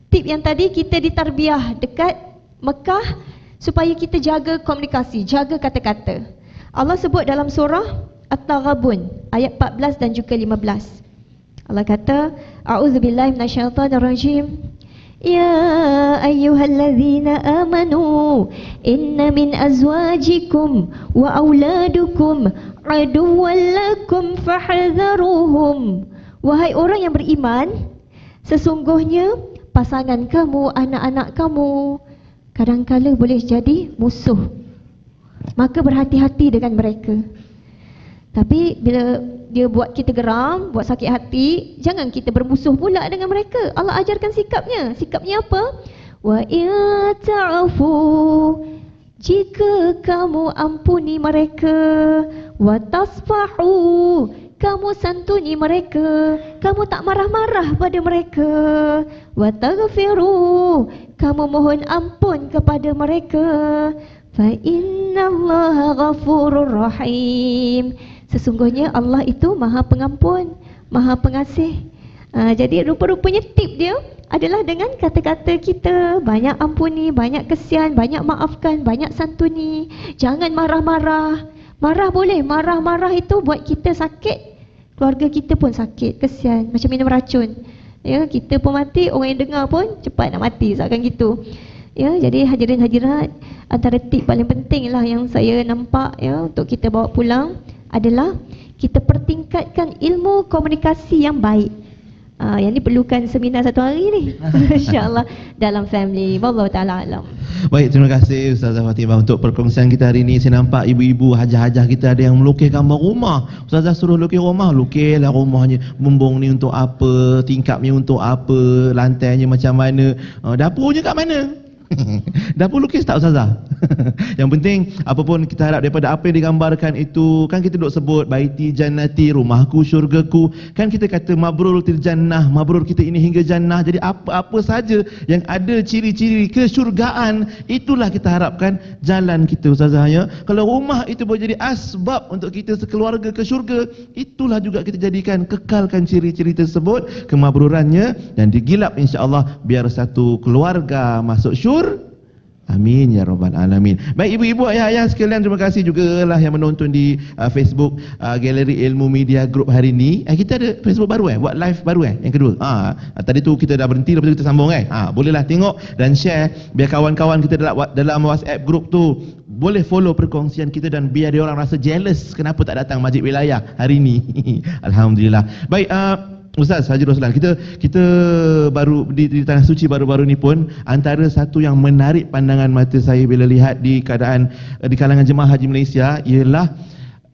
tip yang tadi kita ditarbiah dekat Mekah supaya kita jaga komunikasi, jaga kata-kata. Allah sebut dalam surah At-Taghabun ayat 14 dan juga 15. Allah kata, A'udzubillahi minasyaitonirrajim. Ya ayyuhallazina amanu inna min azwajikum wa auladukum aduwwan lakum fahdharuhum. Wahai orang yang beriman, sesungguhnya pasangan kamu, anak-anak kamu kadang-kala boleh jadi musuh. Maka berhati-hati dengan mereka. Tapi bila dia buat kita geram, buat sakit hati, jangan kita bermusuh pula dengan mereka. Allah ajarkan sikapnya. Sikapnya apa? Wa ta'fu jika kamu ampuni mereka wa tasfahu kamu santuni mereka kamu tak marah-marah pada mereka wa taghfiru kamu mohon ampun kepada mereka fa innallaha ghafurur rahim sesungguhnya Allah itu maha pengampun maha pengasih. Ha, jadi rupa-rupanya tip dia adalah dengan kata-kata kita banyak ampuni banyak kesian banyak maafkan banyak santuni. Jangan marah-marah. Marah boleh, marah-marah itu buat kita sakit. Keluarga kita pun sakit, kesian Macam minum racun. Ya, kita pun mati, orang yang dengar pun cepat nak mati Seakan gitu. Ya, jadi hadirin hadirat Antara tip paling penting lah yang saya nampak ya Untuk kita bawa pulang Adalah kita pertingkatkan ilmu komunikasi yang baik. Uh, yang ni perlukan seminar satu hari ni. InsyaAllah dalam family. Wallahu ta'ala alam. Baik, terima kasih Ustazah Fatimah untuk perkongsian kita hari ini Saya nampak ibu-ibu hajah-hajah kita ada yang melukis gambar rumah. Ustazah suruh lukis rumah, lukislah rumahnya. Bumbung ni untuk apa, tingkapnya untuk apa, lantainya macam mana? Uh, Dapurnya kat mana? Dapur lukis tak Ustazah? yang penting apapun kita harap daripada apa yang digambarkan itu kan kita duk sebut baiti jannati rumahku syurgaku. Kan kita kata mabrur til jannah mabrur kita ini hingga jannah. Jadi apa-apa saja yang ada ciri-ciri kesyurgaan itulah kita harapkan jalan kita Ustazah ya. Kalau rumah itu boleh jadi asbab untuk kita sekeluarga ke syurga itulah juga kita jadikan kekalkan ciri-ciri tersebut kemabrurannya dan digilap insya-Allah biar satu keluarga masuk syurga Amin ya rabbal alamin. Baik ibu-ibu ayah-ayah sekalian terima kasih juga lah yang menonton di uh, Facebook uh, Galeri Ilmu Media Group hari ini. Eh kita ada Facebook baru eh, buat live baru eh yang kedua. Ah uh, tadi tu kita dah berhenti lepas tu kita sambung eh. Ah uh, bolehlah tengok dan share biar kawan-kawan kita dalam dalam WhatsApp group tu boleh follow perkongsian kita dan biar dia orang rasa jealous kenapa tak datang masjid wilayah hari ini. Alhamdulillah. Baik uh, Ustaz Haji Roslan, kita kita baru di, di tanah suci baru-baru ni pun antara satu yang menarik pandangan mata saya bila lihat di keadaan di kalangan jemaah haji Malaysia ialah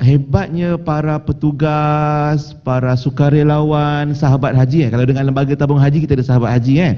hebatnya para petugas, para sukarelawan, sahabat haji eh. Kalau dengan lembaga tabung haji kita ada sahabat haji eh.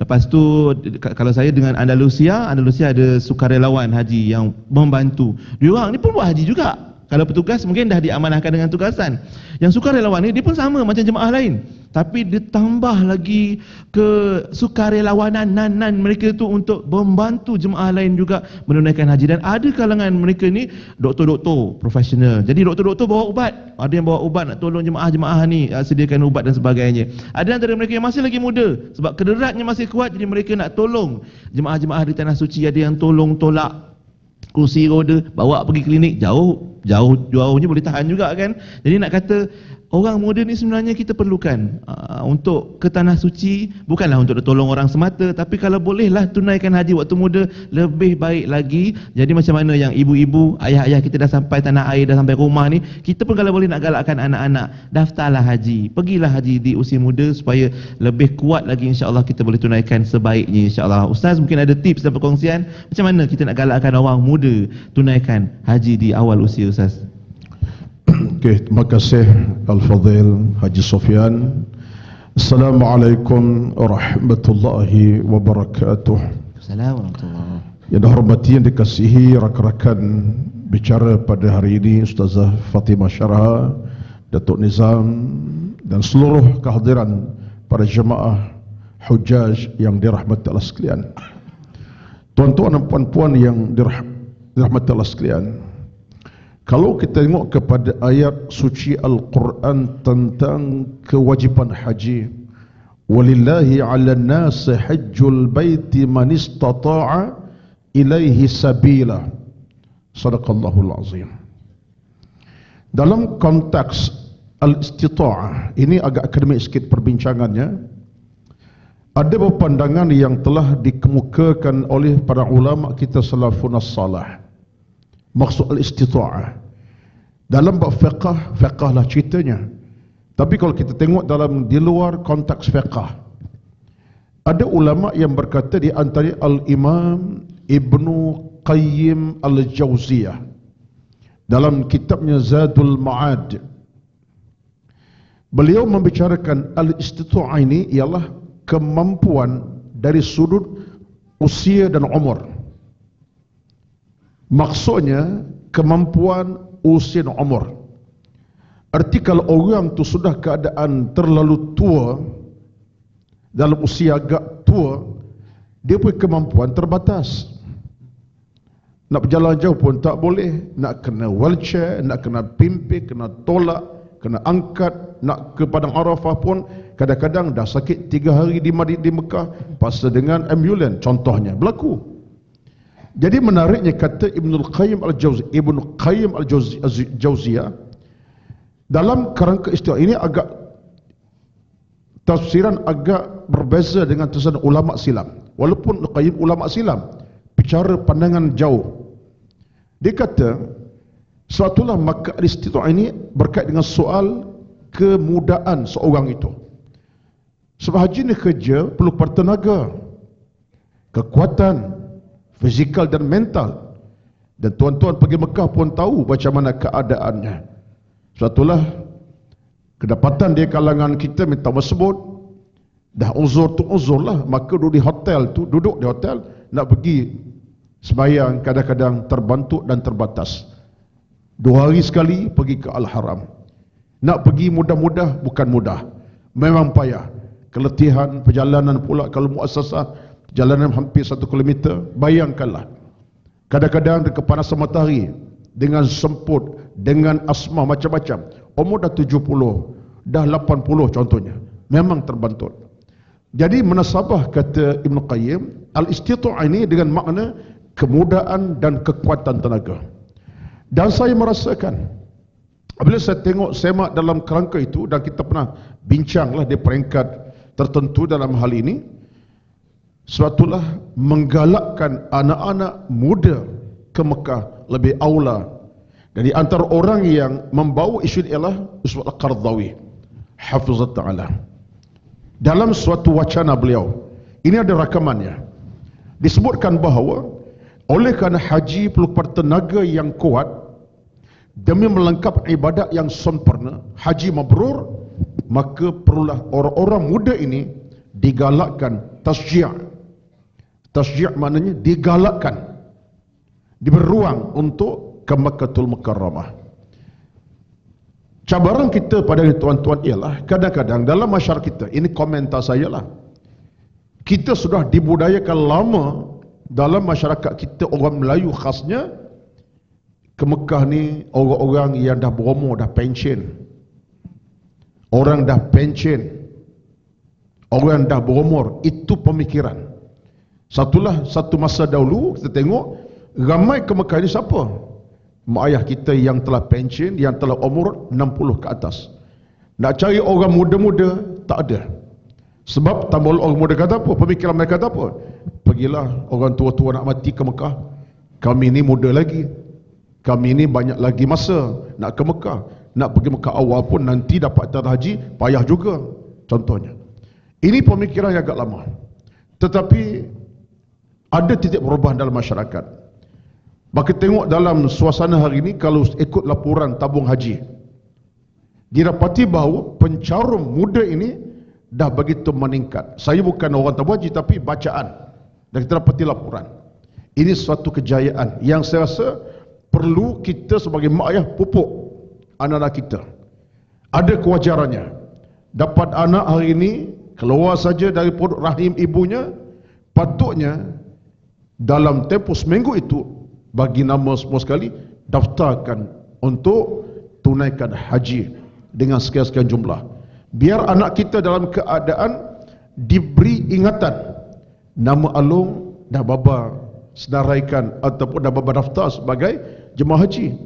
Lepas tu kalau saya dengan Andalusia, Andalusia ada sukarelawan haji yang membantu. Dia orang ni pun buat haji juga. Kalau petugas mungkin dah diamanahkan dengan tugasan. Yang sukarelawan ni dia pun sama macam jemaah lain. Tapi ditambah lagi ke sukarelawanan nan-nan mereka tu untuk membantu jemaah lain juga menunaikan haji dan ada kalangan mereka ni doktor-doktor profesional. Jadi doktor-doktor bawa ubat. Ada yang bawa ubat nak tolong jemaah-jemaah ni uh, sediakan ubat dan sebagainya. Ada antara mereka yang masih lagi muda sebab kederatnya masih kuat jadi mereka nak tolong jemaah-jemaah di tanah suci ada yang tolong tolak kursi roda bawa pergi klinik jauh jauh jauhnya boleh tahan juga kan. Jadi nak kata orang muda ni sebenarnya kita perlukan uh, untuk ke tanah suci bukanlah untuk tolong orang semata tapi kalau bolehlah tunaikan haji waktu muda lebih baik lagi. Jadi macam mana yang ibu-ibu ayah-ayah kita dah sampai tanah air dah sampai rumah ni kita pun kalau boleh nak galakkan anak-anak daftarlah haji. Pergilah haji di usia muda supaya lebih kuat lagi insya-Allah kita boleh tunaikan sebaiknya insya-Allah. Ustaz mungkin ada tips dan perkongsian? Macam mana kita nak galakkan orang muda tunaikan haji di awal usia ustaz Okey, terima kasih Al-Fadhil Haji Sofyan. Assalamualaikum warahmatullahi wabarakatuh. Assalamualaikum Yang dihormati yang dikasihi rakan-rakan bicara pada hari ini Ustazah Fatimah Syarah, Datuk Nizam dan seluruh kehadiran para jemaah hujaj yang dirahmati Allah sekalian. Tuan-tuan dan puan-puan yang dirahmati Allah sekalian, kalau kita tengok kepada ayat suci Al-Quran tentang kewajipan haji, walillahi 'ala an-nas hajjul baiti man istata'a ilaihi sabila. Sadaqallahul azim. Dalam konteks al-istita'ah, ini agak akademik sikit perbincangannya. Ada beberapa pandangan yang telah dikemukakan oleh para ulama kita salafun as-salah maksud al-istita'ah. Dalam bab fiqah fiqah lah ceritanya. Tapi kalau kita tengok dalam di luar konteks fiqah ada ulama yang berkata di antara al-imam Ibnu Qayyim al-Jauziyah dalam kitabnya Zadul Ma'ad beliau membicarakan al-istita'ah ini ialah kemampuan dari sudut usia dan umur Maksudnya kemampuan usia dan umur. Arti kalau orang tu sudah keadaan terlalu tua dalam usia agak tua, dia punya kemampuan terbatas. Nak berjalan jauh pun tak boleh, nak kena wheelchair, nak kena pimpin, kena tolak, kena angkat, nak ke padang Arafah pun kadang-kadang dah sakit tiga hari di Madinah di Mekah pasal dengan ambulans contohnya berlaku. Jadi menariknya kata Ibnul Qayyim Al-Jauzi, Ibnu Qayyim Al-Jauziyah dalam kerangka istilah ini agak tafsiran agak berbeza dengan tafsiran ulama silam. Walaupun Qayyim ulama silam bicara pandangan jauh. Dia kata suatulah maka istilah ini berkait dengan soal kemudaan seorang itu. Sebab haji ini kerja perlu pertenaga, kekuatan, fizikal dan mental. Dan tuan-tuan pergi Mekah pun tahu macam mana keadaannya. Suatulah kedapatan dia kalangan kita minta tersebut. Dah uzur tu uzur lah. Maka duduk di hotel tu duduk di hotel nak pergi sembahyang kadang-kadang terbantu dan terbatas. Dua hari sekali pergi ke Al-Haram. Nak pergi mudah-mudah bukan mudah. Memang payah. Keletihan perjalanan pula kalau muasasah jalanan hampir satu kilometer bayangkanlah. Kadang-kadang kepanasan matahari dengan semput dengan asma macam-macam. Umur dah 70 dah 80 contohnya. Memang terbantut jadi menasabah kata Ibn Qayyim al-istita'ah ini dengan makna kemudahan dan kekuatan tenaga. Dan saya merasakan apabila saya tengok semak dalam kerangka itu dan kita pernah bincanglah di peringkat tertentu dalam hal ini Suatulah menggalakkan anak-anak muda ke Mekah lebih aula. Dari antara orang yang membawa isu ini ialah Ustaz Al-Qardawi. Hafizat Ta'ala. Dalam suatu wacana beliau. Ini ada rakamannya. Disebutkan bahawa oleh kerana haji perlu pertenaga yang kuat demi melengkap ibadat yang sempurna, haji mabrur, maka perlulah orang-orang muda ini digalakkan tasji' Tasji' maknanya digalakkan. Diberi ruang untuk ke Makkatul Mukarramah. Cabaran kita pada tuan-tuan ialah kadang-kadang dalam masyarakat kita, ini komentar saya lah. Kita sudah dibudayakan lama dalam masyarakat kita orang Melayu khasnya ke Mekah ni orang-orang yang dah berumur dah pension. Orang dah pension. Orang dah berumur itu pemikiran. Satulah satu masa dahulu kita tengok ramai ke Mekah ni siapa? Mak ayah kita yang telah pension, yang telah umur 60 ke atas. Nak cari orang muda-muda tak ada. Sebab tambah orang muda kata apa? Pemikiran mereka kata apa? Pergilah orang tua-tua nak mati ke Mekah. Kami ni muda lagi. Kami ni banyak lagi masa nak ke Mekah. Nak pergi Mekah awal pun nanti dapat tarah haji payah juga. Contohnya. Ini pemikiran yang agak lama. Tetapi ada titik perubahan dalam masyarakat. Maka tengok dalam suasana hari ini kalau ikut laporan tabung haji. Didapati bahawa pencarum muda ini dah begitu meningkat. Saya bukan orang tabung haji tapi bacaan. Dan kita dapati laporan. Ini suatu kejayaan yang saya rasa perlu kita sebagai mak ayah pupuk anak-anak kita. Ada kewajarannya. Dapat anak hari ini keluar saja dari perut rahim ibunya, patutnya dalam tempoh seminggu itu bagi nama semua sekali daftarkan untuk tunaikan haji dengan sekian-sekian jumlah. Biar anak kita dalam keadaan diberi ingatan nama alung dah baba senaraikan ataupun dah baba daftar sebagai jemaah haji.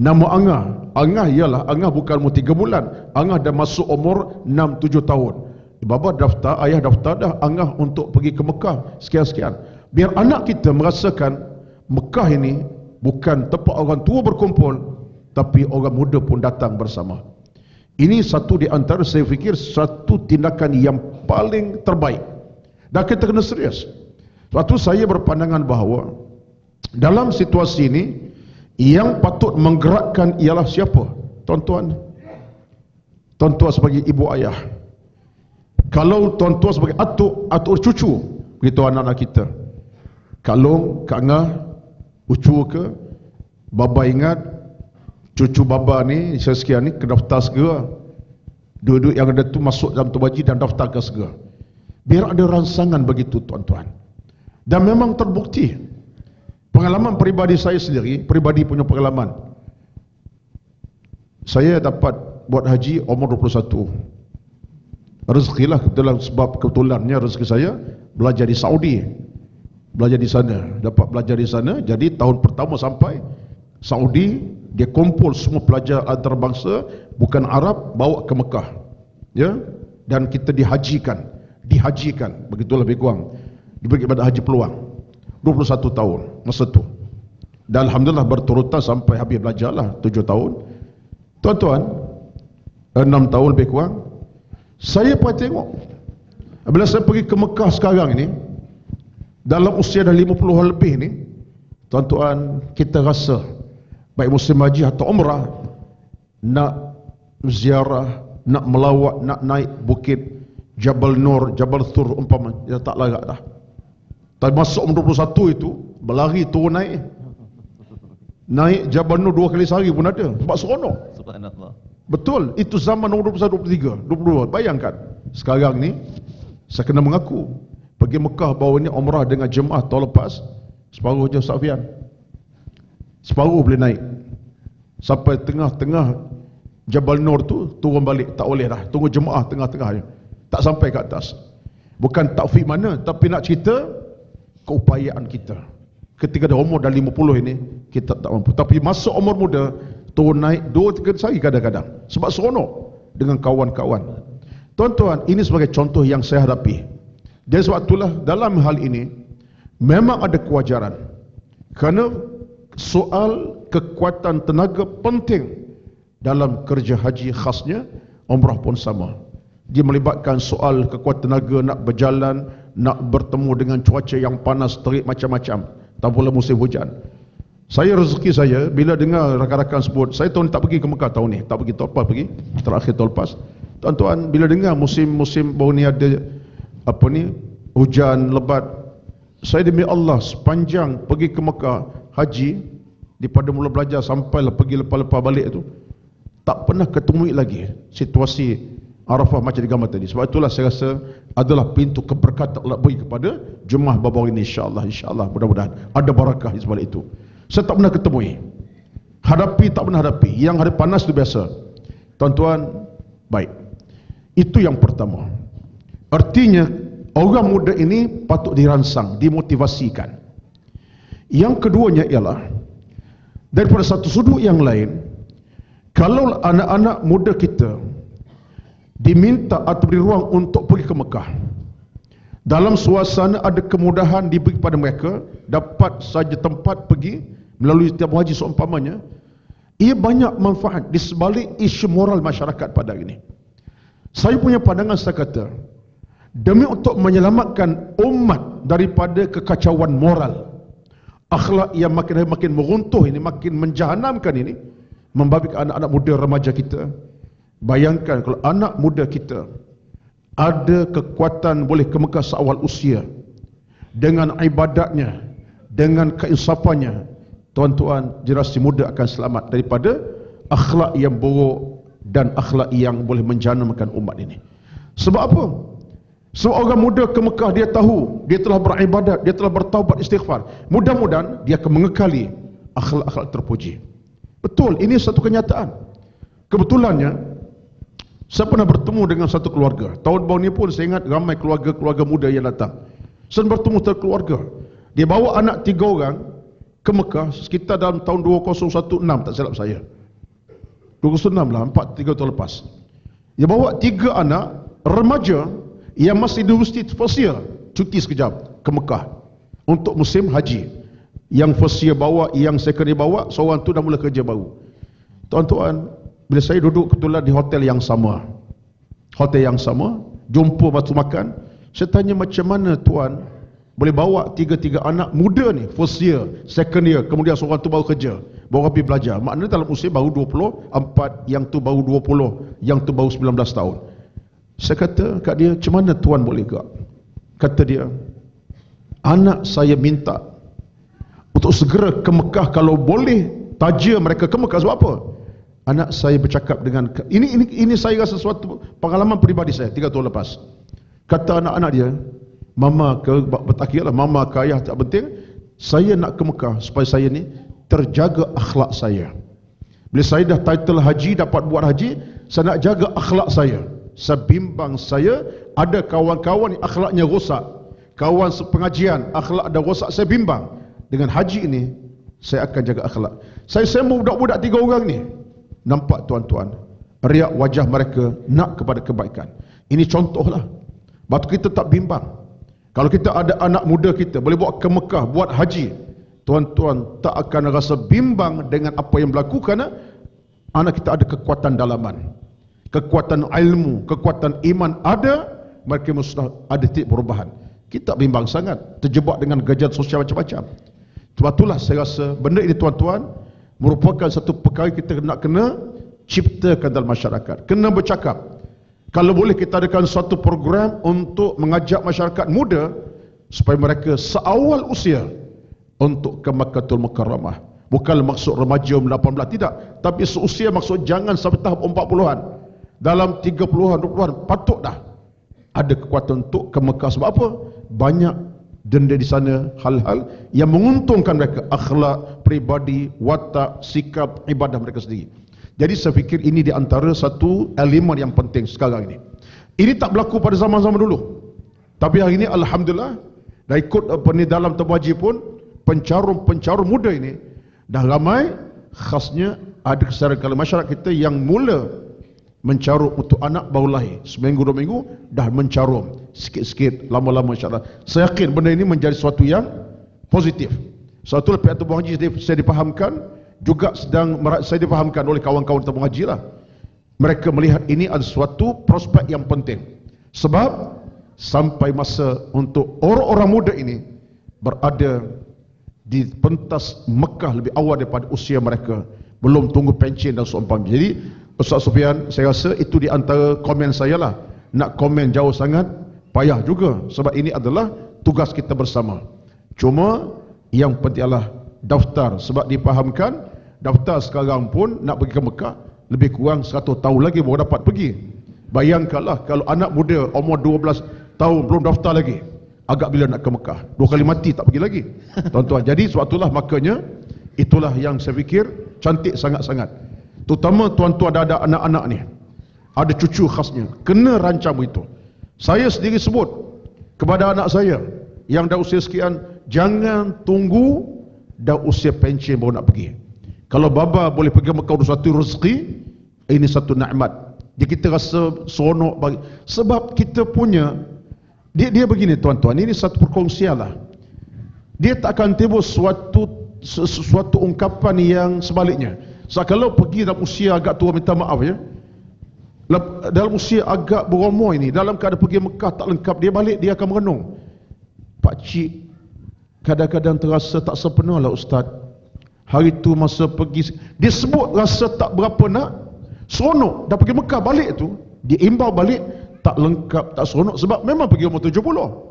Nama angah angah ialah angah bukan umur 3 bulan angah dah masuk umur 6-7 tahun. Baba daftar ayah daftar dah angah untuk pergi ke Mekah sekian-sekian biar anak kita merasakan Mekah ini bukan tempat orang tua berkumpul tapi orang muda pun datang bersama ini satu di antara saya fikir satu tindakan yang paling terbaik dan kita kena serius Suatu saya berpandangan bahawa dalam situasi ini yang patut menggerakkan ialah siapa? Tuan-tuan. Tuan-tuan sebagai ibu ayah. Kalau tuan-tuan sebagai atuk atau cucu, begitu anak-anak kita. Kalung, Kak ucu ke, baba ingat, cucu baba ni, saya sekian ni, kena daftar segera. Dua-dua yang ada tu masuk dalam tubaji dan daftar ke segera. Biar ada rangsangan begitu tuan-tuan. Dan memang terbukti. Pengalaman peribadi saya sendiri, peribadi punya pengalaman. Saya dapat buat haji umur 21. Rezeki lah kebetulan sebab kebetulannya rezeki saya belajar di Saudi belajar di sana. Dapat belajar di sana. Jadi tahun pertama sampai Saudi dia kumpul semua pelajar antarabangsa bukan Arab bawa ke Mekah. Ya? Dan kita dihajikan. Dihajikan. Begitu lebih kurang. Diberi pada haji peluang. 21 tahun masa tu. Dan Alhamdulillah berturutan sampai habis belajar lah. 7 tahun. Tuan-tuan 6 tahun lebih kurang. Saya pun tengok. Bila saya pergi ke Mekah sekarang ini dalam usia dah 50 lebih ni tuan-tuan kita rasa baik musim haji atau umrah nak ziarah nak melawat nak naik bukit Jabal Nur Jabal Thur umpama dia tak larat dah. Tapi masuk umur 21 itu berlari turun naik. Naik Jabal Nur dua kali sehari pun ada sebab seronok. Subhanallah. Betul itu zaman umur 21 23 22 bayangkan. Sekarang ni saya kena mengaku pergi Mekah bawa ni umrah dengan jemaah tahun lepas separuh je Ustaz Fian. Separuh boleh naik. Sampai tengah-tengah Jabal Nur tu turun balik tak boleh dah. Tunggu jemaah tengah-tengah je. Tak sampai ke atas. Bukan takfik mana tapi nak cerita keupayaan kita. Ketika dah umur dah 50 ini kita tak mampu. Tapi masuk umur muda turun naik 2-3 hari kadang-kadang. Sebab seronok dengan kawan-kawan. Tuan-tuan ini sebagai contoh yang saya hadapi dan itulah dalam hal ini memang ada kewajaran. Kerana soal kekuatan tenaga penting dalam kerja haji khasnya umrah pun sama. Dia melibatkan soal kekuatan tenaga nak berjalan, nak bertemu dengan cuaca yang panas terik macam-macam. Tak pula musim hujan. Saya rezeki saya bila dengar rakan-rakan sebut, saya tahun tak pergi ke Mekah tahun ni, tak pergi tahun lepas pergi, terakhir tahun lepas. Tuan-tuan bila dengar musim-musim baru ni ada apa ni hujan lebat saya demi Allah sepanjang pergi ke Mekah haji daripada mula belajar sampai lah pergi lepas-lepas balik tu tak pernah ketemu lagi situasi Arafah macam digambar tadi. Sebab itulah saya rasa adalah pintu keberkatan Allah bagi kepada jemaah bawah ini insya-Allah insya-Allah mudah-mudahan ada barakah di sebalik itu. Saya tak pernah ketemu. Hadapi tak pernah hadapi. Yang hari panas itu biasa. Tuan-tuan, baik. Itu yang pertama. Artinya orang muda ini patut dirangsang, dimotivasikan. Yang keduanya ialah daripada satu sudut yang lain, kalau anak-anak muda kita diminta atau beri ruang untuk pergi ke Mekah. Dalam suasana ada kemudahan diberi kepada mereka, dapat saja tempat pergi melalui tiap haji seumpamanya, ia banyak manfaat di sebalik isu moral masyarakat pada hari ini. Saya punya pandangan saya kata, demi untuk menyelamatkan umat daripada kekacauan moral, akhlak yang makin makin meruntuh ini, makin menjahanamkan ini, membabitkan anak-anak muda remaja kita, Bayangkan kalau anak muda kita ada kekuatan boleh ke Mekah seawal usia dengan ibadatnya, dengan keinsafannya, tuan-tuan generasi muda akan selamat daripada akhlak yang buruk dan akhlak yang boleh menjanamkan umat ini. Sebab apa? Sebab orang muda ke Mekah dia tahu dia telah beribadat, dia telah bertaubat istighfar. Mudah-mudahan dia akan mengekali akhlak-akhlak terpuji. Betul, ini satu kenyataan. Kebetulannya saya pernah bertemu dengan satu keluarga. Tahun baru ni pun saya ingat ramai keluarga-keluarga muda yang datang. Saya bertemu satu keluarga. Dia bawa anak tiga orang ke Mekah sekitar dalam tahun 2016 tak silap saya. 2016 lah, empat tiga tahun lepas. Dia bawa tiga anak remaja yang masih di universiti first year cuti sekejap ke Mekah untuk musim haji. Yang first bawa, yang second bawa, seorang tu dah mula kerja baru. Tuan-tuan, bila saya duduk kebetulan di hotel yang sama hotel yang sama jumpa waktu makan saya tanya macam mana tuan boleh bawa tiga-tiga anak muda ni first year, second year kemudian seorang tu baru kerja baru pergi belajar maknanya dalam usia baru 20 empat yang tu baru 20 yang tu baru 19 tahun saya kata kat dia macam mana tuan boleh gak kata dia anak saya minta untuk segera ke Mekah kalau boleh taja mereka ke Mekah. Sebab apa? Anak saya bercakap dengan ini ini ini saya rasa sesuatu pengalaman peribadi saya tiga tahun lepas. Kata anak-anak dia mama ke bertakirlah mama ke ayah tak penting. Saya nak ke Mekah supaya saya ni terjaga akhlak saya. Bila saya dah title haji dapat buat haji saya nak jaga akhlak saya sebimbang saya ada kawan-kawan yang akhlaknya rosak. Kawan sepengajian akhlak ada rosak saya bimbang. Dengan haji ini saya akan jaga akhlak. Saya sembuh budak-budak tiga orang ni. Nampak tuan-tuan riak wajah mereka nak kepada kebaikan. Ini contohlah. Batu kita tak bimbang. Kalau kita ada anak muda kita boleh buat ke Mekah buat haji tuan-tuan tak akan rasa bimbang dengan apa yang berlaku kerana anak kita ada kekuatan dalaman kekuatan ilmu kekuatan iman ada mereka mesti ada titik perubahan kita bimbang sangat terjebak dengan gajah sosial macam-macam sebab itulah saya rasa benda ini tuan-tuan merupakan satu perkara kita nak kena ciptakan dalam masyarakat. Kena bercakap. Kalau boleh kita adakan satu program untuk mengajak masyarakat muda supaya mereka seawal usia untuk ke Makkatul Mukarramah. Bukan maksud remaja umur 18 tidak, tapi seusia maksud jangan sampai tahap 40-an. Dalam 30-an, 20-an patut dah ada kekuatan untuk ke Mekah sebab apa? Banyak denda di sana hal-hal yang menguntungkan mereka akhlak, pribadi, watak, sikap, ibadah mereka sendiri. Jadi saya fikir ini di antara satu elemen yang penting sekarang ini. Ini tak berlaku pada zaman-zaman dulu. Tapi hari ini Alhamdulillah dah ikut apa ni dalam terbaji pun pencarum-pencarum muda ini dah ramai khasnya ada kesedaran kalau masyarakat kita yang mula mencarum untuk anak baru lahir. Seminggu dua minggu dah mencarum. Sikit-sikit lama-lama insyaAllah. Saya yakin benda ini menjadi sesuatu yang positif. Suatu pihak tabung haji saya dipahamkan juga sedang saya dipahamkan oleh kawan-kawan tabung haji lah. Mereka melihat ini adalah suatu prospek yang penting. Sebab sampai masa untuk orang-orang muda ini berada di pentas Mekah lebih awal daripada usia mereka belum tunggu pencen dan seumpamanya jadi Ustaz Sufian, saya rasa itu di antara komen saya lah. Nak komen jauh sangat, payah juga. Sebab ini adalah tugas kita bersama. Cuma yang penting adalah daftar. Sebab dipahamkan, daftar sekarang pun nak pergi ke Mekah, lebih kurang 100 tahun lagi baru dapat pergi. Bayangkanlah kalau anak muda umur 12 tahun belum daftar lagi. Agak bila nak ke Mekah. Dua kali mati tak pergi lagi. Tuan-tuan, jadi itulah makanya itulah yang saya fikir cantik sangat-sangat. Terutama tuan-tuan ada anak-anak ni. Ada cucu khasnya. Kena rancang itu. Saya sendiri sebut kepada anak saya yang dah usia sekian, jangan tunggu dah usia pension baru nak pergi. Kalau baba boleh pergi Mekah untuk satu rezeki, ini satu nikmat. Dia kita rasa seronok bagi sebab kita punya dia dia begini tuan-tuan, ini satu perkongsian lah. Dia tak akan timbul suatu sesuatu ungkapan yang sebaliknya. So, kalau pergi dalam usia agak tua minta maaf ya. Dalam usia agak berumur ini, dalam keadaan pergi Mekah tak lengkap, dia balik dia akan merenung. Pak cik kadang-kadang terasa tak sempurna lah ustaz. Hari tu masa pergi dia sebut rasa tak berapa nak seronok. Dah pergi Mekah balik tu dia imbau balik tak lengkap tak seronok sebab memang pergi umur 70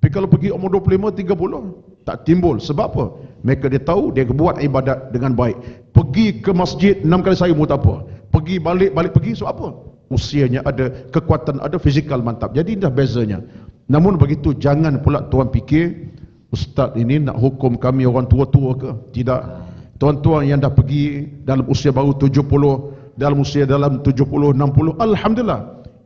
tapi kalau pergi umur 25 30 tak timbul. Sebab apa mereka dia tahu dia buat ibadat dengan baik pergi ke masjid 6 kali saya tak apa pergi balik balik pergi sebab apa usianya ada kekuatan ada fizikal mantap jadi dah bezanya namun begitu jangan pula tuan fikir Ustaz ini nak hukum kami orang tua-tua ke? Tidak. Tuan-tuan yang dah pergi dalam usia baru 70, dalam usia dalam 70, 60, Alhamdulillah.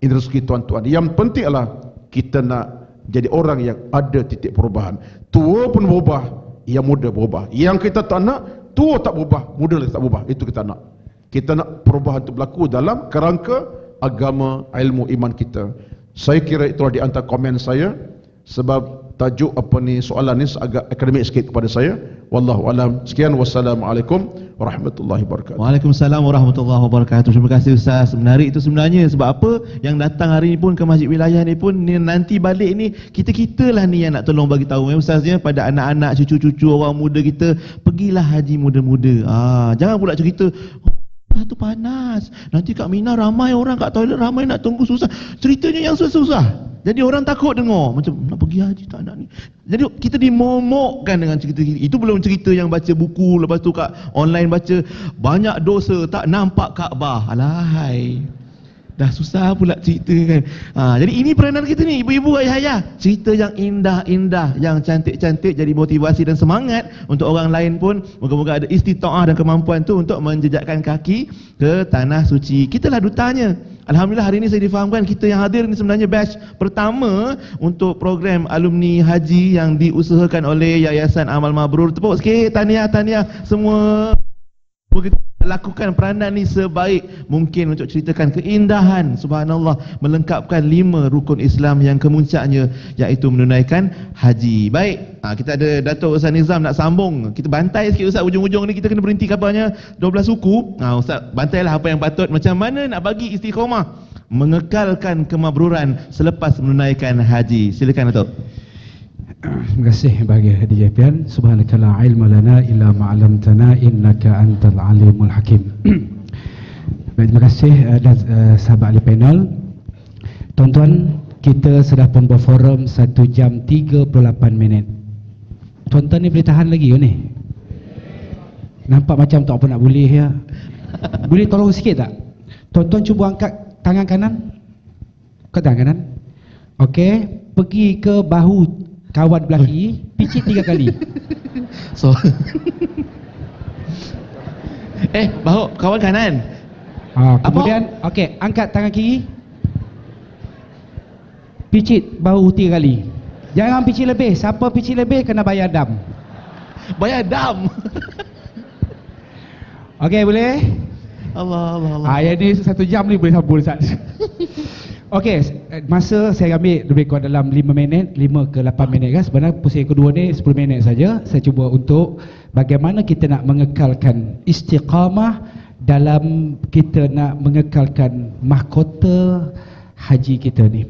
Ini rezeki tuan-tuan. Yang penting adalah kita nak jadi orang yang ada titik perubahan. Tua pun berubah, yang muda berubah. Yang kita tak nak, tua tak berubah, muda lagi tak berubah. Itu kita nak. Kita nak perubahan itu berlaku dalam kerangka agama, ilmu, iman kita. Saya kira itulah di antara komen saya sebab tajuk apa ni soalan ni agak akademik sikit kepada saya. Wallahu alam. Sekian wassalamualaikum warahmatullahi wabarakatuh. Waalaikumsalam warahmatullahi wabarakatuh. Terima kasih ustaz. Menarik itu sebenarnya sebab apa? Yang datang hari ni pun ke masjid wilayah ni pun ni, nanti balik ni kita-kita lah ni yang nak tolong bagi tahu. Ya ustaznya pada anak-anak cucu-cucu orang muda kita pergilah haji muda-muda. Ah jangan pula cerita Ah, tu panas. Nanti kat Mina ramai orang kat toilet ramai nak tunggu susah. Ceritanya yang susah-susah. Jadi orang takut dengar macam nak pergi haji tak nak ni. Jadi kita dimomokkan dengan cerita itu belum cerita yang baca buku lepas tu kat online baca banyak dosa tak nampak Kaabah. Alahai. Dah susah pula cerita kan. Ha, jadi ini peranan kita ni ibu-ibu ayah-ayah. Cerita yang indah-indah, yang cantik-cantik jadi motivasi dan semangat untuk orang lain pun moga-moga ada istitaah dan kemampuan tu untuk menjejakkan kaki ke tanah suci. Kitalah dutanya. Alhamdulillah hari ini saya difahamkan kita yang hadir ni sebenarnya batch pertama untuk program alumni haji yang diusahakan oleh Yayasan Amal Mabrur. Tepuk sikit tahniah-tahniah semua lakukan peranan ni sebaik mungkin untuk ceritakan keindahan subhanallah melengkapkan lima rukun Islam yang kemuncaknya iaitu menunaikan haji. Baik, ha, kita ada Datuk Ustaz Nizam nak sambung. Kita bantai sikit Ustaz ujung-ujung ni kita kena berhenti kapalnya 12 suku. Ha, Ustaz bantailah apa yang patut macam mana nak bagi istiqomah mengekalkan kemabruran selepas menunaikan haji. Silakan Datuk. Terima kasih bagi hadiah pian. Subhanaka la ilma lana illa ma 'allamtana innaka antal alimul hakim. Baik, terima kasih uh, dan uh, sahabat ahli panel. Tuan-tuan, kita sudah pun berforum 1 jam 38 minit. Tuan-tuan ni boleh tahan lagi ke ni? Nampak macam tak apa nak boleh ya. Boleh tolong sikit tak? Tuan-tuan cuba angkat tangan kanan. Angkat tangan kanan. Okey, pergi ke bahu kawan belah kiri picit tiga kali. So eh bahu kawan kanan. Ha, kemudian okey angkat tangan kiri. Picit bahu tiga kali. Jangan picit lebih. Siapa picit lebih kena bayar dam. Bayar dam? Okey boleh? Allah Allah Allah. Ah, yang ni satu jam ni boleh sambung Ustaz. Okey, masa saya ambil lebih kurang dalam 5 minit, 5 ke 8 minit kan. Sebenarnya pusing kedua ni 10 minit saja. Saya cuba untuk bagaimana kita nak mengekalkan istiqamah dalam kita nak mengekalkan mahkota haji kita ni.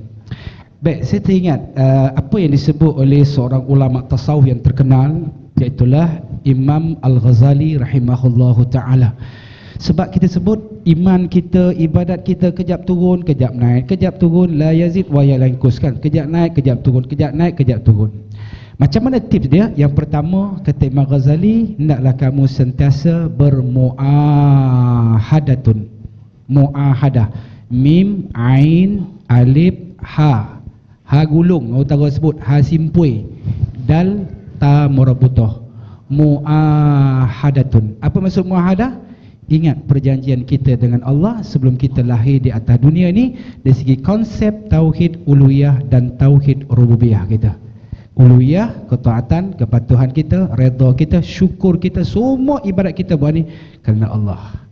Baik, saya teringat uh, apa yang disebut oleh seorang ulama tasawuf yang terkenal iaitu Imam Al-Ghazali rahimahullahu taala. Sebab kita sebut iman kita, ibadat kita kejap turun, kejap naik, kejap turun, la yazid wa ya kan. Kejap naik, kejap turun, kejap naik, kejap turun. Macam mana tips dia? Yang pertama, kata Imam Ghazali, hendaklah kamu sentiasa bermuahadatun. Muahadah. Mim, Ain, Alif, Ha. Ha gulung, tahu sebut. Ha simpui. Dal, Ta murabutoh. Muahadatun. Apa maksud muahadah? Ingat perjanjian kita dengan Allah sebelum kita lahir di atas dunia ni dari segi konsep tauhid uluhiyah dan tauhid rububiyah kita. Uluhiyah, ketaatan, kepatuhan kita, redha kita, syukur kita, semua ibadat kita buat ni kerana Allah.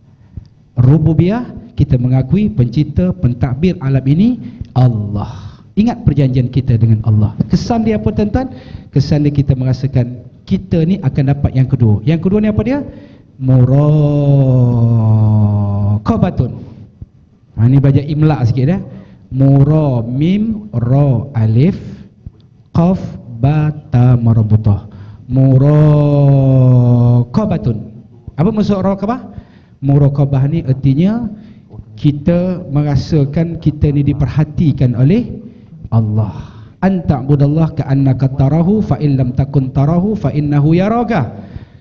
Rububiyah, kita mengakui pencipta, pentadbir alam ini Allah. Ingat perjanjian kita dengan Allah. Kesan dia apa tuan-tuan? Kesan dia kita merasakan kita ni akan dapat yang kedua. Yang kedua ni apa dia? Muraqabatun. Ha ni baca imla sikit dah mura mim ra alif qaf ba ta marbutah muraqabatun. Apa maksud raqabah? Muraqabah ni artinya kita merasakan kita ni diperhatikan oleh Allah. Anta budallah ka annaka tarahu fa illam takun tarahu fa innahu yaraka.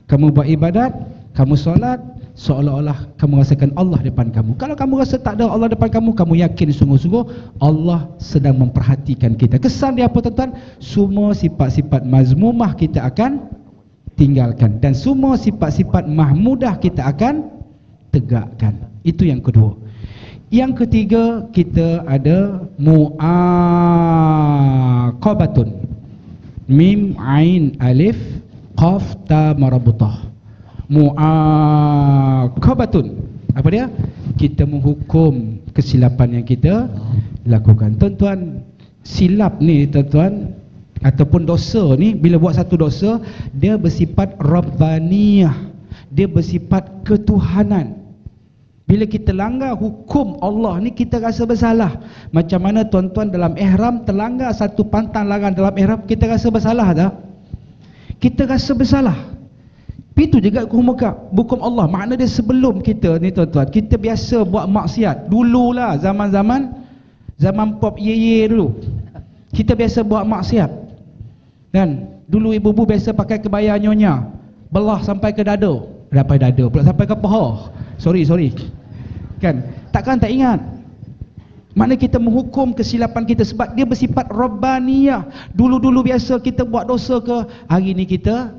Kamu buat ibadat kamu solat seolah-olah kamu rasakan Allah depan kamu. Kalau kamu rasa tak ada Allah depan kamu, kamu yakin sungguh-sungguh Allah sedang memperhatikan kita. Kesan dia apa tuan-tuan? Semua sifat-sifat mazmumah kita akan tinggalkan dan semua sifat-sifat mahmudah kita akan tegakkan. Itu yang kedua. Yang ketiga kita ada muaqabatun. Mim ain alif qaf ta marabutah mu'aqabatun apa dia? Kita menghukum kesilapan yang kita lakukan. Tuan-tuan silap ni tuan-tuan ataupun dosa ni bila buat satu dosa dia bersifat rabbaniyah. Dia bersifat ketuhanan. Bila kita langgar hukum Allah ni kita rasa bersalah. Macam mana tuan-tuan dalam ihram terlanggar satu pantang larangan dalam ihram kita rasa bersalah tak? Kita rasa bersalah itu juga hukum Mekah, hukum Allah. Makna dia sebelum kita ni tuan-tuan, kita biasa buat maksiat. Dululah zaman-zaman zaman pop ye ye dulu. Kita biasa buat maksiat. Kan? Dulu ibu-ibu biasa pakai kebaya nyonya. Belah sampai ke dada. Sampai dada pula sampai ke paha. Sorry, sorry. Kan? Takkan tak ingat? Mana kita menghukum kesilapan kita sebab dia bersifat rabbaniyah. Dulu-dulu biasa kita buat dosa ke, hari ni kita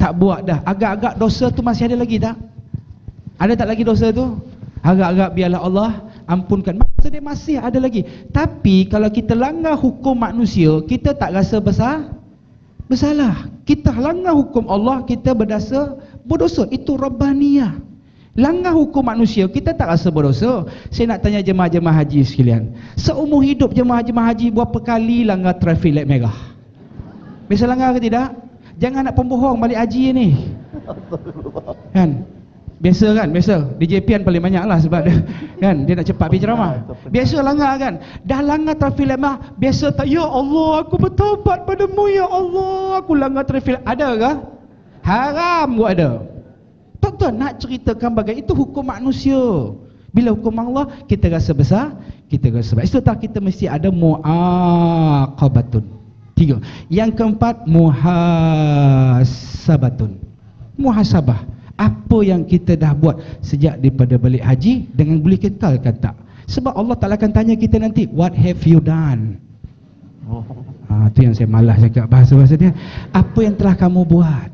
tak buat dah. Agak-agak dosa tu masih ada lagi tak? Ada tak lagi dosa tu? Agak-agak biarlah Allah ampunkan. Maksud dia masih ada lagi. Tapi kalau kita langgar hukum manusia kita tak rasa besar? Bersalah. Kita langgar hukum Allah kita berdasa berdosa. Itu rabbaniyah. Langgar hukum manusia kita tak rasa berdosa. Saya nak tanya jemaah-jemaah haji sekalian. Seumur hidup jemaah-jemaah haji berapa kali langgar traffic light merah? Biasa langgar ke tidak Jangan nak pembohong balik haji ni. Kan? Biasa kan? Biasa. DJ Pian paling banyak lah sebab dia, kan? dia nak cepat pergi ceramah. Biasa langgar kan? Dah langgar trafik lemah, biasa tak, Ya Allah, aku bertobat padamu, Ya Allah, aku langgar trafik Ada ke? Haram buat ada. Tuan-tuan nak ceritakan bagai itu hukum manusia. Bila hukum Allah, kita rasa besar, kita rasa besar. Itu tak kita mesti ada mu'aqabatun. Tiga. Yang keempat muhasabatun. Muhasabah. Apa yang kita dah buat sejak daripada balik haji dengan boleh kekalkan tak? Sebab Allah Taala akan tanya kita nanti, what have you done? Oh. Ha, tu yang saya malas cakap bahasa-bahasa dia. Apa yang telah kamu buat?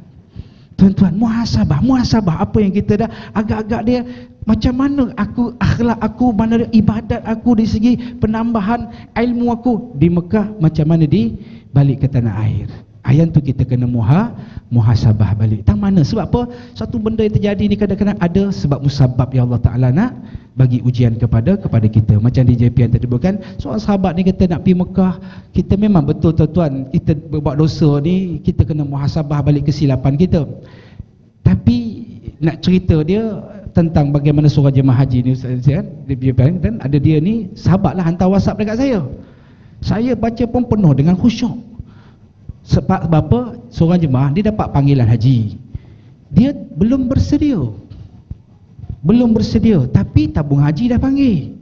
Tuan-tuan, muhasabah, muhasabah apa yang kita dah agak-agak dia macam mana aku akhlak aku mana ibadat aku di segi penambahan ilmu aku di Mekah macam mana di balik ke tanah air. Ayat tu kita kena muha, muhasabah balik. Tak mana? Sebab apa? Satu benda yang terjadi ni kadang-kadang ada sebab musabab yang Allah Ta'ala nak bagi ujian kepada kepada kita. Macam di JP yang tadi bukan, soal sahabat ni kata nak pergi Mekah, kita memang betul tuan-tuan, kita buat dosa ni, kita kena muhasabah balik kesilapan kita. Tapi nak cerita dia tentang bagaimana surah jemaah haji ni Ustaz kan? Dan ada dia ni, sahabatlah hantar WhatsApp dekat saya. Saya baca pun penuh dengan khusyuk. Sebab apa? Seorang jemaah dia dapat panggilan haji. Dia belum bersedia. Belum bersedia, tapi tabung haji dah panggil.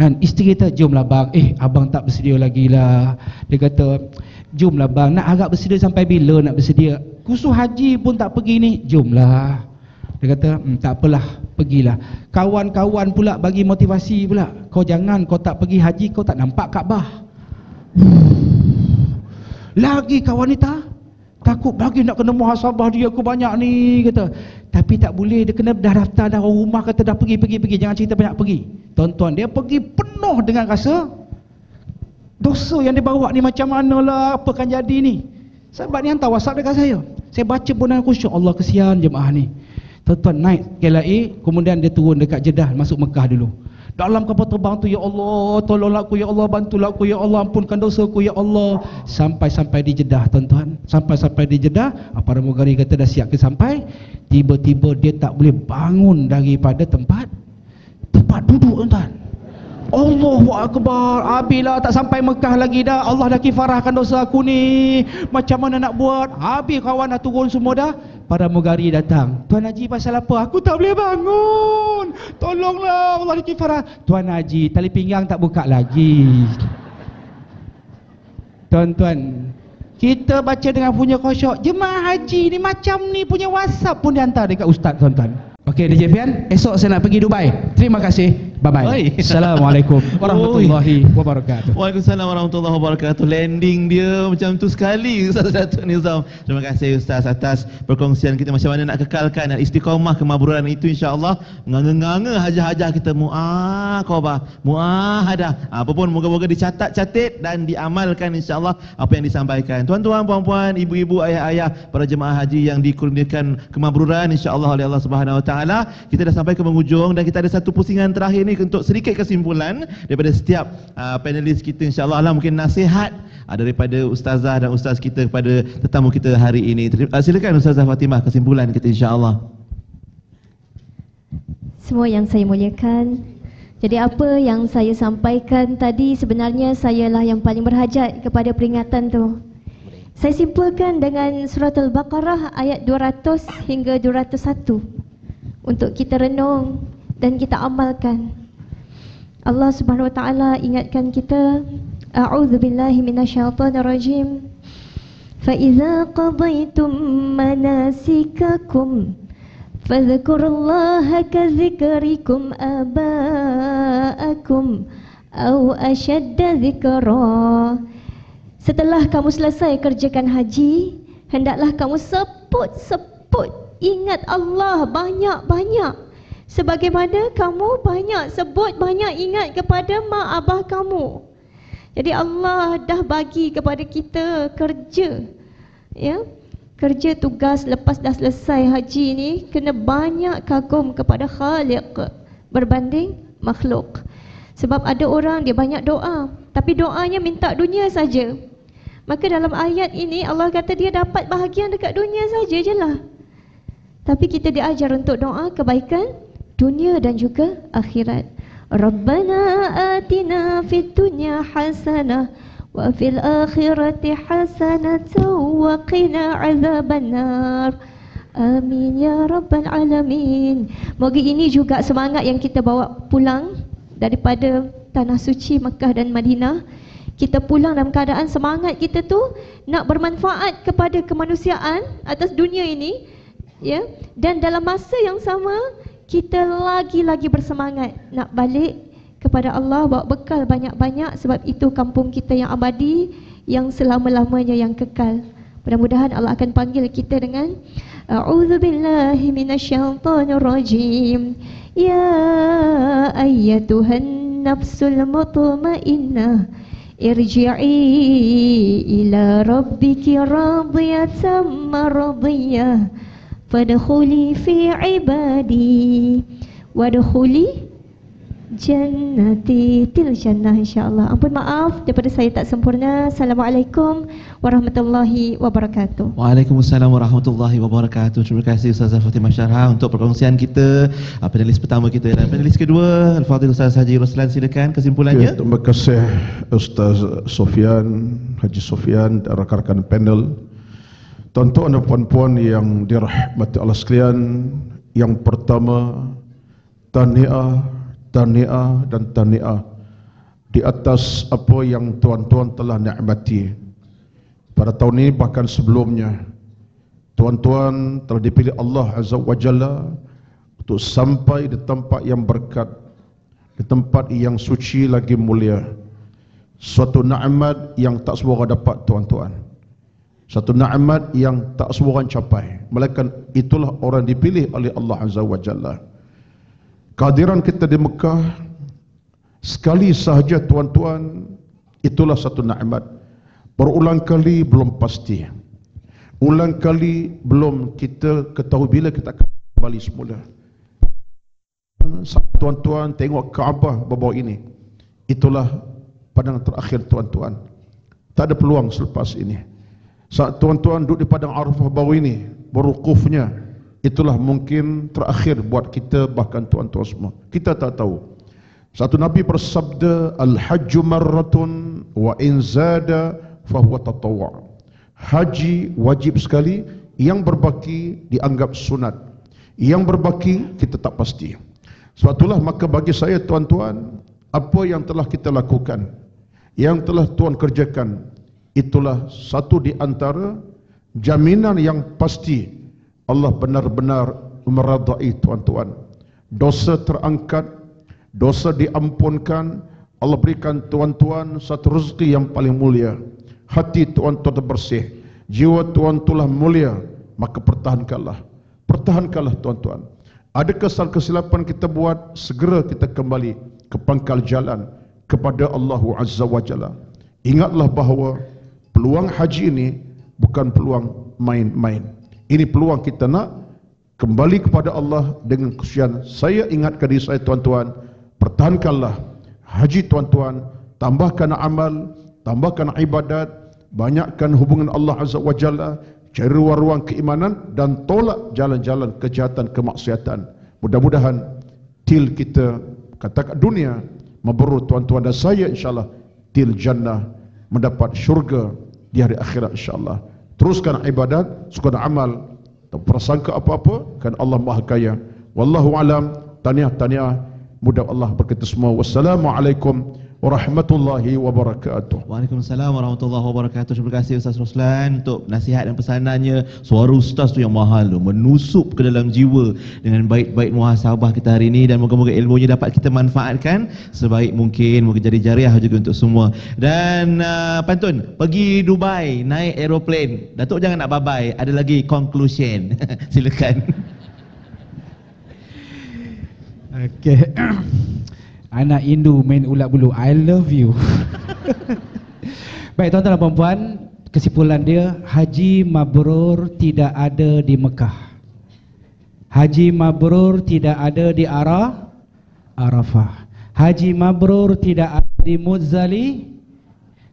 Kan isteri kata, "Jomlah bang." Eh, abang tak bersedia lagi lah. Dia kata, "Jomlah bang, nak agak bersedia sampai bila nak bersedia? Khusus haji pun tak pergi ni." Jomlah. Dia kata, hmm, tak apalah, pergilah. Kawan-kawan pula bagi motivasi pula. Kau jangan, kau tak pergi haji, kau tak nampak Kaabah. Lagi kawan wanita, takut lagi nak kena muhasabah dia aku banyak ni kata. Tapi tak boleh dia kena dah daftar dah rumah kata dah pergi pergi pergi jangan cerita banyak pergi. Tuan-tuan dia pergi penuh dengan rasa dosa yang dia bawa ni macam mana lah apa kan jadi ni. Sebab ni hantar WhatsApp dekat saya. Saya baca pun aku syuk Allah kesian jemaah ni. Tuan-tuan naik KLIA kemudian dia turun dekat Jeddah masuk Mekah dulu. Dalam kapal terbang tu ya Allah, tolonglah aku ya Allah, bantulah aku ya Allah, ampunkan dosaku ya Allah. Sampai-sampai di Jeddah tuan-tuan. Sampai-sampai di Jeddah, apa pramugari kata dah siap ke sampai, tiba-tiba dia tak boleh bangun daripada tempat tempat duduk tuan-tuan. Allahu Akbar. Habislah tak sampai Mekah lagi dah. Allah dah kifarahkan dosa aku ni. Macam mana nak buat? Habis kawan dah turun semua dah. Para mugari datang. Tuan Haji pasal apa? Aku tak boleh bangun. Tolonglah Allah dah kifarah. Tuan Haji tali pinggang tak buka lagi. Tuan-tuan Kita baca dengan punya kosok Jemaah haji ni macam ni punya whatsapp pun dihantar dekat ustaz tuan-tuan Okey DJ Fian Esok saya nak pergi Dubai Terima kasih Bye bye. Oi. Assalamualaikum warahmatullahi wabarakatuh. Waalaikumsalam warahmatullahi wabarakatuh. Landing dia macam tu sekali Ustaz Datuk Nizam. Terima kasih Ustaz atas perkongsian kita macam mana nak kekalkan dan istiqamah kemaburan itu insya-Allah. Nganga-nganga hajah-hajah kita muah qobah, muahadah. Apa pun moga-moga dicatat-catat dan diamalkan insya-Allah apa yang disampaikan. Tuan-tuan, puan-puan, ibu-ibu, ayah-ayah, para jemaah haji yang dikurniakan kemaburan insya-Allah oleh Allah Subhanahu Wa Taala. Kita dah sampai ke penghujung dan kita ada satu pusingan terakhir ni untuk sedikit kesimpulan daripada setiap uh, panelis kita insyaAllah lah mungkin nasihat uh, daripada ustazah dan ustaz kita kepada tetamu kita hari ini. Uh, silakan ustazah Fatimah kesimpulan kita insyaAllah. Semua yang saya muliakan. Jadi apa yang saya sampaikan tadi sebenarnya saya lah yang paling berhajat kepada peringatan tu. Saya simpulkan dengan surat Al-Baqarah ayat 200 hingga 201 untuk kita renung dan kita amalkan. Allah Subhanahu wa taala ingatkan kita a'udzu billahi minasyaitonir rajim fa idza qadaytum manasikakum fadhkurullaha ka dzikrikum aba'akum aw ashadda dzikra Setelah kamu selesai kerjakan haji hendaklah kamu seput-seput ingat Allah banyak-banyak Sebagaimana kamu banyak sebut, banyak ingat kepada mak abah kamu. Jadi Allah dah bagi kepada kita kerja. Ya. Kerja tugas lepas dah selesai haji ni kena banyak kagum kepada Khaliq berbanding makhluk. Sebab ada orang dia banyak doa, tapi doanya minta dunia saja. Maka dalam ayat ini Allah kata dia dapat bahagian dekat dunia saja je lah. Tapi kita diajar untuk doa kebaikan dunia dan juga akhirat. Rabbana atina fid dunya hasanah wa fil akhirati hasanah wa qina azabannar. Amin ya rabbal alamin. Moga ini juga semangat yang kita bawa pulang daripada tanah suci Mekah dan Madinah. Kita pulang dalam keadaan semangat kita tu nak bermanfaat kepada kemanusiaan atas dunia ini ya dan dalam masa yang sama kita lagi-lagi bersemangat nak balik kepada Allah bawa bekal banyak-banyak sebab itu kampung kita yang abadi yang selama-lamanya yang kekal. Mudah-mudahan Allah akan panggil kita dengan A'udzubillahi minasyaitonirrajim. Ya ayyatuhan nafsul mutmainnah irji'i ila rabbiki radiyatan mardiyah. Fadkhuli fi ibadi Wadkhuli Jannati til jannah insyaAllah. Ampun maaf daripada saya tak sempurna. Assalamualaikum warahmatullahi wabarakatuh. Waalaikumsalam warahmatullahi wabarakatuh. Terima kasih Ustazah Fatimah Syarha Untuk perkongsian kita. Ah, Panelis pertama kita Dan panelis kedua Al-Fadhil Ustaz Haji Roslan Silakan kesimpulannya. Ya, Terima kasih Ustaz Sofian Haji Sofian Dan rakan-rakan panel Tuan-tuan dan puan-puan yang dirahmati Allah sekalian, yang pertama tahniah, tahniah dan tahniah di atas apa yang tuan-tuan telah nikmati. Pada tahun ini bahkan sebelumnya tuan-tuan telah dipilih Allah Azza wa Jalla untuk sampai di tempat yang berkat, di tempat yang suci lagi mulia. Suatu nikmat yang tak semua orang dapat tuan-tuan. Satu nikmat yang tak semua orang capai. Melainkan itulah orang dipilih oleh Allah Azza wa Jalla. Kehadiran kita di Mekah sekali sahaja tuan-tuan itulah satu nikmat. Berulang kali belum pasti. Ulang kali belum kita ketahui bila kita akan kembali semula. Tuan-tuan tengok Kaabah bawah ini. Itulah padang terakhir tuan-tuan. Tak ada peluang selepas ini. Saat tuan-tuan duduk di padang Arafah bawah ini, berukufnya, itulah mungkin terakhir buat kita bahkan tuan-tuan semua. Kita tak tahu. Satu Nabi bersabda, Al-hajju marratun wa in zada tatawwa. Haji wajib sekali, yang berbaki dianggap sunat. Yang berbaki kita tak pasti. Sebab itulah maka bagi saya tuan-tuan, apa yang telah kita lakukan, yang telah Tuhan kerjakan, itulah satu di antara jaminan yang pasti Allah benar-benar meradai tuan-tuan. Dosa terangkat, dosa diampunkan, Allah berikan tuan-tuan satu rezeki yang paling mulia. Hati tuan-tuan bersih, jiwa tuan telah mulia, maka pertahankanlah. Pertahankanlah tuan-tuan. Ada kesal kesilapan kita buat, segera kita kembali ke pangkal jalan kepada Allah Azza wa Jalla. Ingatlah bahawa peluang haji ini bukan peluang main-main. Ini peluang kita nak kembali kepada Allah dengan kesucian. Saya ingatkan diri saya tuan-tuan, pertahankanlah haji tuan-tuan, tambahkan amal, tambahkan ibadat, banyakkan hubungan Allah Azza wa Jalla, cari ruang-ruang keimanan dan tolak jalan-jalan kejahatan kemaksiatan. Mudah-mudahan til kita katakan dunia memberu tuan-tuan dan saya insyaAllah til jannah mendapat syurga di hari akhirat insyaAllah. Teruskan ibadat, sukan amal, tak prasangka apa-apa, kan Allah maha kaya. Wallahu alam, taniah-taniah, mudah Allah berkata semua. Wassalamualaikum warahmatullahi wabarakatuh. Waalaikumsalam warahmatullahi wabarakatuh. Terima kasih Ustaz Roslan untuk nasihat dan pesanannya. Suara Ustaz tu yang mahal tu menusup ke dalam jiwa dengan baik-baik muhasabah kita hari ini dan moga-moga ilmunya dapat kita manfaatkan sebaik mungkin. Moga jadi jariah juga untuk semua. Dan uh, pantun, pergi Dubai naik aeroplane. Datuk jangan nak bye-bye. Ada lagi conclusion. Silakan. Okay. Anak Hindu main ulat bulu. I love you. Baik tuan-tuan dan perempuan Kesimpulan dia Haji Mabrur tidak ada di Mekah. Haji Mabrur tidak ada di Arah Arafah. Haji Mabrur tidak ada di Muzzali.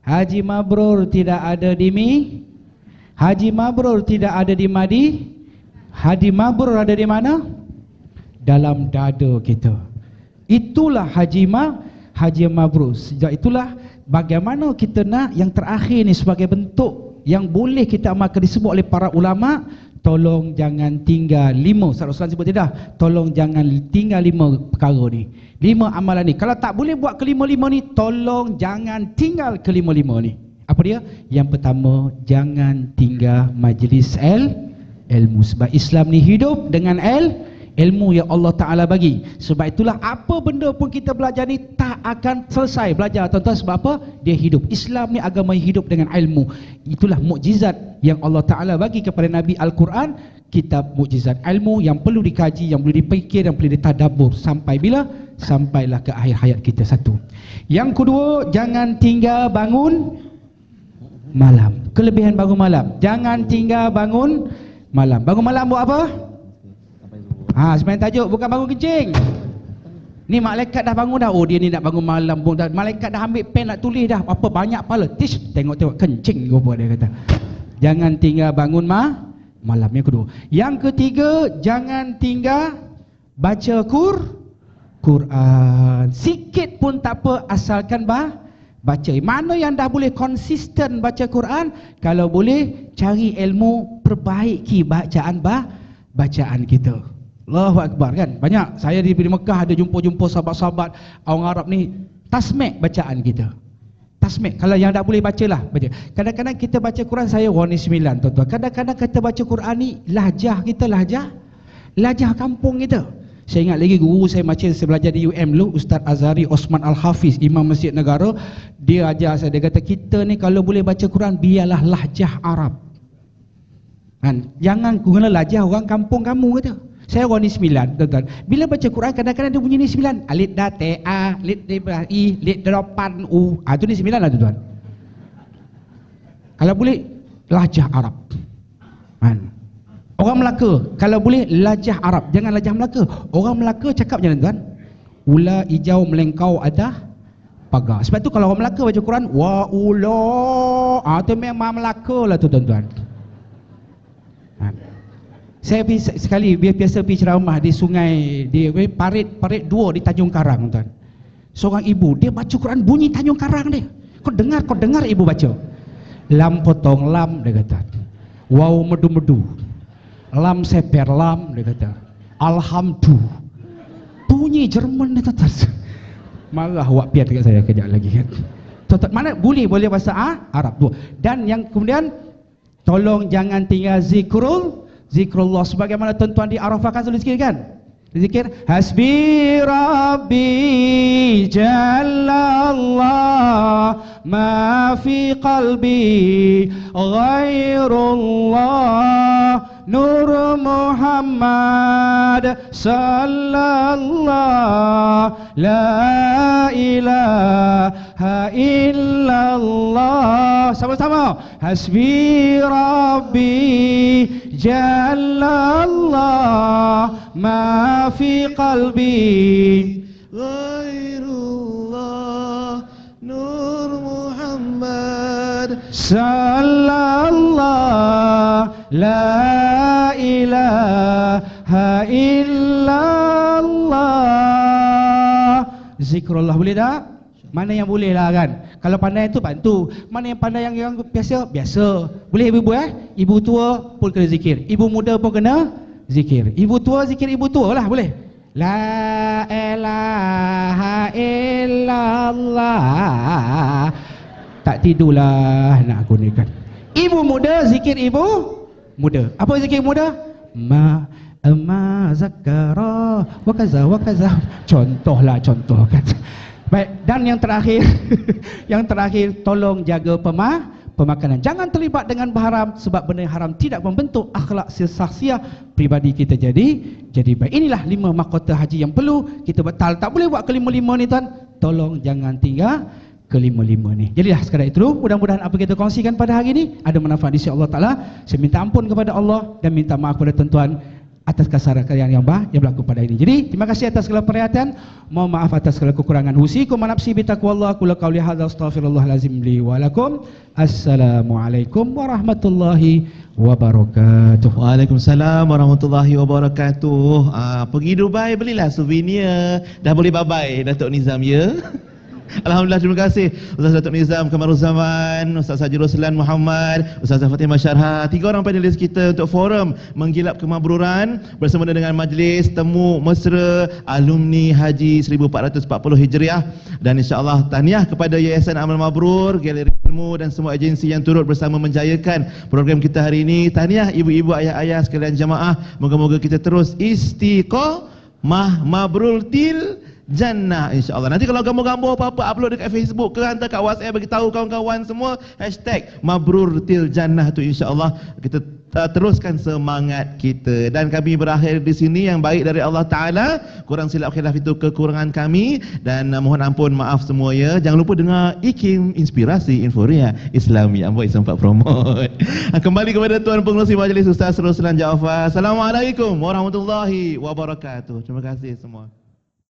Haji Mabrur tidak ada di Mi. Haji Mabrur tidak ada di Madi. Haji Mabrur ada di mana? Dalam dada kita Itulah haji ma haji mabrur. Sejak itulah bagaimana kita nak yang terakhir ni sebagai bentuk yang boleh kita amalkan disebut oleh para ulama tolong jangan tinggal lima. Ustaz Roslan sebut tidak? Tolong jangan tinggal lima perkara ni. Lima amalan ni. Kalau tak boleh buat kelima-lima ni tolong jangan tinggal kelima-lima ni. Apa dia? Yang pertama jangan tinggal majlis el ilmu. Sebab Islam ni hidup dengan el ilmu yang Allah Ta'ala bagi. Sebab itulah apa benda pun kita belajar ni tak akan selesai belajar. Tuan-tuan sebab apa? dia hidup. Islam ni agama hidup dengan ilmu. Itulah mukjizat yang Allah Ta'ala bagi kepada Nabi Al-Quran kitab mukjizat. Ilmu yang perlu dikaji yang perlu dipikir yang perlu ditadabur sampai bila? sampailah ke akhir hayat kita satu. Yang kedua jangan tinggal bangun malam. Kelebihan bangun malam. Jangan tinggal bangun malam. Bangun malam buat apa? Ha, sebenarnya tajuk bukan bangun kencing. Ni malaikat dah bangun dah. Oh dia ni nak bangun malam pun. Malaikat dah ambil pen nak tulis dah. Apa banyak pala. Tish, tengok-tengok kencing apa dia kata. Jangan tinggal bangun mah malam yang kedua. Yang ketiga, jangan tinggal baca kur Quran. Sikit pun tak apa asalkan bah baca. Mana yang dah boleh konsisten baca Quran, kalau boleh cari ilmu perbaiki bacaan bah bacaan kita. Allahu Akbar kan? Banyak Saya di, Mekah ada jumpa-jumpa sahabat-sahabat Orang Arab ni Tasmek bacaan kita. Tasmek Kalau yang tak boleh baca lah baca. Kadang-kadang kita baca Quran Saya warna sembilan tuan-tuan. Kadang-kadang kita baca Quran ni Lahjah kita lahjah Lahjah kampung kita. Saya ingat lagi guru saya macam saya belajar di UM dulu Ustaz Azari Osman Al-Hafiz Imam Masjid Negara. Dia ajar saya Dia kata kita ni kalau boleh baca Quran Biarlah lahjah Arab. Kan? Jangan guna lahjah orang kampung kamu kata saya orang ni sembilan tuan-tuan Bila baca Quran kadang-kadang dia bunyi ni sembilan Alif da te a Lid de i Lid depan u ah, Itu ni sembilan lah tuan-tuan Kalau boleh Lahjah Arab kan? Orang Melaka kalau boleh lajah Arab, jangan lajah Melaka. Orang Melaka cakap macam tuan. Ula hijau melengkau ada pagar. Sebab tu kalau orang Melaka baca Quran, wa ula, ah tu memang Melaka lah tu tuan-tuan. Saya pergi sekali biasa pergi ceramah di sungai di parit parit dua di Tanjung Karang tuan. Seorang ibu dia baca Quran bunyi Tanjung Karang dia. Kau dengar kau dengar ibu baca. Lam potong lam dia kata. Wow medu-medu lam seper lam dia kata alhamdu bunyi Jerman dia kata marah awak piat dekat saya kejap lagi kan Tuan, mana boleh boleh bahasa ah, Arab tu dan yang kemudian tolong jangan tinggal zikrul zikrullah sebagaimana tuan-tuan di Arafah kan sudah zikir kan? Zikir hasbi rabbi jallallah ma fi qalbi ghairullah Nur Muhammad sallallahu la ilaha illallah sama-sama hasbi rabbi jallallah ma fi qalbi ghairullah nur Muhammad sallallahu La ilaha illallah. Zikrullah boleh tak? Mana yang boleh lah kan? Kalau pandai tu bantu. Mana yang pandai yang, yang biasa? Biasa. Boleh ibu-ibu eh? Ibu tua pun kena zikir. Ibu muda pun kena zikir. Ibu tua zikir ibu tua lah boleh? La ilaha illallah. Tak tidurlah nak gunakan. Ibu muda zikir ibu muda. Apa zikir muda? Ma ma zakara wa kaza wa kaza. Contohlah contoh kan. Baik, dan yang terakhir yang terakhir tolong jaga pemah pemakanan. Jangan terlibat dengan haram sebab benda haram tidak membentuk akhlak sesahsia pribadi kita jadi jadi baik. Inilah lima mahkota haji yang perlu kita betal. Tak boleh buat kelima-lima ni tuan. Tolong jangan tinggal kelima-lima ni. Jadilah sekadar itu, mudah-mudahan apa kita kongsikan pada hari ini ada manfaat di sisi Allah Taala. Saya minta ampun kepada Allah dan minta maaf kepada tuan-tuan atas kalian yang bah yang berlaku pada ini. Jadi, terima kasih atas segala perhatian. Mohon maaf atas segala kekurangan. Husikum manafsi bi taqwallah. Qul qauli hadza astaghfirullahalazim li wa lakum. Assalamualaikum warahmatullahi wabarakatuh. Waalaikumsalam warahmatullahi wabarakatuh. Ah, pergi Dubai belilah souvenir. Dah boleh bye-bye Datuk Nizam ya. Alhamdulillah terima kasih. Ustaz Datuk Nizam Kamarul Zaman Ustaz Haji Roslan Muhammad Ustaz Fatimah Syarha Tiga orang panelis kita untuk forum Menggilap kemabruran Bersama dengan majlis Temu Mesra Alumni Haji 1440 Hijriah. Dan insyaAllah tahniah kepada Yayasan Amal Mabrur Galeri Ilmu dan semua agensi yang turut bersama menjayakan program kita hari ini. Tahniah ibu-ibu ayah-ayah sekalian jamaah Moga-moga kita terus istiqah Mah Mabrul Til jannah insyaallah. Nanti kalau gambar-gambar apa-apa upload dekat Facebook ke hantar kat WhatsApp bagi tahu kawan-kawan semua hashtag mabrur til jannah tu insyaallah. Kita uh, teruskan semangat kita. Dan kami berakhir di sini. Yang baik dari Allah taala kurang silap khilaf itu kekurangan kami. Dan uh, mohon ampun maaf semua ya. Jangan lupa dengar ikim inspirasi inforia islami. Amboi sempat promote. Kembali kepada tuan pengerusi majlis ustaz Ruslan Jaafar assalamualaikum warahmatullahi wabarakatuh. Terima kasih semua